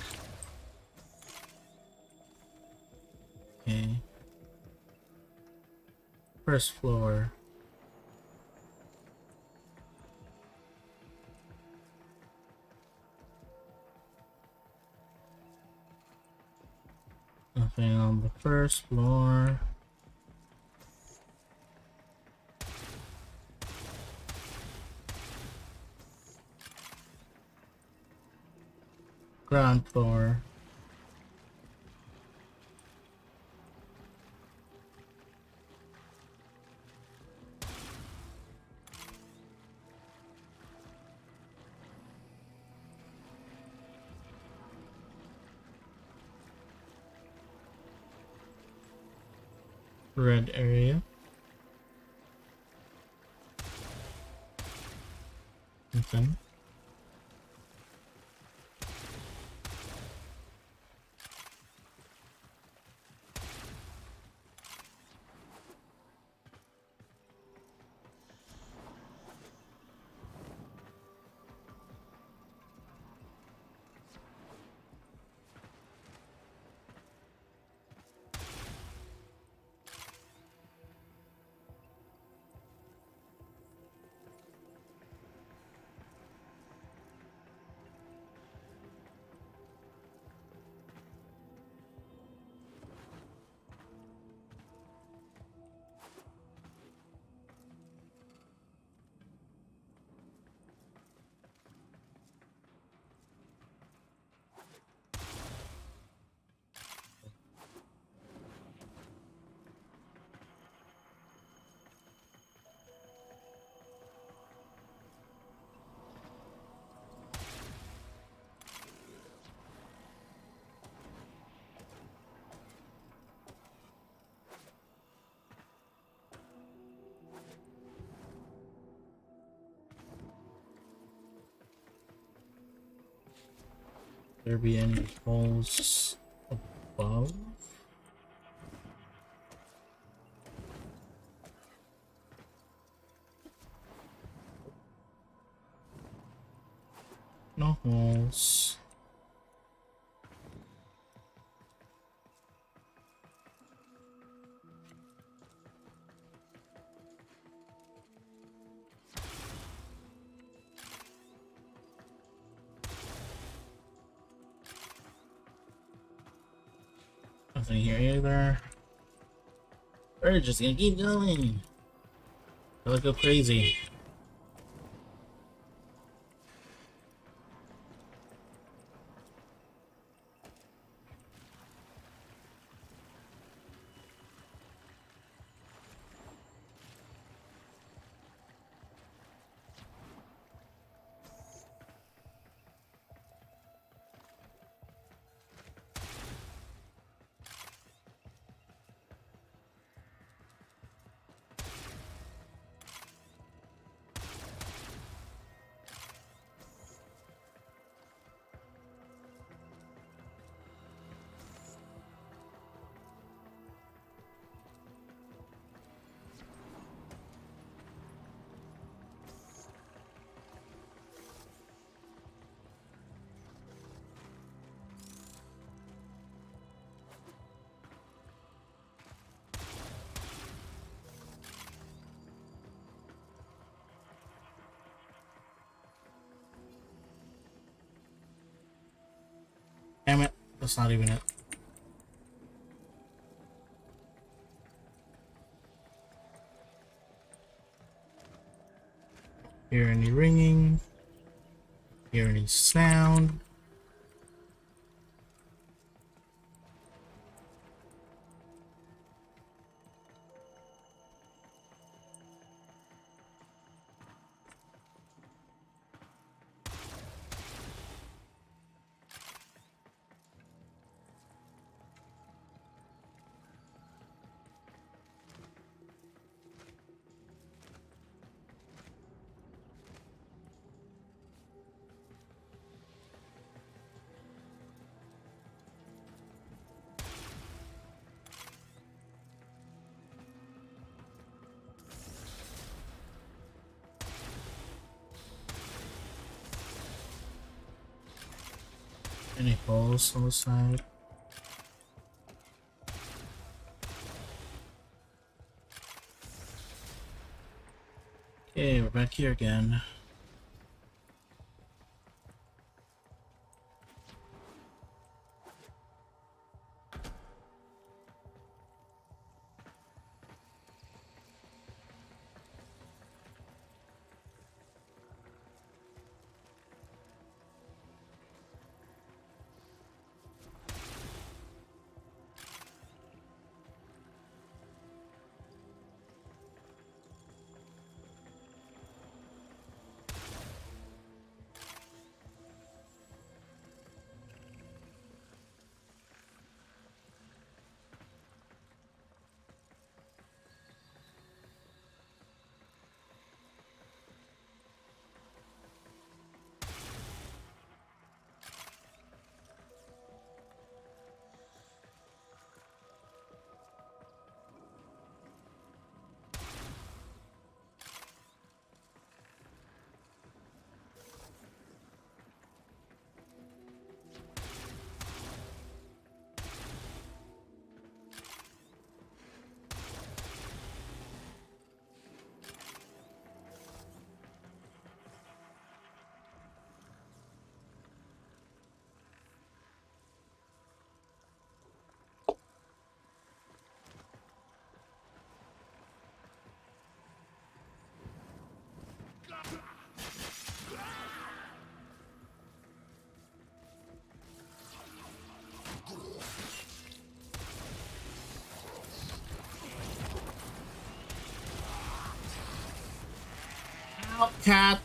Okay. First floor. Nothing on the first floor. Ground floor. Red area. Okay. There be any holes above? Nothing here either. We're just gonna keep going. Let's go crazy. That's not even it. Hear any ringing? Hear any sound? Okay, we're back here again. Out,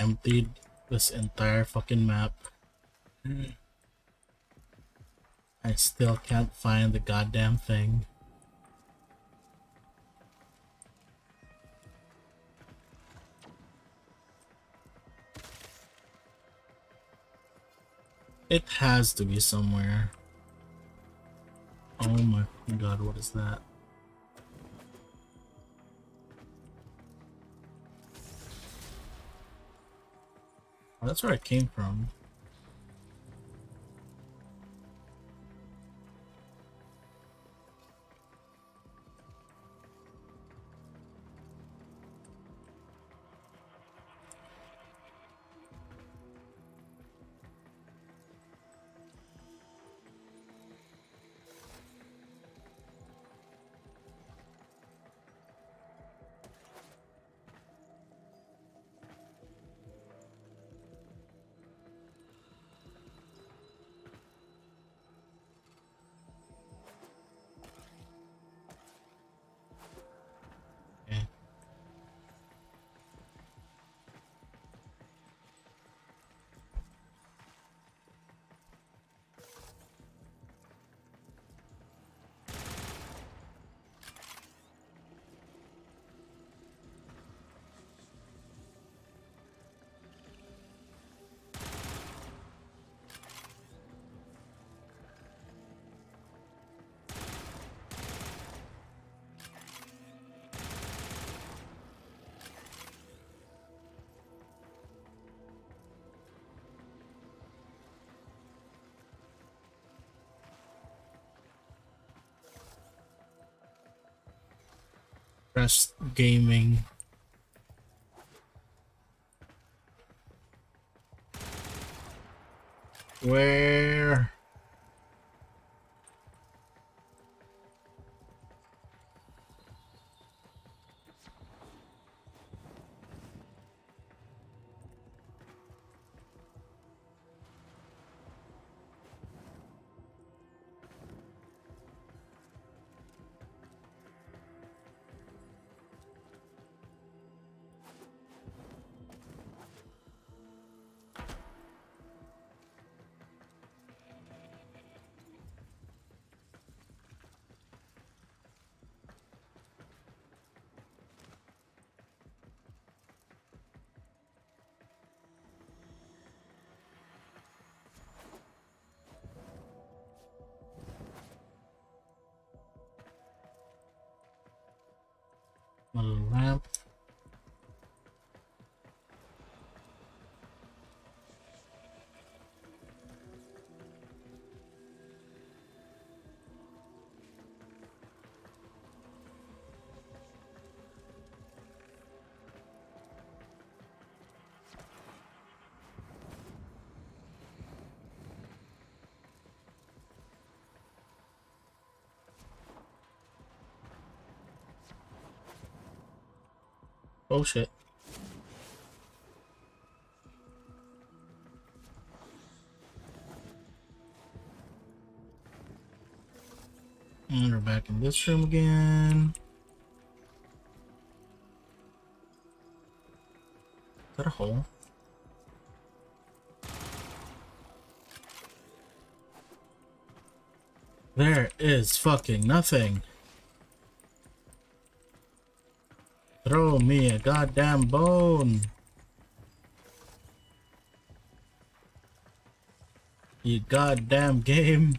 emptied this entire fucking map. Hmm. I still can't find the goddamn thing. It has to be somewhere. Oh my god, what is that? That's where I came from. Gaming. Where? A lamp. Oh shit. And we're back in this room again. Is that a hole? There is fucking nothing. Me a goddamn bone. You goddamn game.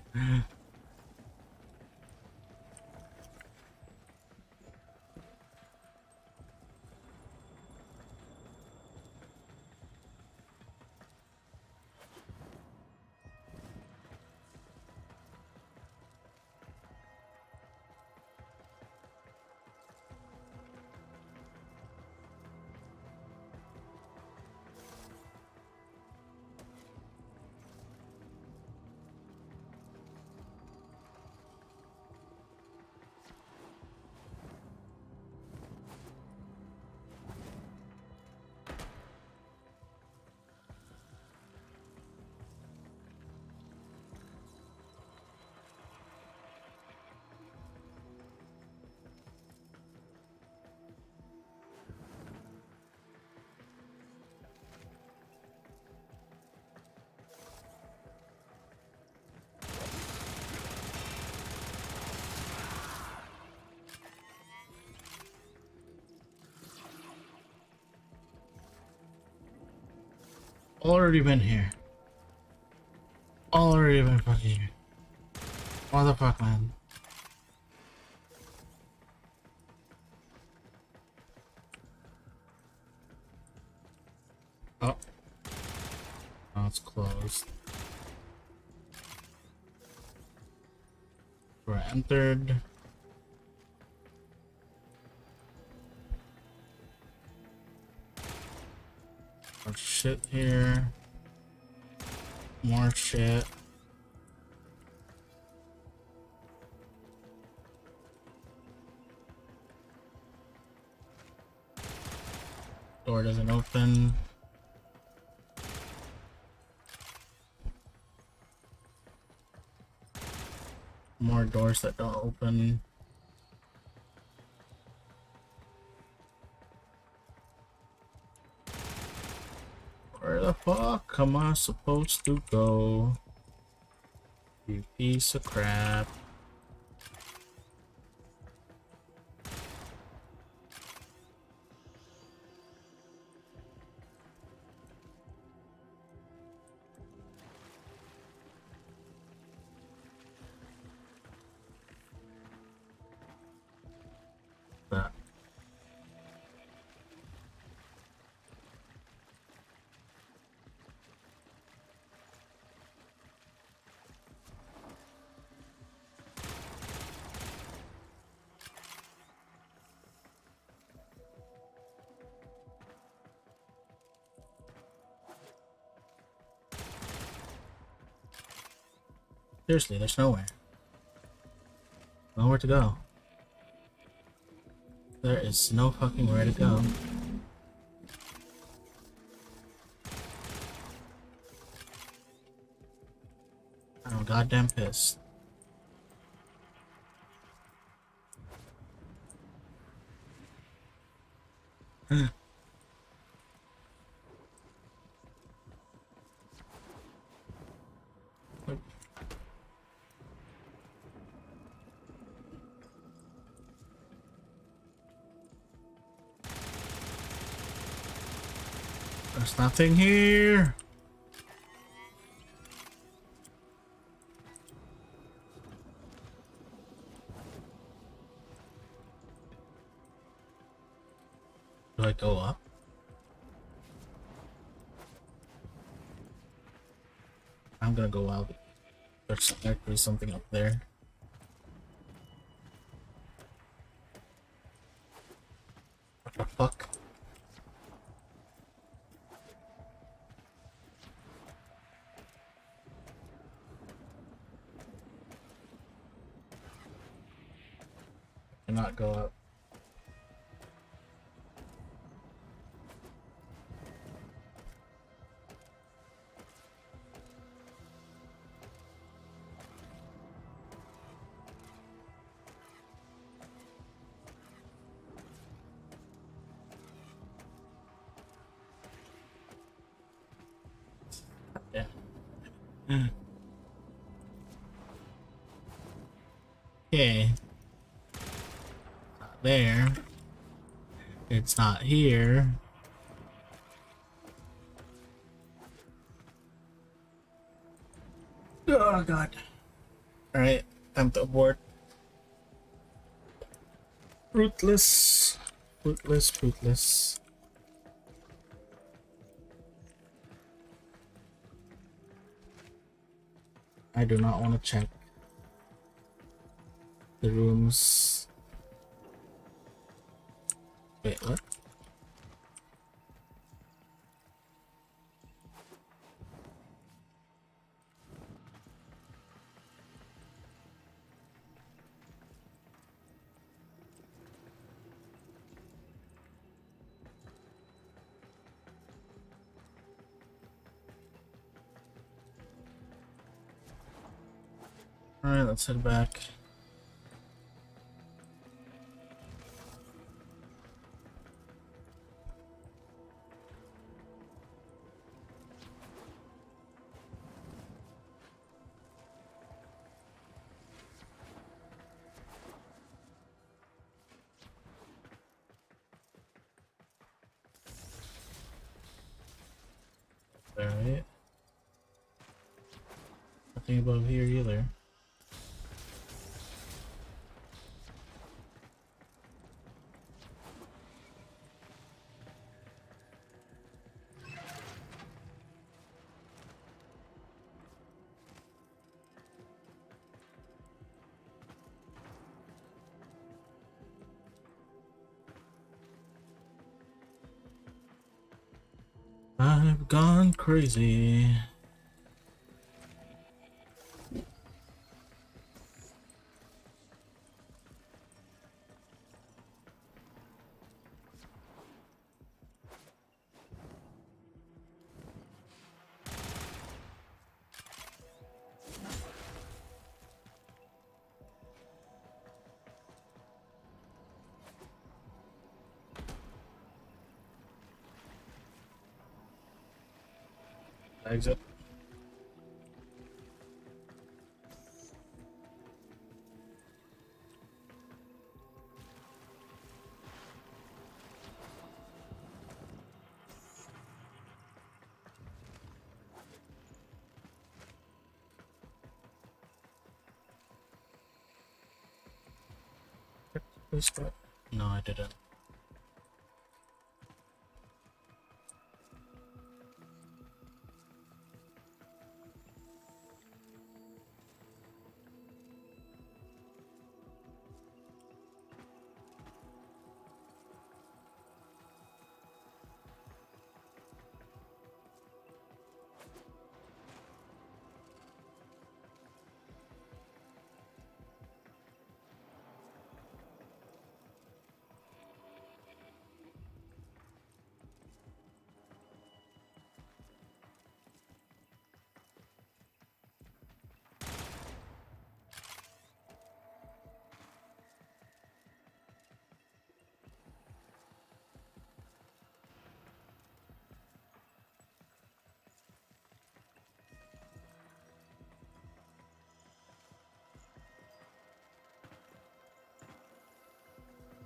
Already been here. Already been fucking here. What the fuck, man? Oh. Now it's closed. We're entered. Shit here. More shit. Door doesn't open. More doors that don't open. Am I supposed to go? You piece of crap. Seriously, there's nowhere. Nowhere to go. There is no fucking where to go. I'm goddamn pissed. Nothing here. Do I go up? I'm gonna go out. There's actually something up there. Okay. Not there. It's not here. Oh god. Alright, time to abort. Fruitless. Fruitless, fruitless. I do not want to check the rooms. Wait, what? Alright, let's head back. Above here either. I've gone crazy. No, I didn't.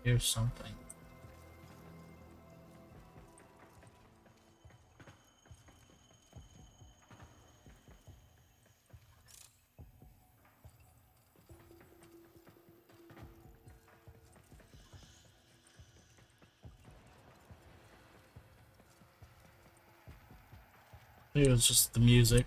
Here's something. It was just the music.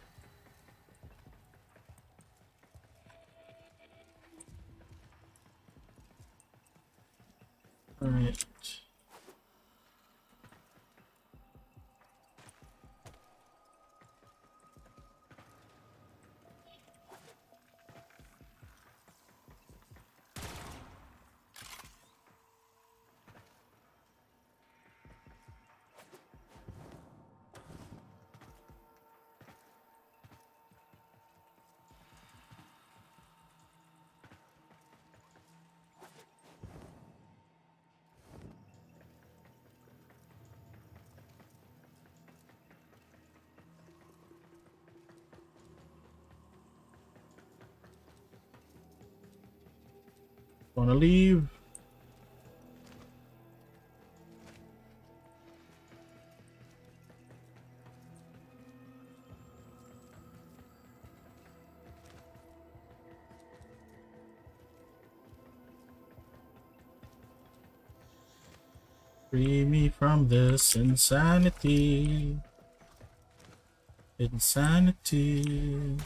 Wanna leave? Free me from this insanity. Insanity.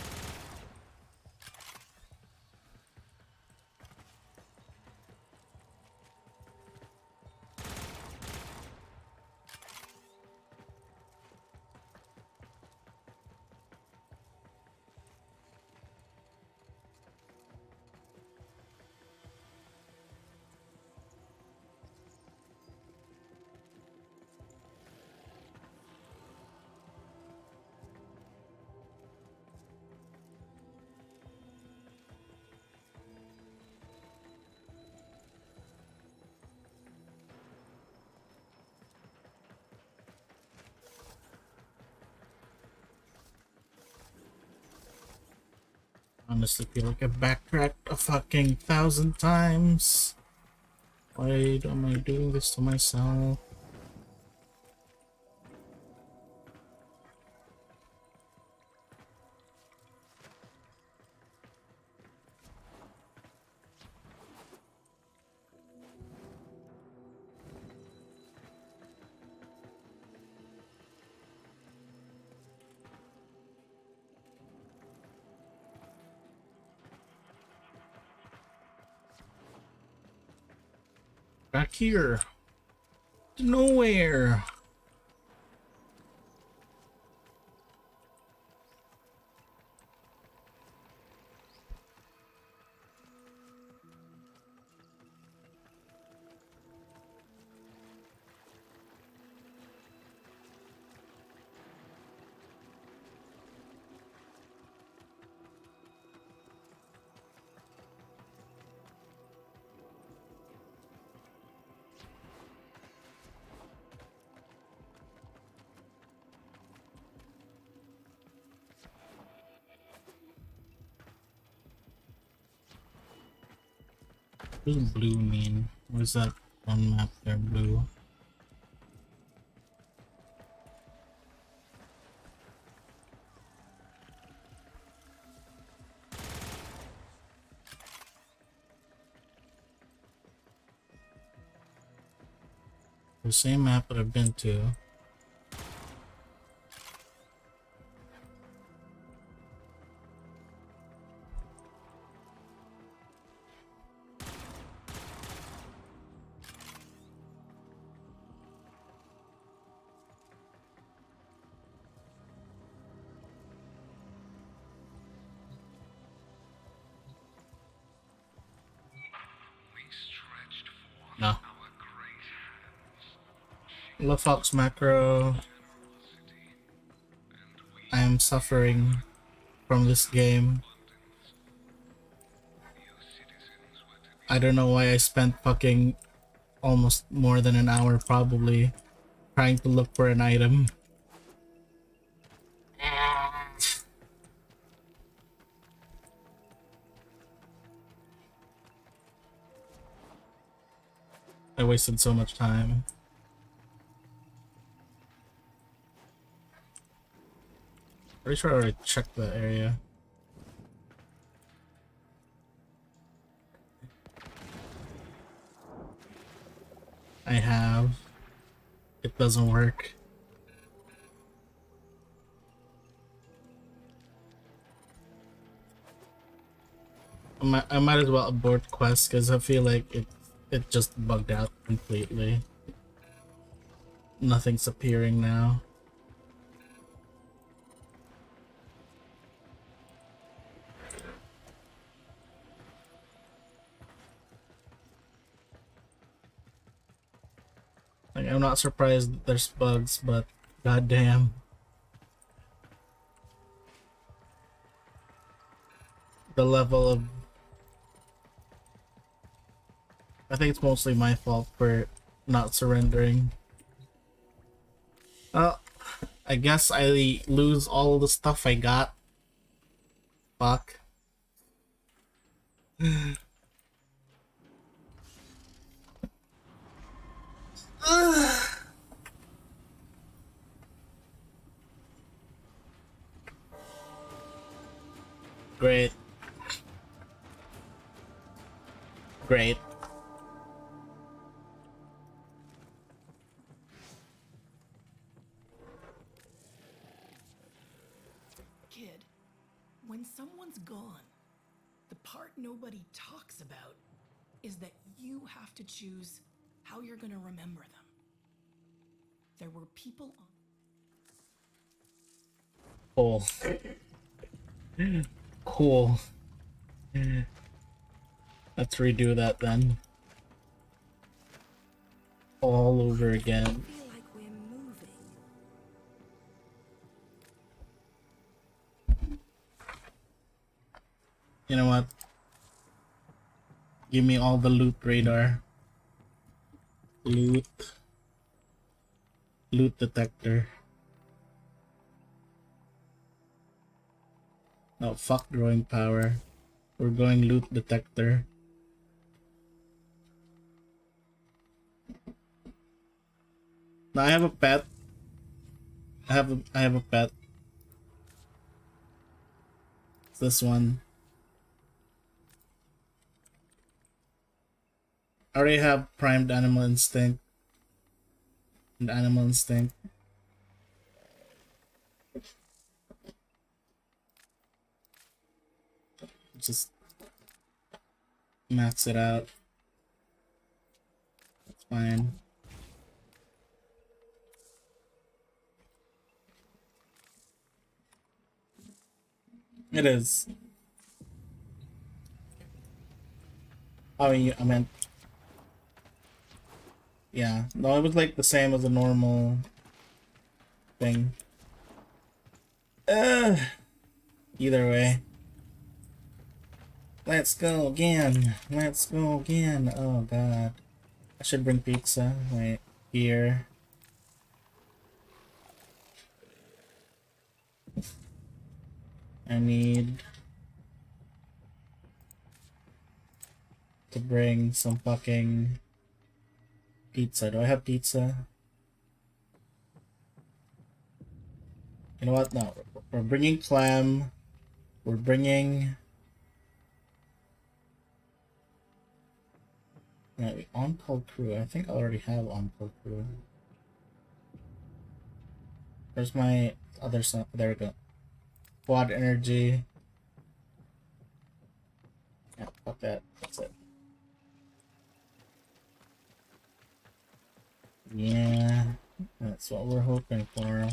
Honestly feel like I've backtracked a fucking thousand times. Why am I doing this to myself? Here. Nowhere. What does blue mean? What is that one map there, blue? The same map that I've been to. LaFox macro. I am suffering from this game. I don't know why I spent fucking almost more than an hour probably trying to look for an item. I wasted so much time. Pretty sure I already checked the area. I have. It doesn't work. I might, I might as well abort quest because I feel like it it just bugged out completely. Nothing's appearing now. Not surprised that there's bugs, but goddamn. The level of... I think it's mostly my fault for not surrendering. Well, I guess I lose all the stuff I got. Fuck. *sighs* *laughs* *sighs* Great. Great. Kid, when someone's gone, the part nobody talks about is that you have to choose how you're gonna remember them. There were people on. Cool. cool. Let's redo that then. All over again. You know what? Give me all the loot radar. Loot. Loot detector. No, fuck drawing power. We're going loot detector. Now I have a pet. I have a I have a pet. It's this one. I already have primed animal instinct and animal instinct. Just max it out. That's fine. It is. Oh, you, I meant. Yeah, no, it was like the same as a normal thing. Uh, either way. Let's go again. Let's go again. Oh god. I should bring pizza. Wait, here. I need to bring some fucking pizza. Do I have pizza? You know what? No, we're bringing clam. We're bringing. On-call crew. I think I already have on-call crew. Where's my other son? There we go. Quad energy. Yeah, fuck that. That's it. Yeah, that's what we're hoping for.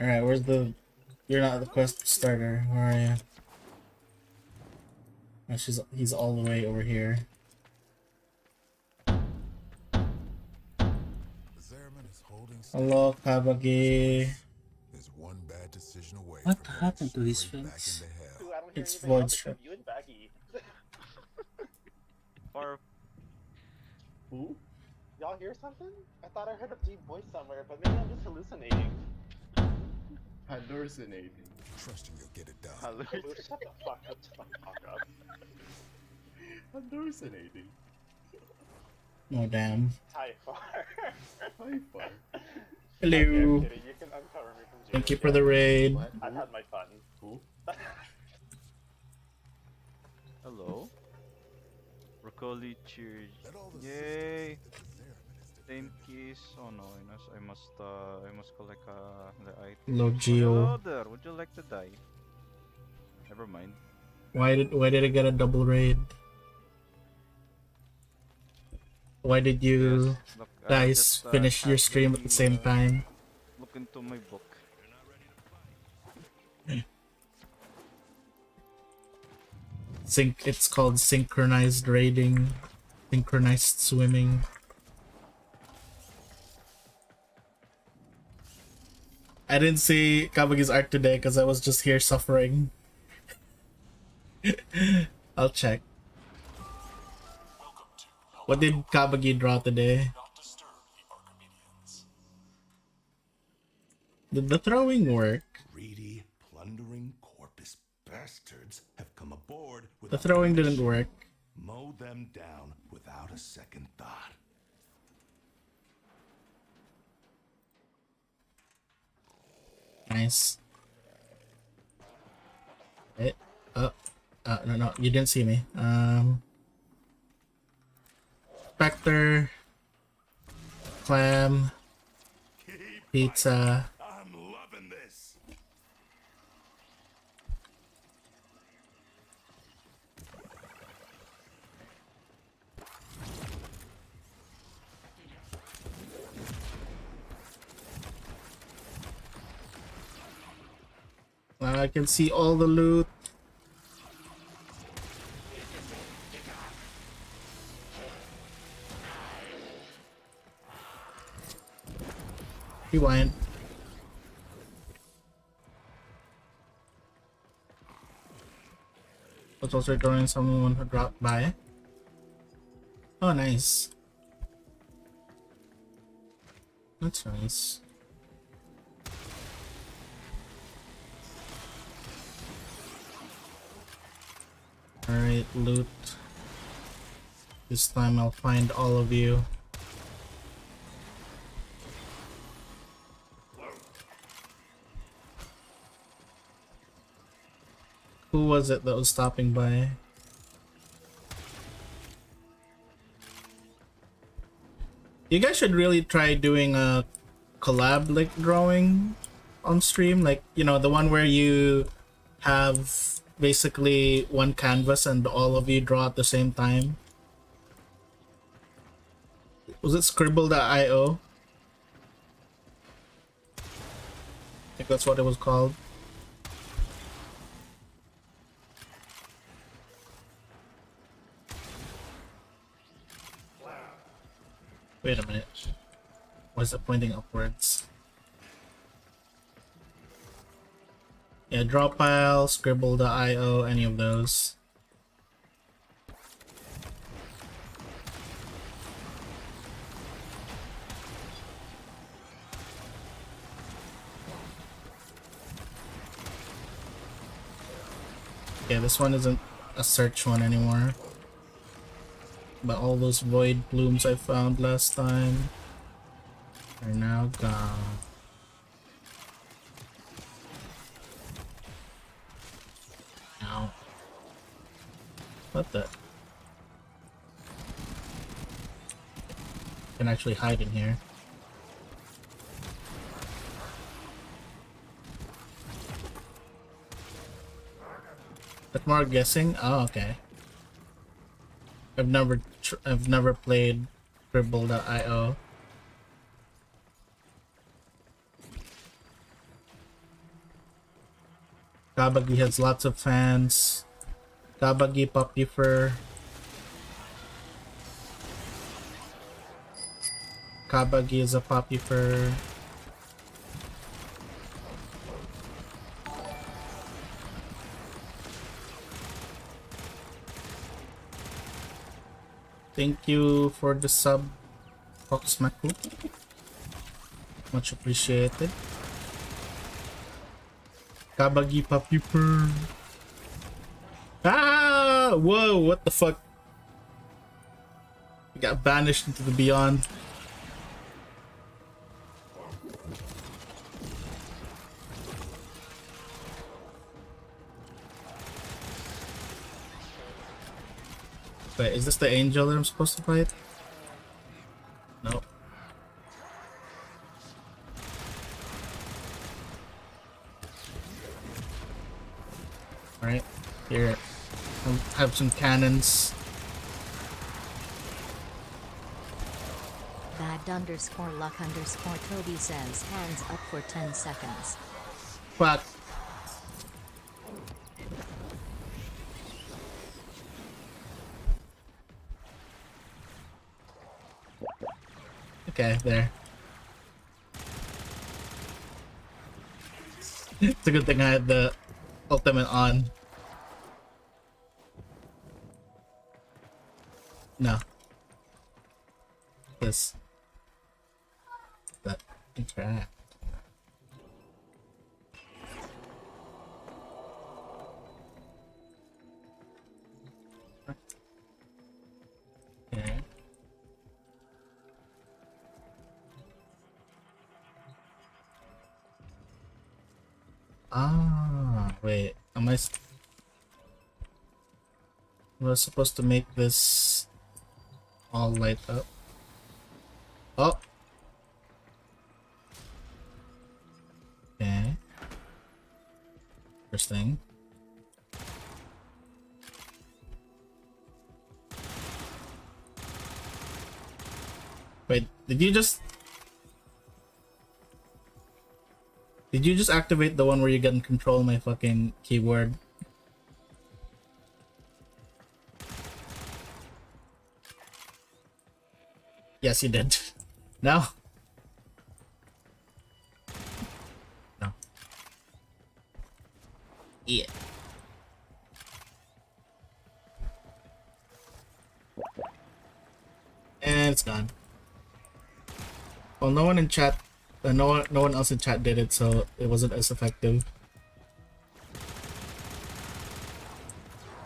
Alright, where's the... You're not the quest starter. Where are you? Oh, she's, he's all the way over here. Hello, Kabagi. Is one bad decision away What happened to his face? into hell. Dude, I don't It's anything void else strip. except You and Baggy. or Who? y'all hear something? I thought I heard a deep voice somewhere, but maybe I'm just hallucinating. Hallucinating. Trusting you'll get it done. Hallucinating. Shut the fuck up. Shut the fuck up. Hallucinating. Oh, damn. Typhar. Typhar. Hello. Okay, I'm. You can uncover me from jail. Thank you for the raid. I've had my fun. Who? *laughs* Hello. Broccoli cheers. Yay! Same keys. Oh no, I must, I must, uh, I must collect uh, the item. Hello, Geo. Hello. Would you like to die? Never mind. Why did why did I get a double raid? Why did you Look, uh, guys just, uh, finish your stream at the same time? Look into my book. Sync it's called synchronized raiding, synchronized swimming. I didn't see Kabagi's art today because I was just here suffering. *laughs* I'll check. What did Kabagi draw today? Did the throwing work? Greedy, plundering corpus bastards have come aboard with The throwing didn't work. Mow them down without a second thought. Nice. It. Oh. Uh, no, no, you didn't see me. Um. Spectre. Clam. Pizza. I'm loving this. Uh, I can see all the loot. Rewind. Was also drawing someone who dropped by. Oh, nice. That's nice. Alright, loot. This time I'll find all of you. Who was it that was stopping by? You guys should really try doing a collab like drawing on stream like you know the one where you have basically one canvas and all of you draw at the same time. Was it Skribbl.io? I think that's what it was called. Wait a minute. Why is it pointing upwards? Yeah, Drawpile, Skribbl.io, any of those. Yeah, this one isn't a search one anymore. But all those void blooms I found last time are now gone. Ow. What the? Can actually hide in here. That's more guessing? Oh, okay. I've never I've never played Dribble.io. Kabagi has lots of fans. Kabagi Puppy Fur. Kabagi is a puppy fur. Thank you for the sub, Foxmaku. Much appreciated. Kabagi Puppy Fur. Ah! Whoa, what the fuck? I got banished into the beyond. Wait, is this the angel that I'm supposed to fight? Nope. Alright, here. Some cannons. Bad underscore luck underscore Toby says hands up for 10 seconds. Fuck. Okay, there. *laughs* it's a good thing I had the ultimate on. No. This. That interact. Okay. Ah, wait. Am I? supposed to make this all light up? Oh. Okay. First thing. Wait, did you just Did you just activate the one where you can control my fucking keyboard? Yes, you did. No? No. Yeah. And it's gone. Well, no one in chat, uh, no one, no one else in chat did it, so it wasn't as effective.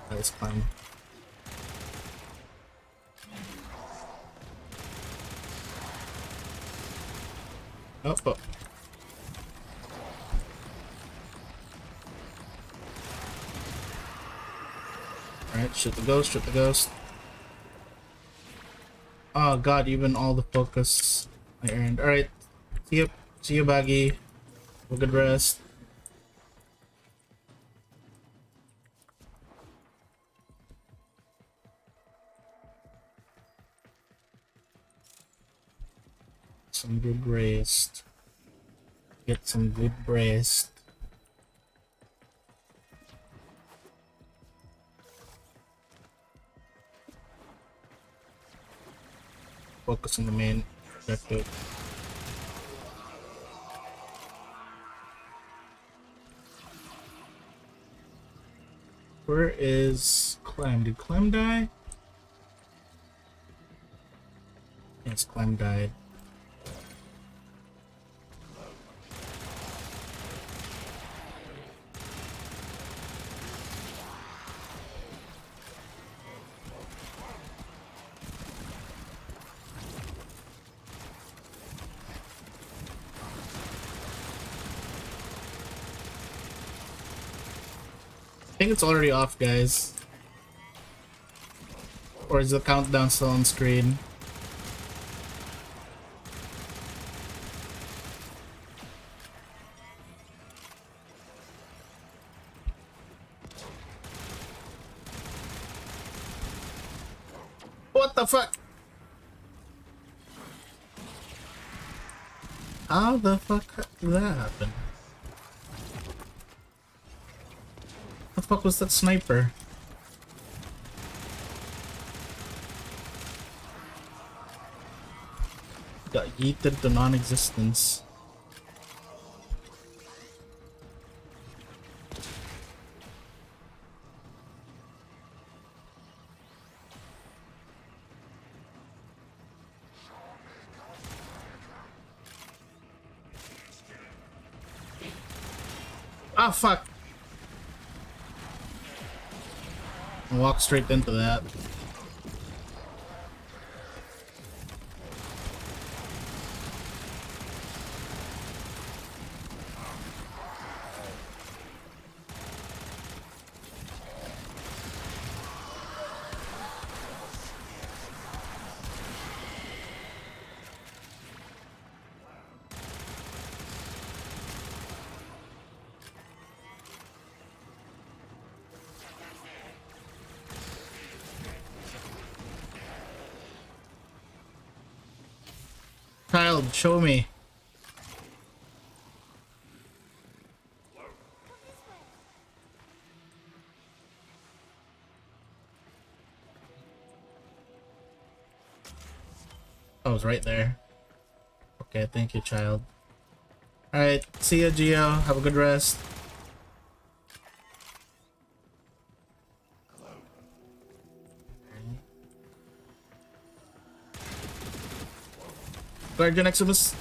That was fun. Oh, oh. Alright, shoot the ghost, shoot the ghost. Oh god, even all the focus I earned. Alright, see you, see you, Baggy. Have a good rest. Some good rest. Focus on the main objective. Where is Clem? Did Clem die? Yes, Clem died. Think it's already off, guys. Or is the countdown still on screen? What the fuck? How the fuck did that happen? The fuck was that sniper? Got yeeted to non-existence. Straight into that. Child, show me. Oh, I was right there. Okay, thank you, child. Alright, see ya, Geo. Have a good rest. Guardian Eximus.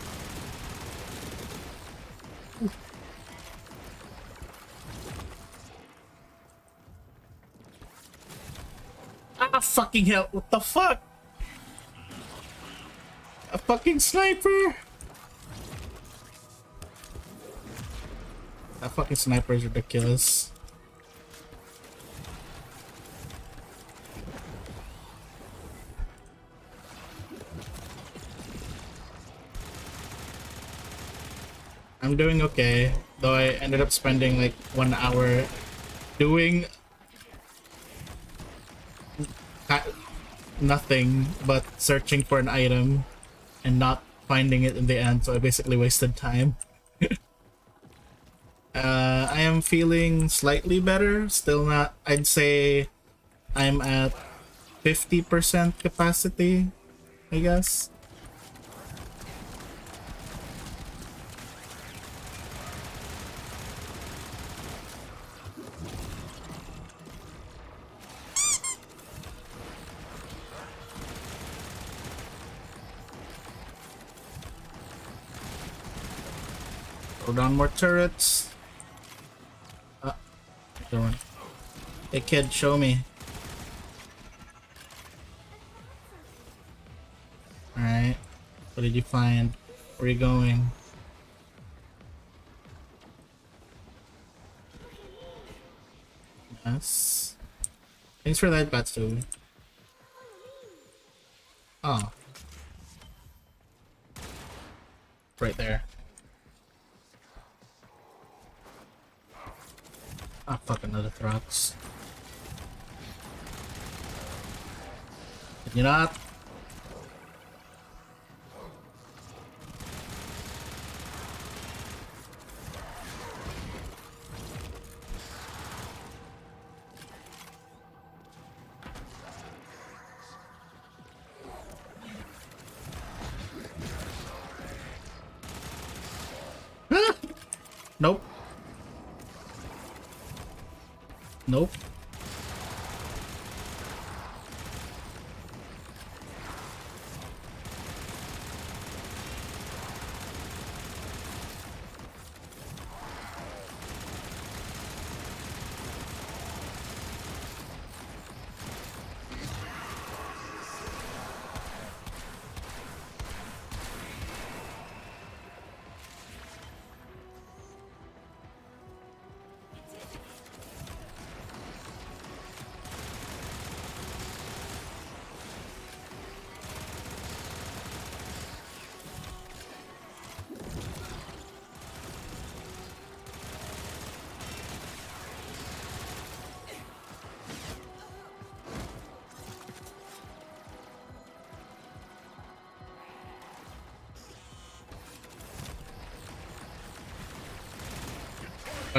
Ah, fucking hell. What the fuck? A fucking sniper! That fucking sniper is ridiculous. Okay, though I ended up spending like one hour doing nothing but searching for an item and not finding it in the end, so I basically wasted time. *laughs* uh, I am feeling slightly better, still not, I'd say I'm at 50% capacity, I guess. More turrets. Ah, one. Hey kid, show me. Alright. What did you find? Where are you going? Yes. Thanks for that, Batsu. Oh. Right there. Ah, Thrax. Did you not?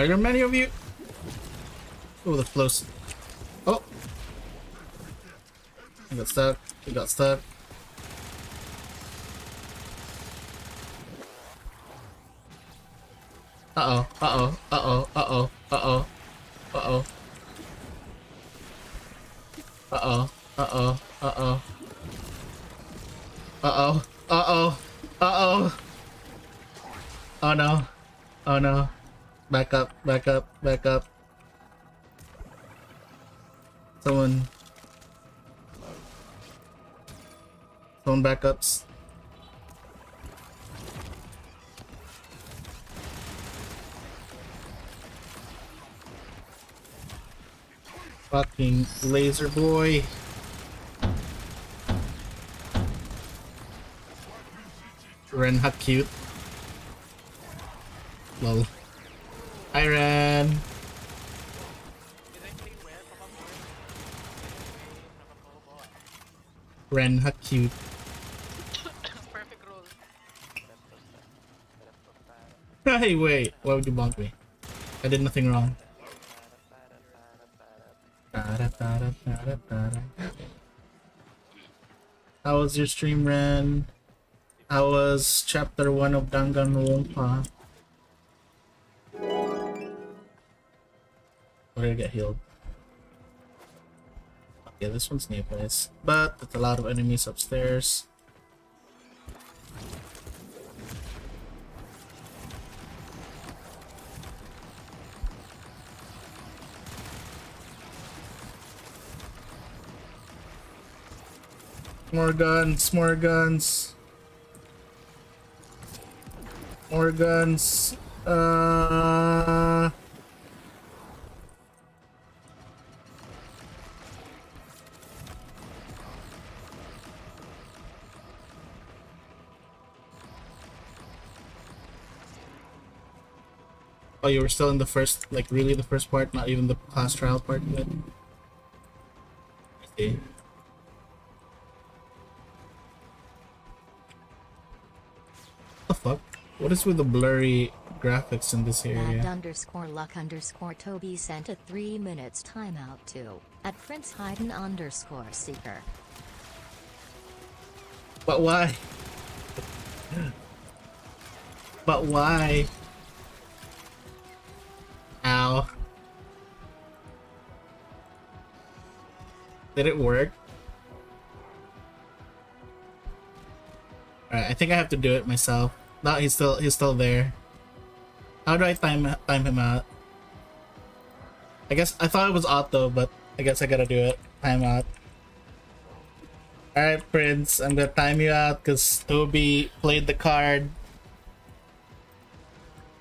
Are there many of you? Oh, the close. Oh! I got stuck. We got stuck. Backups. Fucking laser boy. Ren, how cute. Lol. Hi Ren. Ren, how cute. *laughs* hey, wait. Why would you bonk me? I did nothing wrong. *laughs* How was your stream, Ren? How was chapter 1 of Danganronpa? Did I get healed? Yeah, this one's new place. But there's a lot of enemies upstairs. More guns, more guns. More guns. Uh Oh, you were still in the first, like really the first part, not even the class trial part yet? I see. What is with the blurry graphics in this Matt area? underscore luck underscore Toby sent a three minutes timeout to at Prince Hayden underscore seeker. But why? But why? Ow. Did it work? Alright, I think I have to do it myself. No, he's still he's still there. How do I time time him out? I guess I thought it was auto, but I guess I gotta do it. Time out. Alright, Prince, I'm gonna time you out because Toby played the card.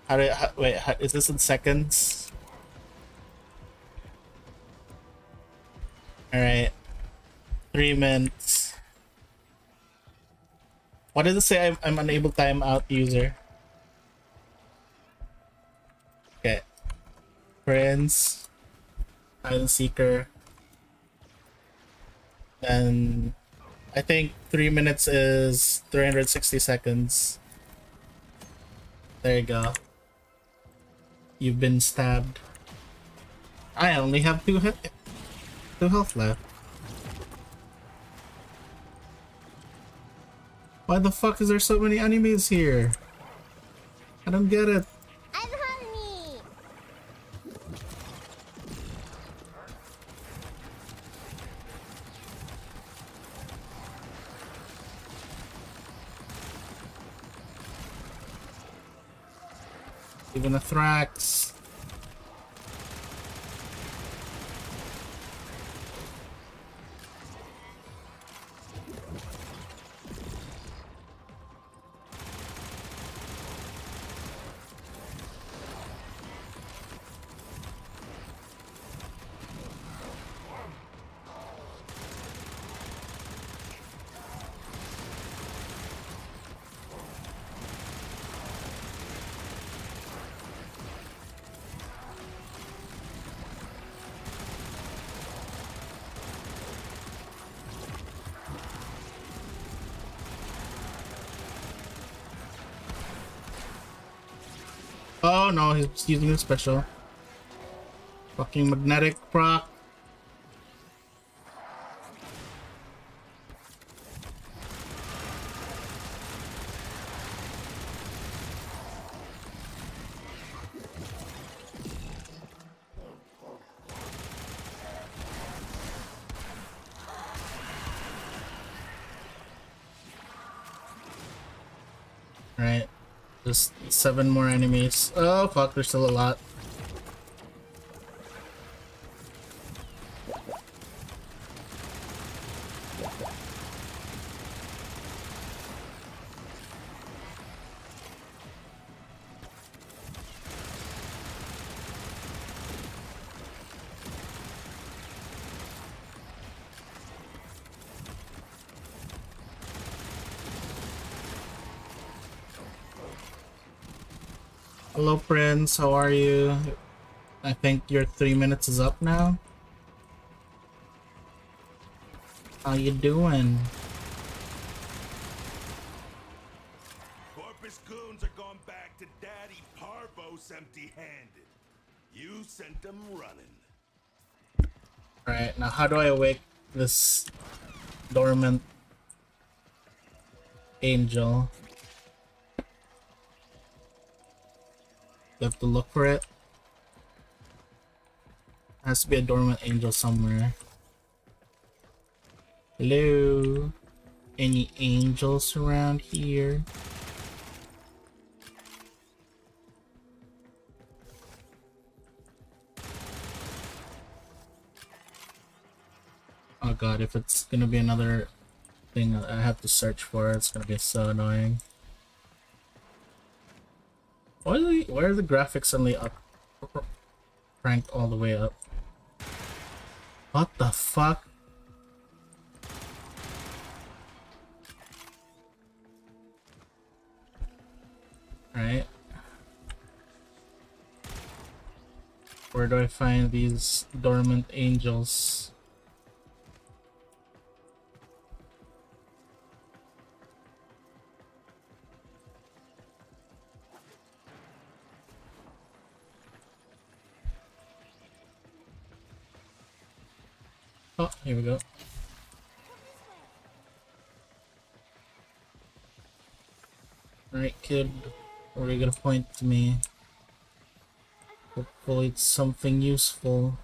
How do how, wait? How, is this in seconds? All right, three minutes. What does it say? I'm, I'm unable timeout user. Okay, Prince, Island Seeker, and I think three minutes is 360 seconds. There you go. You've been stabbed. I only have two he two health left. Why the fuck is there so many enemies here? I don't get it. I'm honey. Even a Thrax. Using a special. Fucking magnetic proc. Just seven more enemies. Oh fuck, there's still a lot. Hello Prince, how are you? I think your three minutes is up now. How you doing? Corpus goons are going back to Daddy Parvos empty-handed. You sent them running. Alright, now how do I wake this dormant angel? You have to look for it. Has to be a dormant angel somewhere. Hello? Any angels around here? Oh god, if it's gonna be another thing I have to search for, it's gonna be so annoying. Why are, the, graphics suddenly up? Cranked all the way up. What the fuck? Alright. Where do I find these dormant angels? Me? Hopefully it's something useful.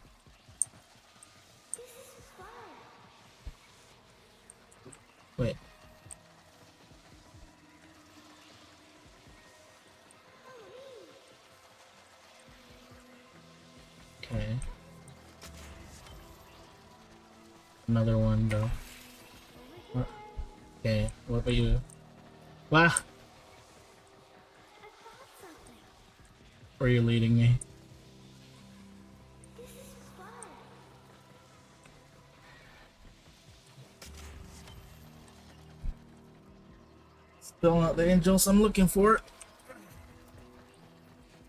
Angels I'm looking for.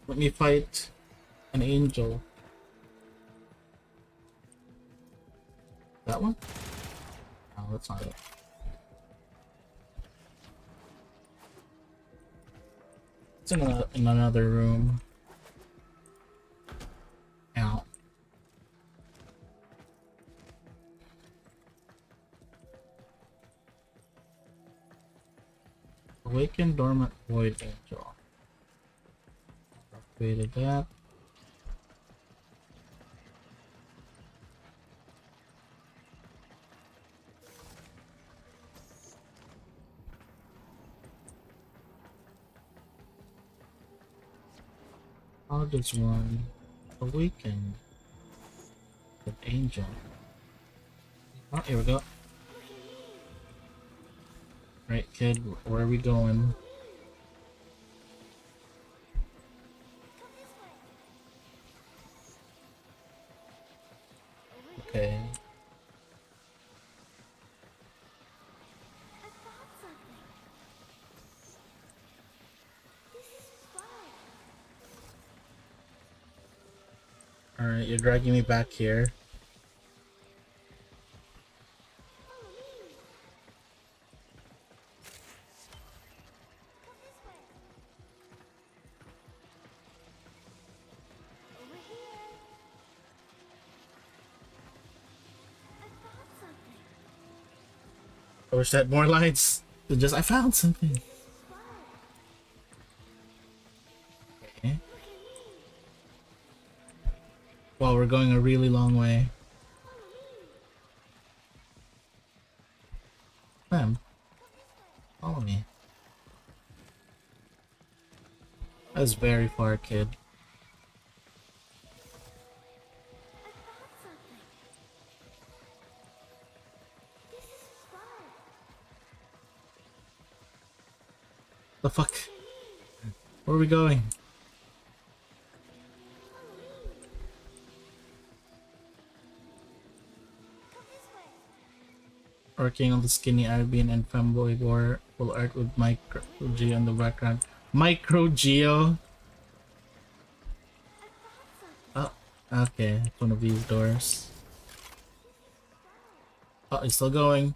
Let me fight an angel. That one? No, that's not it. It's another Angel. Created that. How does one awaken an angel? Oh, here we go. Right, kid, where are we going? You're dragging me back here. I wish had more lights. It just I found something. We're going a really long way. Ma'am, follow me. That's very far, kid. The fuck? Where are we going? Working on the skinny Arabian and femboy war full art with micro Geo in the background. Micro Geo? Oh, okay. One of these doors. Oh, it's still going.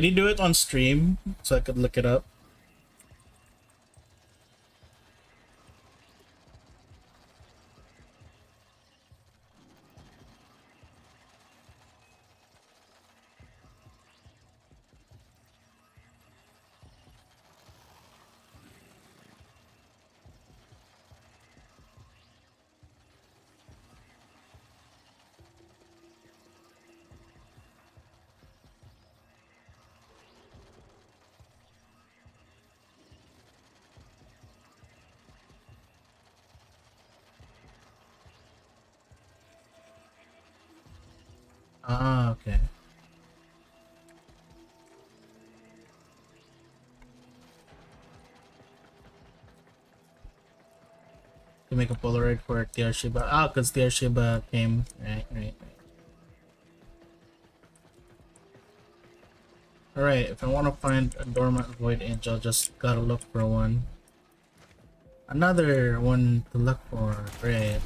Did he do it on stream so I could look it up? Make a Polaroid for TR Shiba. Ah, because TR Shiba came. Right, right, right. Alright, if I want to find a Dormant Void Angel, just gotta look for one. Another one to look for. Great.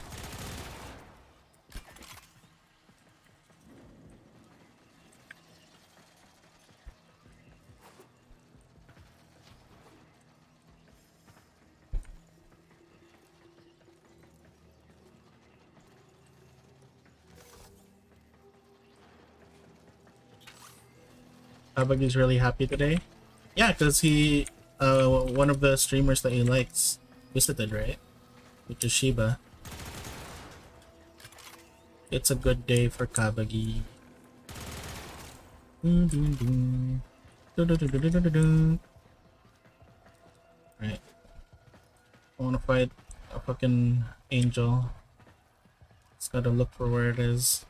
Is really happy today. Yeah, because he, uh, one of the streamers that he likes visited, right? Which is Shiba. It's a good day for Kabagi. Right. I wanna fight a fucking angel. Just gotta look for where it is.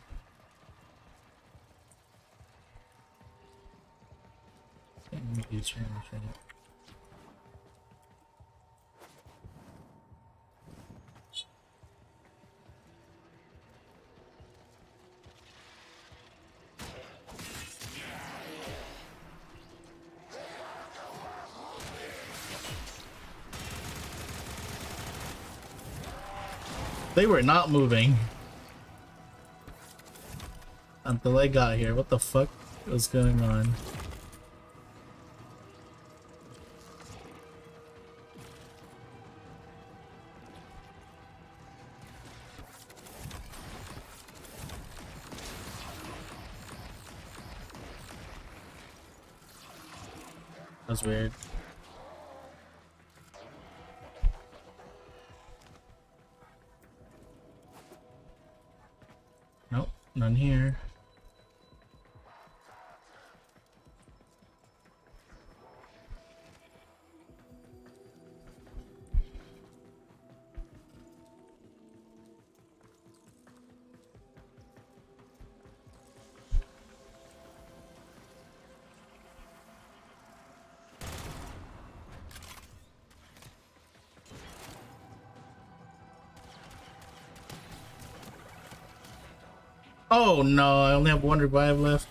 They were not moving. Until I got here. What the fuck was going on? Weird. Oh no, I only have one revive left.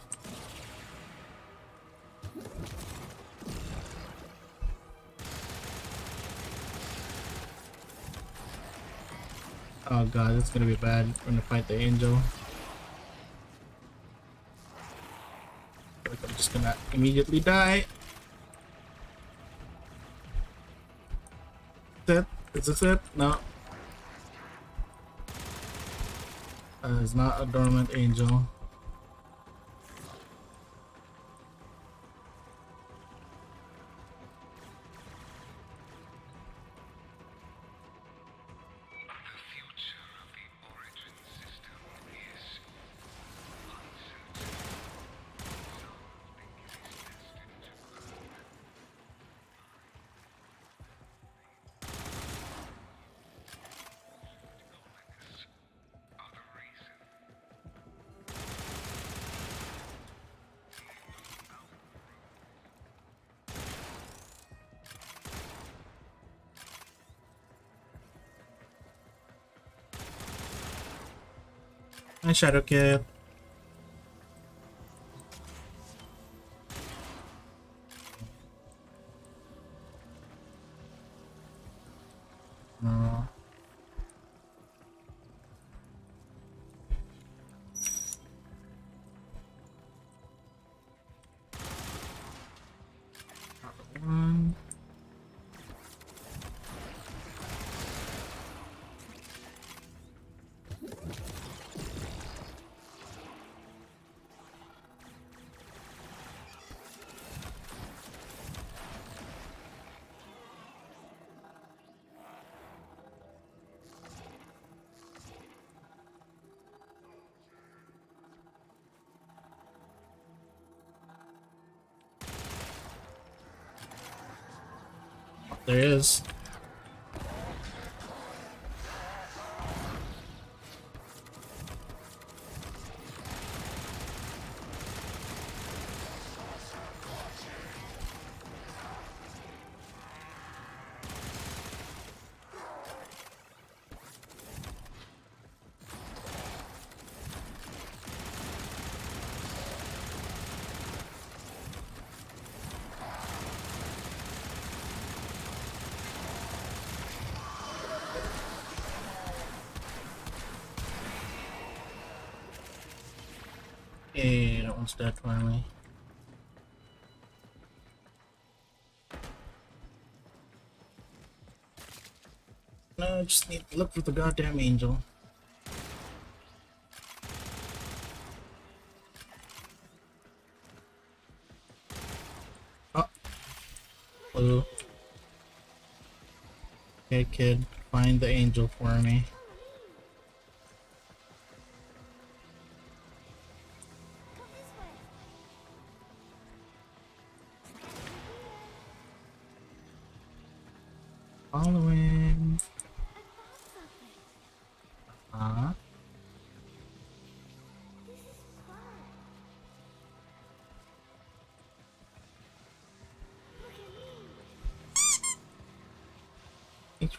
Oh god, it's gonna be bad when I fight the angel. I'm just gonna immediately die. Is it? Is this it? No. Uh, not a dormant angel. Hi, Shadow There is. That dead finally. No, I just need to look for the goddamn angel. Oh. Blue. Okay, kid.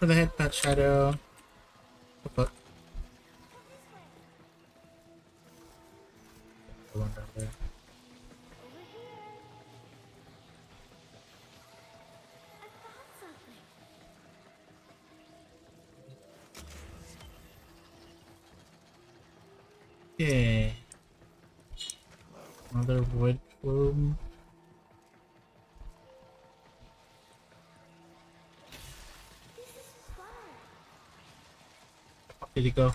For the head pat, Shadow. Did he go?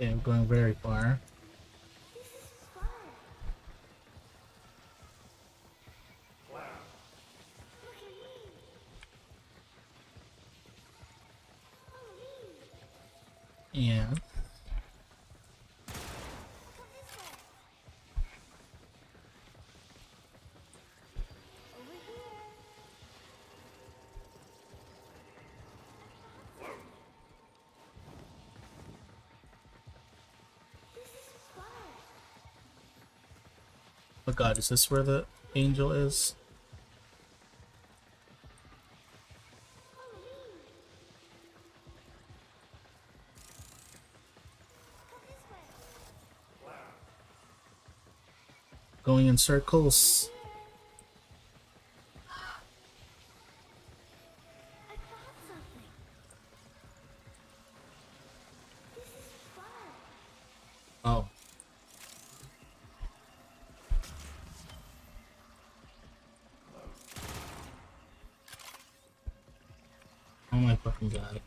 Okay, I'm going very far. Yeah. Oh god, is this where the angel is? Going in circles. Oh. Oh my fucking god.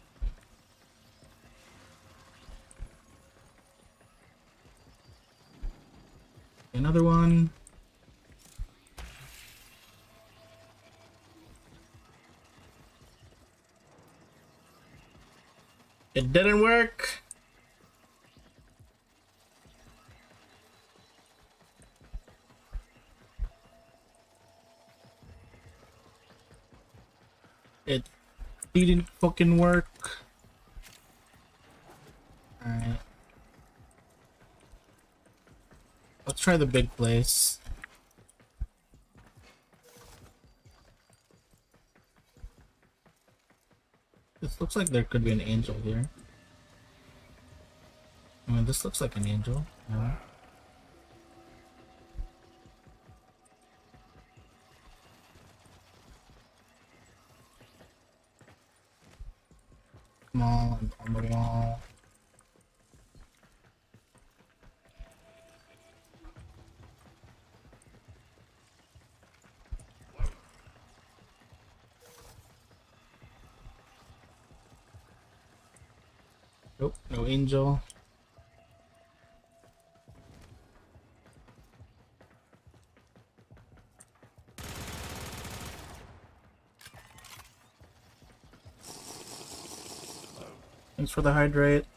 Another one. It didn't work. It didn't fucking work. Alright. Let's try the big place. This looks like there could be an angel here. I mean, this looks like an angel. Yeah. Come on, on the wall. Nope, no angel. Thanks for the hydrate.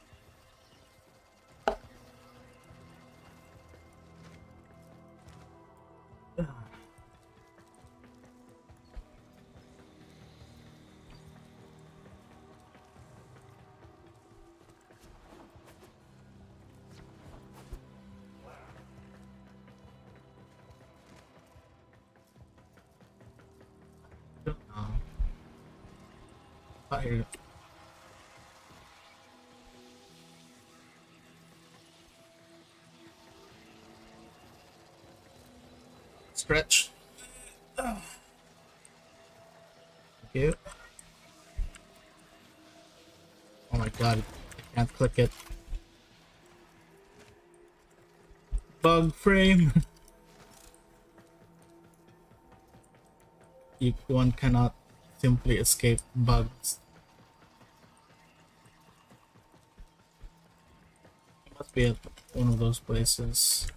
Stretch. Thank you. Oh my god, I can't click it. Bug frame. *laughs* one cannot simply escape bugs. Must be at one of those places.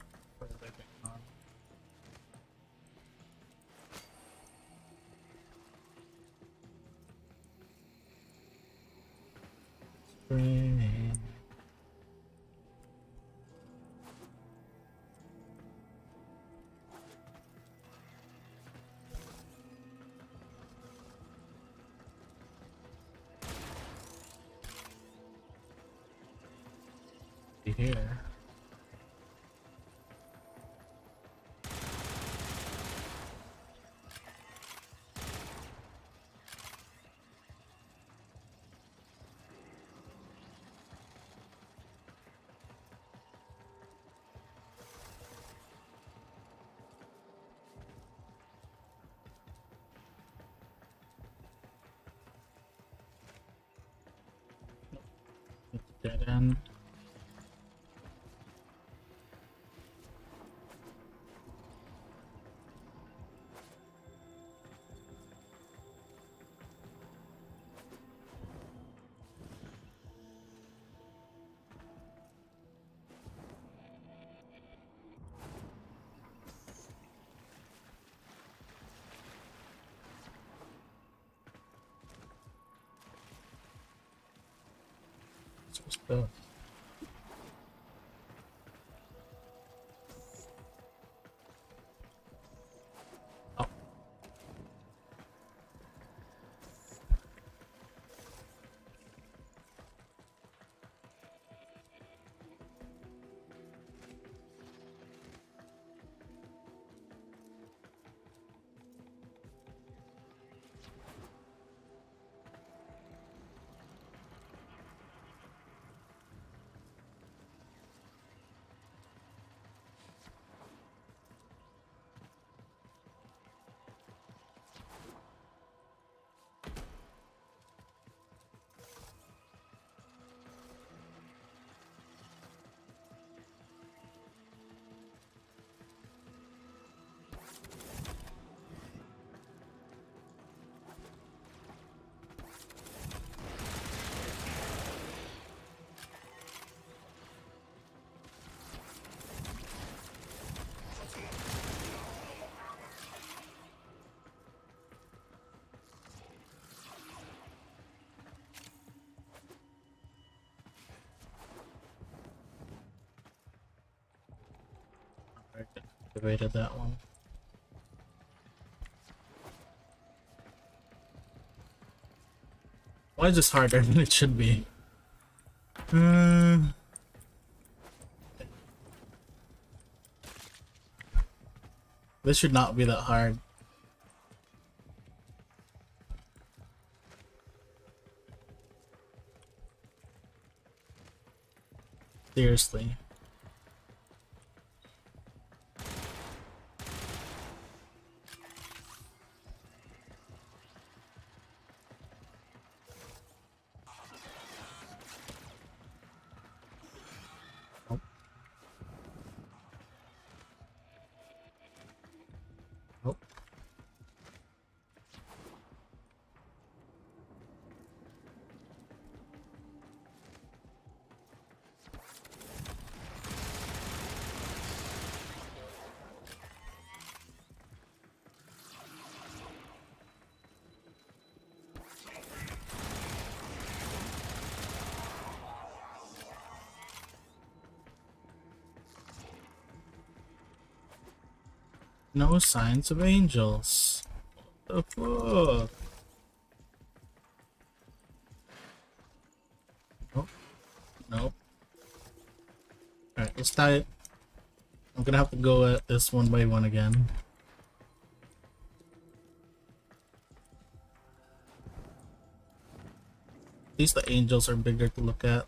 Activated that one. Why is this harder *laughs* than it should be? Hmm. This should not be that hard. Seriously. No signs of angels. What the fuck? Nope. Nope. Alright, let's tie it. I'm gonna have to go at this one by one again. At least the angels are bigger to look at.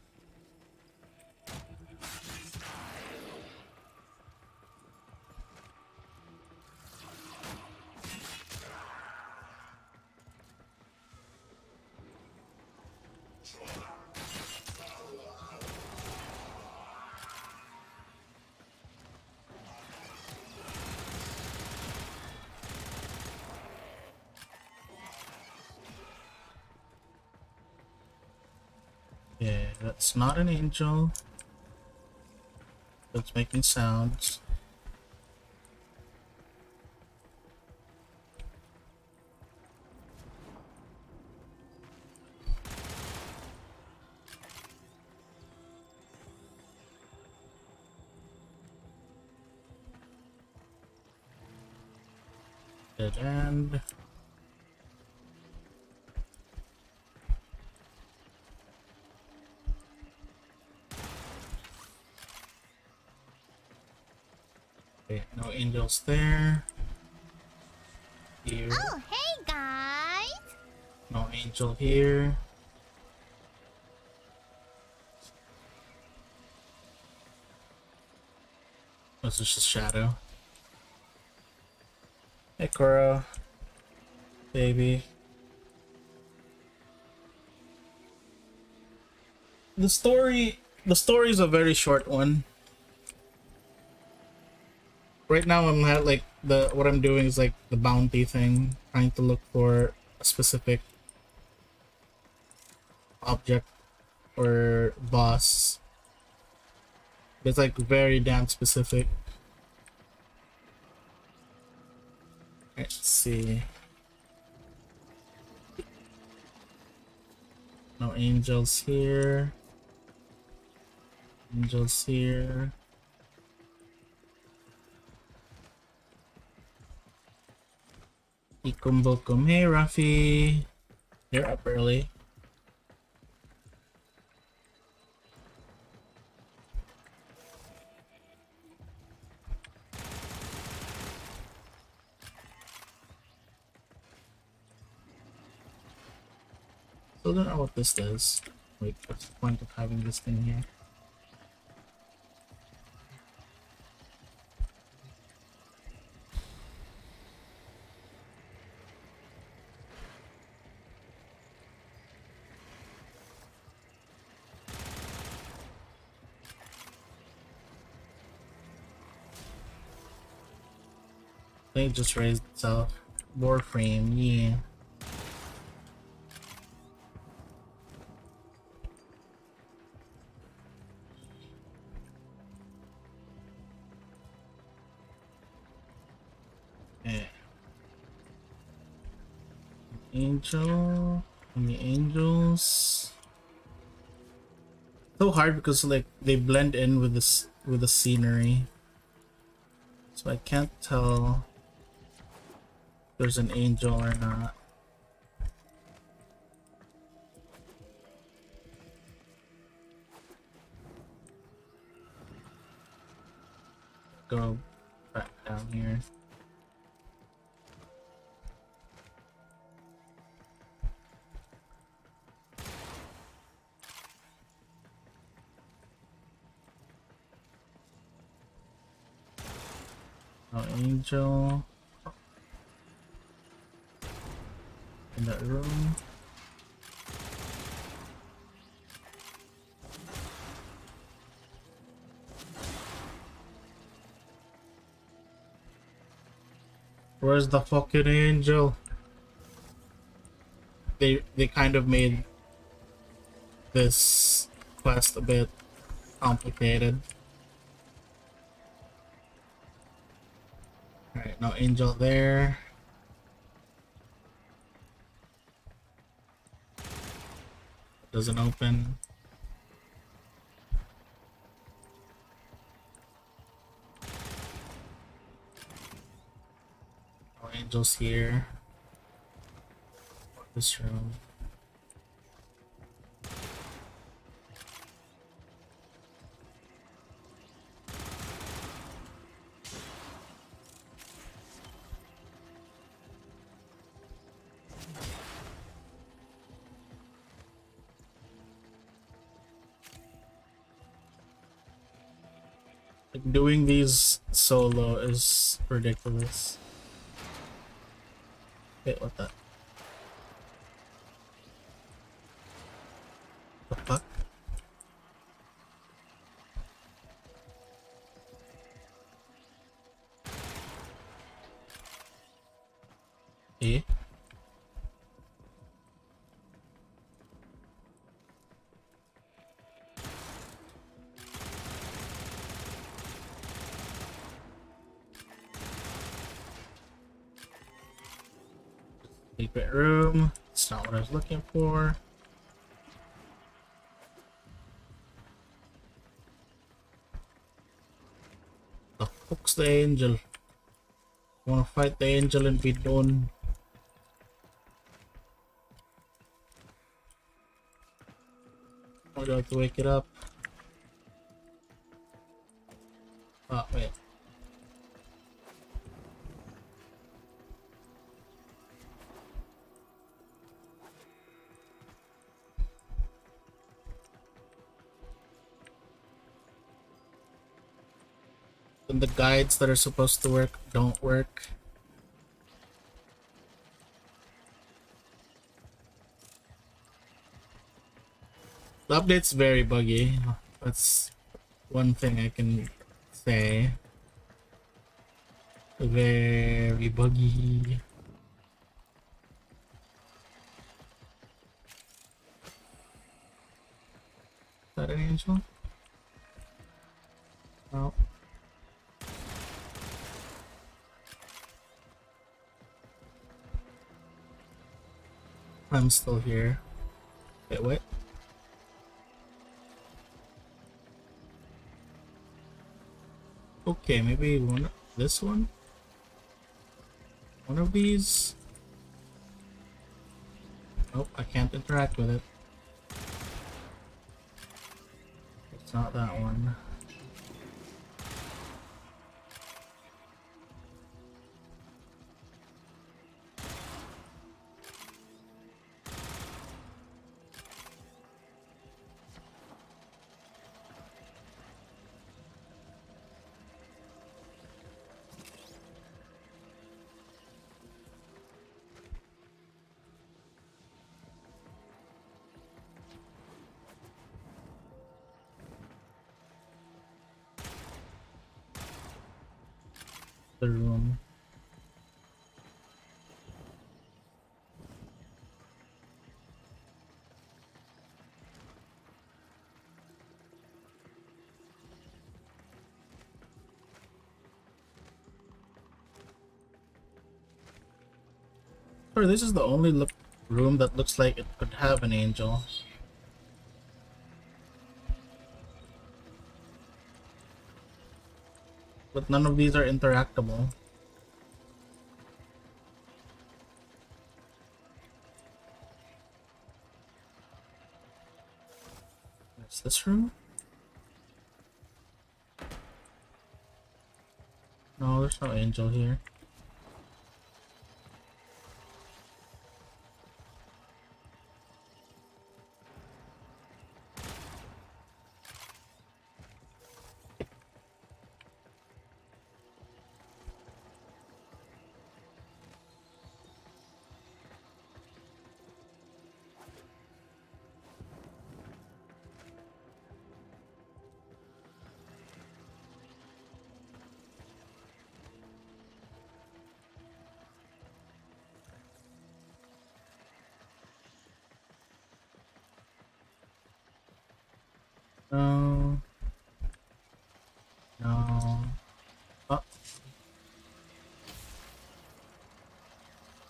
Angel. It's making sounds. There. Here. Oh, hey guys! No angel here. Oh, this is just shadow. Hey Koro. Baby. the story the story is a very short one. Right now I'm at like the what I'm doing is like the bounty thing, trying to look for a specific object or boss. It's like very damn specific. Let's see. No angels here. Angels here. Ikum Bokum. Hey, Rafi. You're up early. Still don't know what this does. Like, what's the point of having this thing here? Just raised itself. Warframe, yeah. Eh. Angel the angels. So hard because like they blend in with this with the scenery. So I can't tell there's an angel or not. Go back down here. No angel. In that room. Where's the fucking angel? They they kind of made this quest a bit complicated. Alright, no angel there. Doesn't open. No angels here. This room. Solo is ridiculous. Wait, what? The Secret room. It's not what I was looking for. The fuck's the angel? Wanna fight the angel and be done? I have to wake it up? Guides that are supposed to work don't work. The update's very buggy. That's one thing I can say. Very buggy. Is that an angel? I'm still here. Wait, what? Okay, maybe one this one? One of these? Nope, I can't interact with it. It's not that one. Or this is the only look room that looks like it could have an angel. But none of these are interactable. What's this room? No, there's no angel here.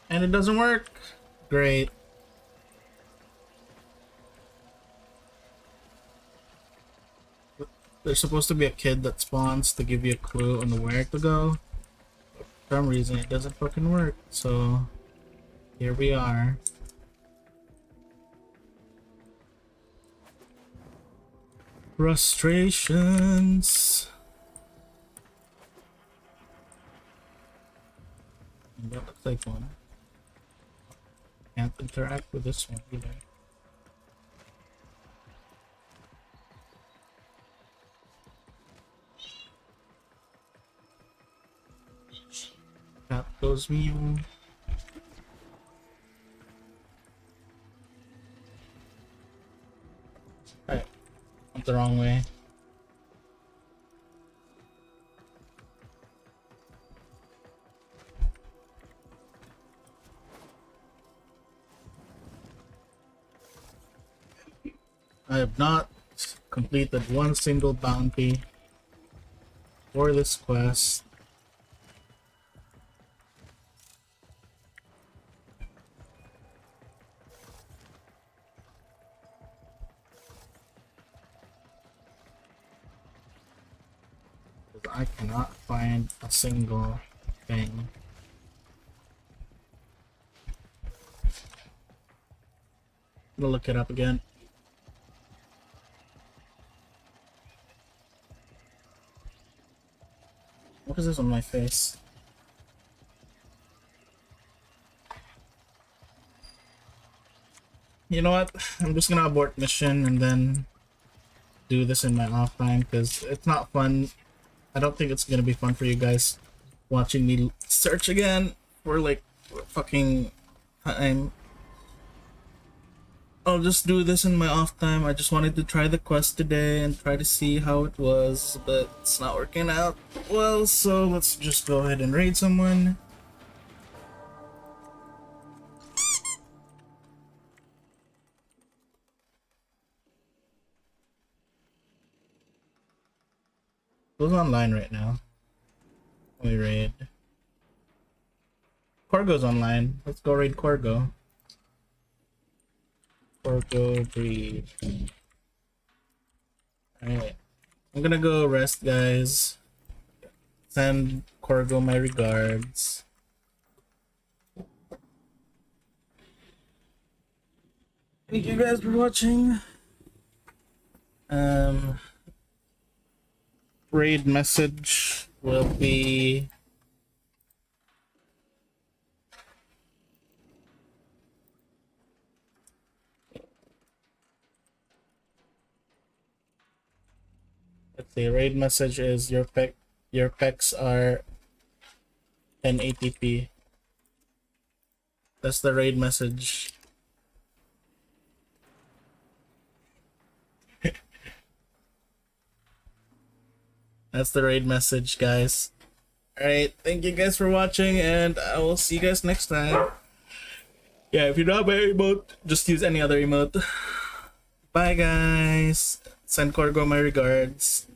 And it doesn't work. Great. There's supposed to be a kid that spawns to give you a clue on the where to go. For some reason it doesn't fucking work, so here we are. Frustrations. That looks like one. Can't interact with this one either. That goes meow. Alright. Went the wrong way. Have not completed one single bounty for this quest. I cannot find a single thing. I'm gonna look it up again. On my face? You know what? I'm just gonna abort mission and then do this in my off time because it's not fun. I don't think it's gonna be fun for you guys watching me search again for like fucking time. I'll just do this in my off time. I just wanted to try the quest today and try to see how it was, but it's not working out well, so let's just go ahead and raid someone. Who's online right now? We raid. Corgo's online. Let's go raid Corgo. Corgo breed. Alright. I'm gonna go rest, guys. Send Corgo my regards. Thank you guys for watching. Um, raid message will be Let's raid message is your pec your pecs are 10 ATP. That's the raid message. *laughs* That's the raid message, guys. Alright, thank you guys for watching, and I will see you guys next time. Yeah, if you don't have my emote, just use any other emote. Bye, guys. Send Corgo my regards.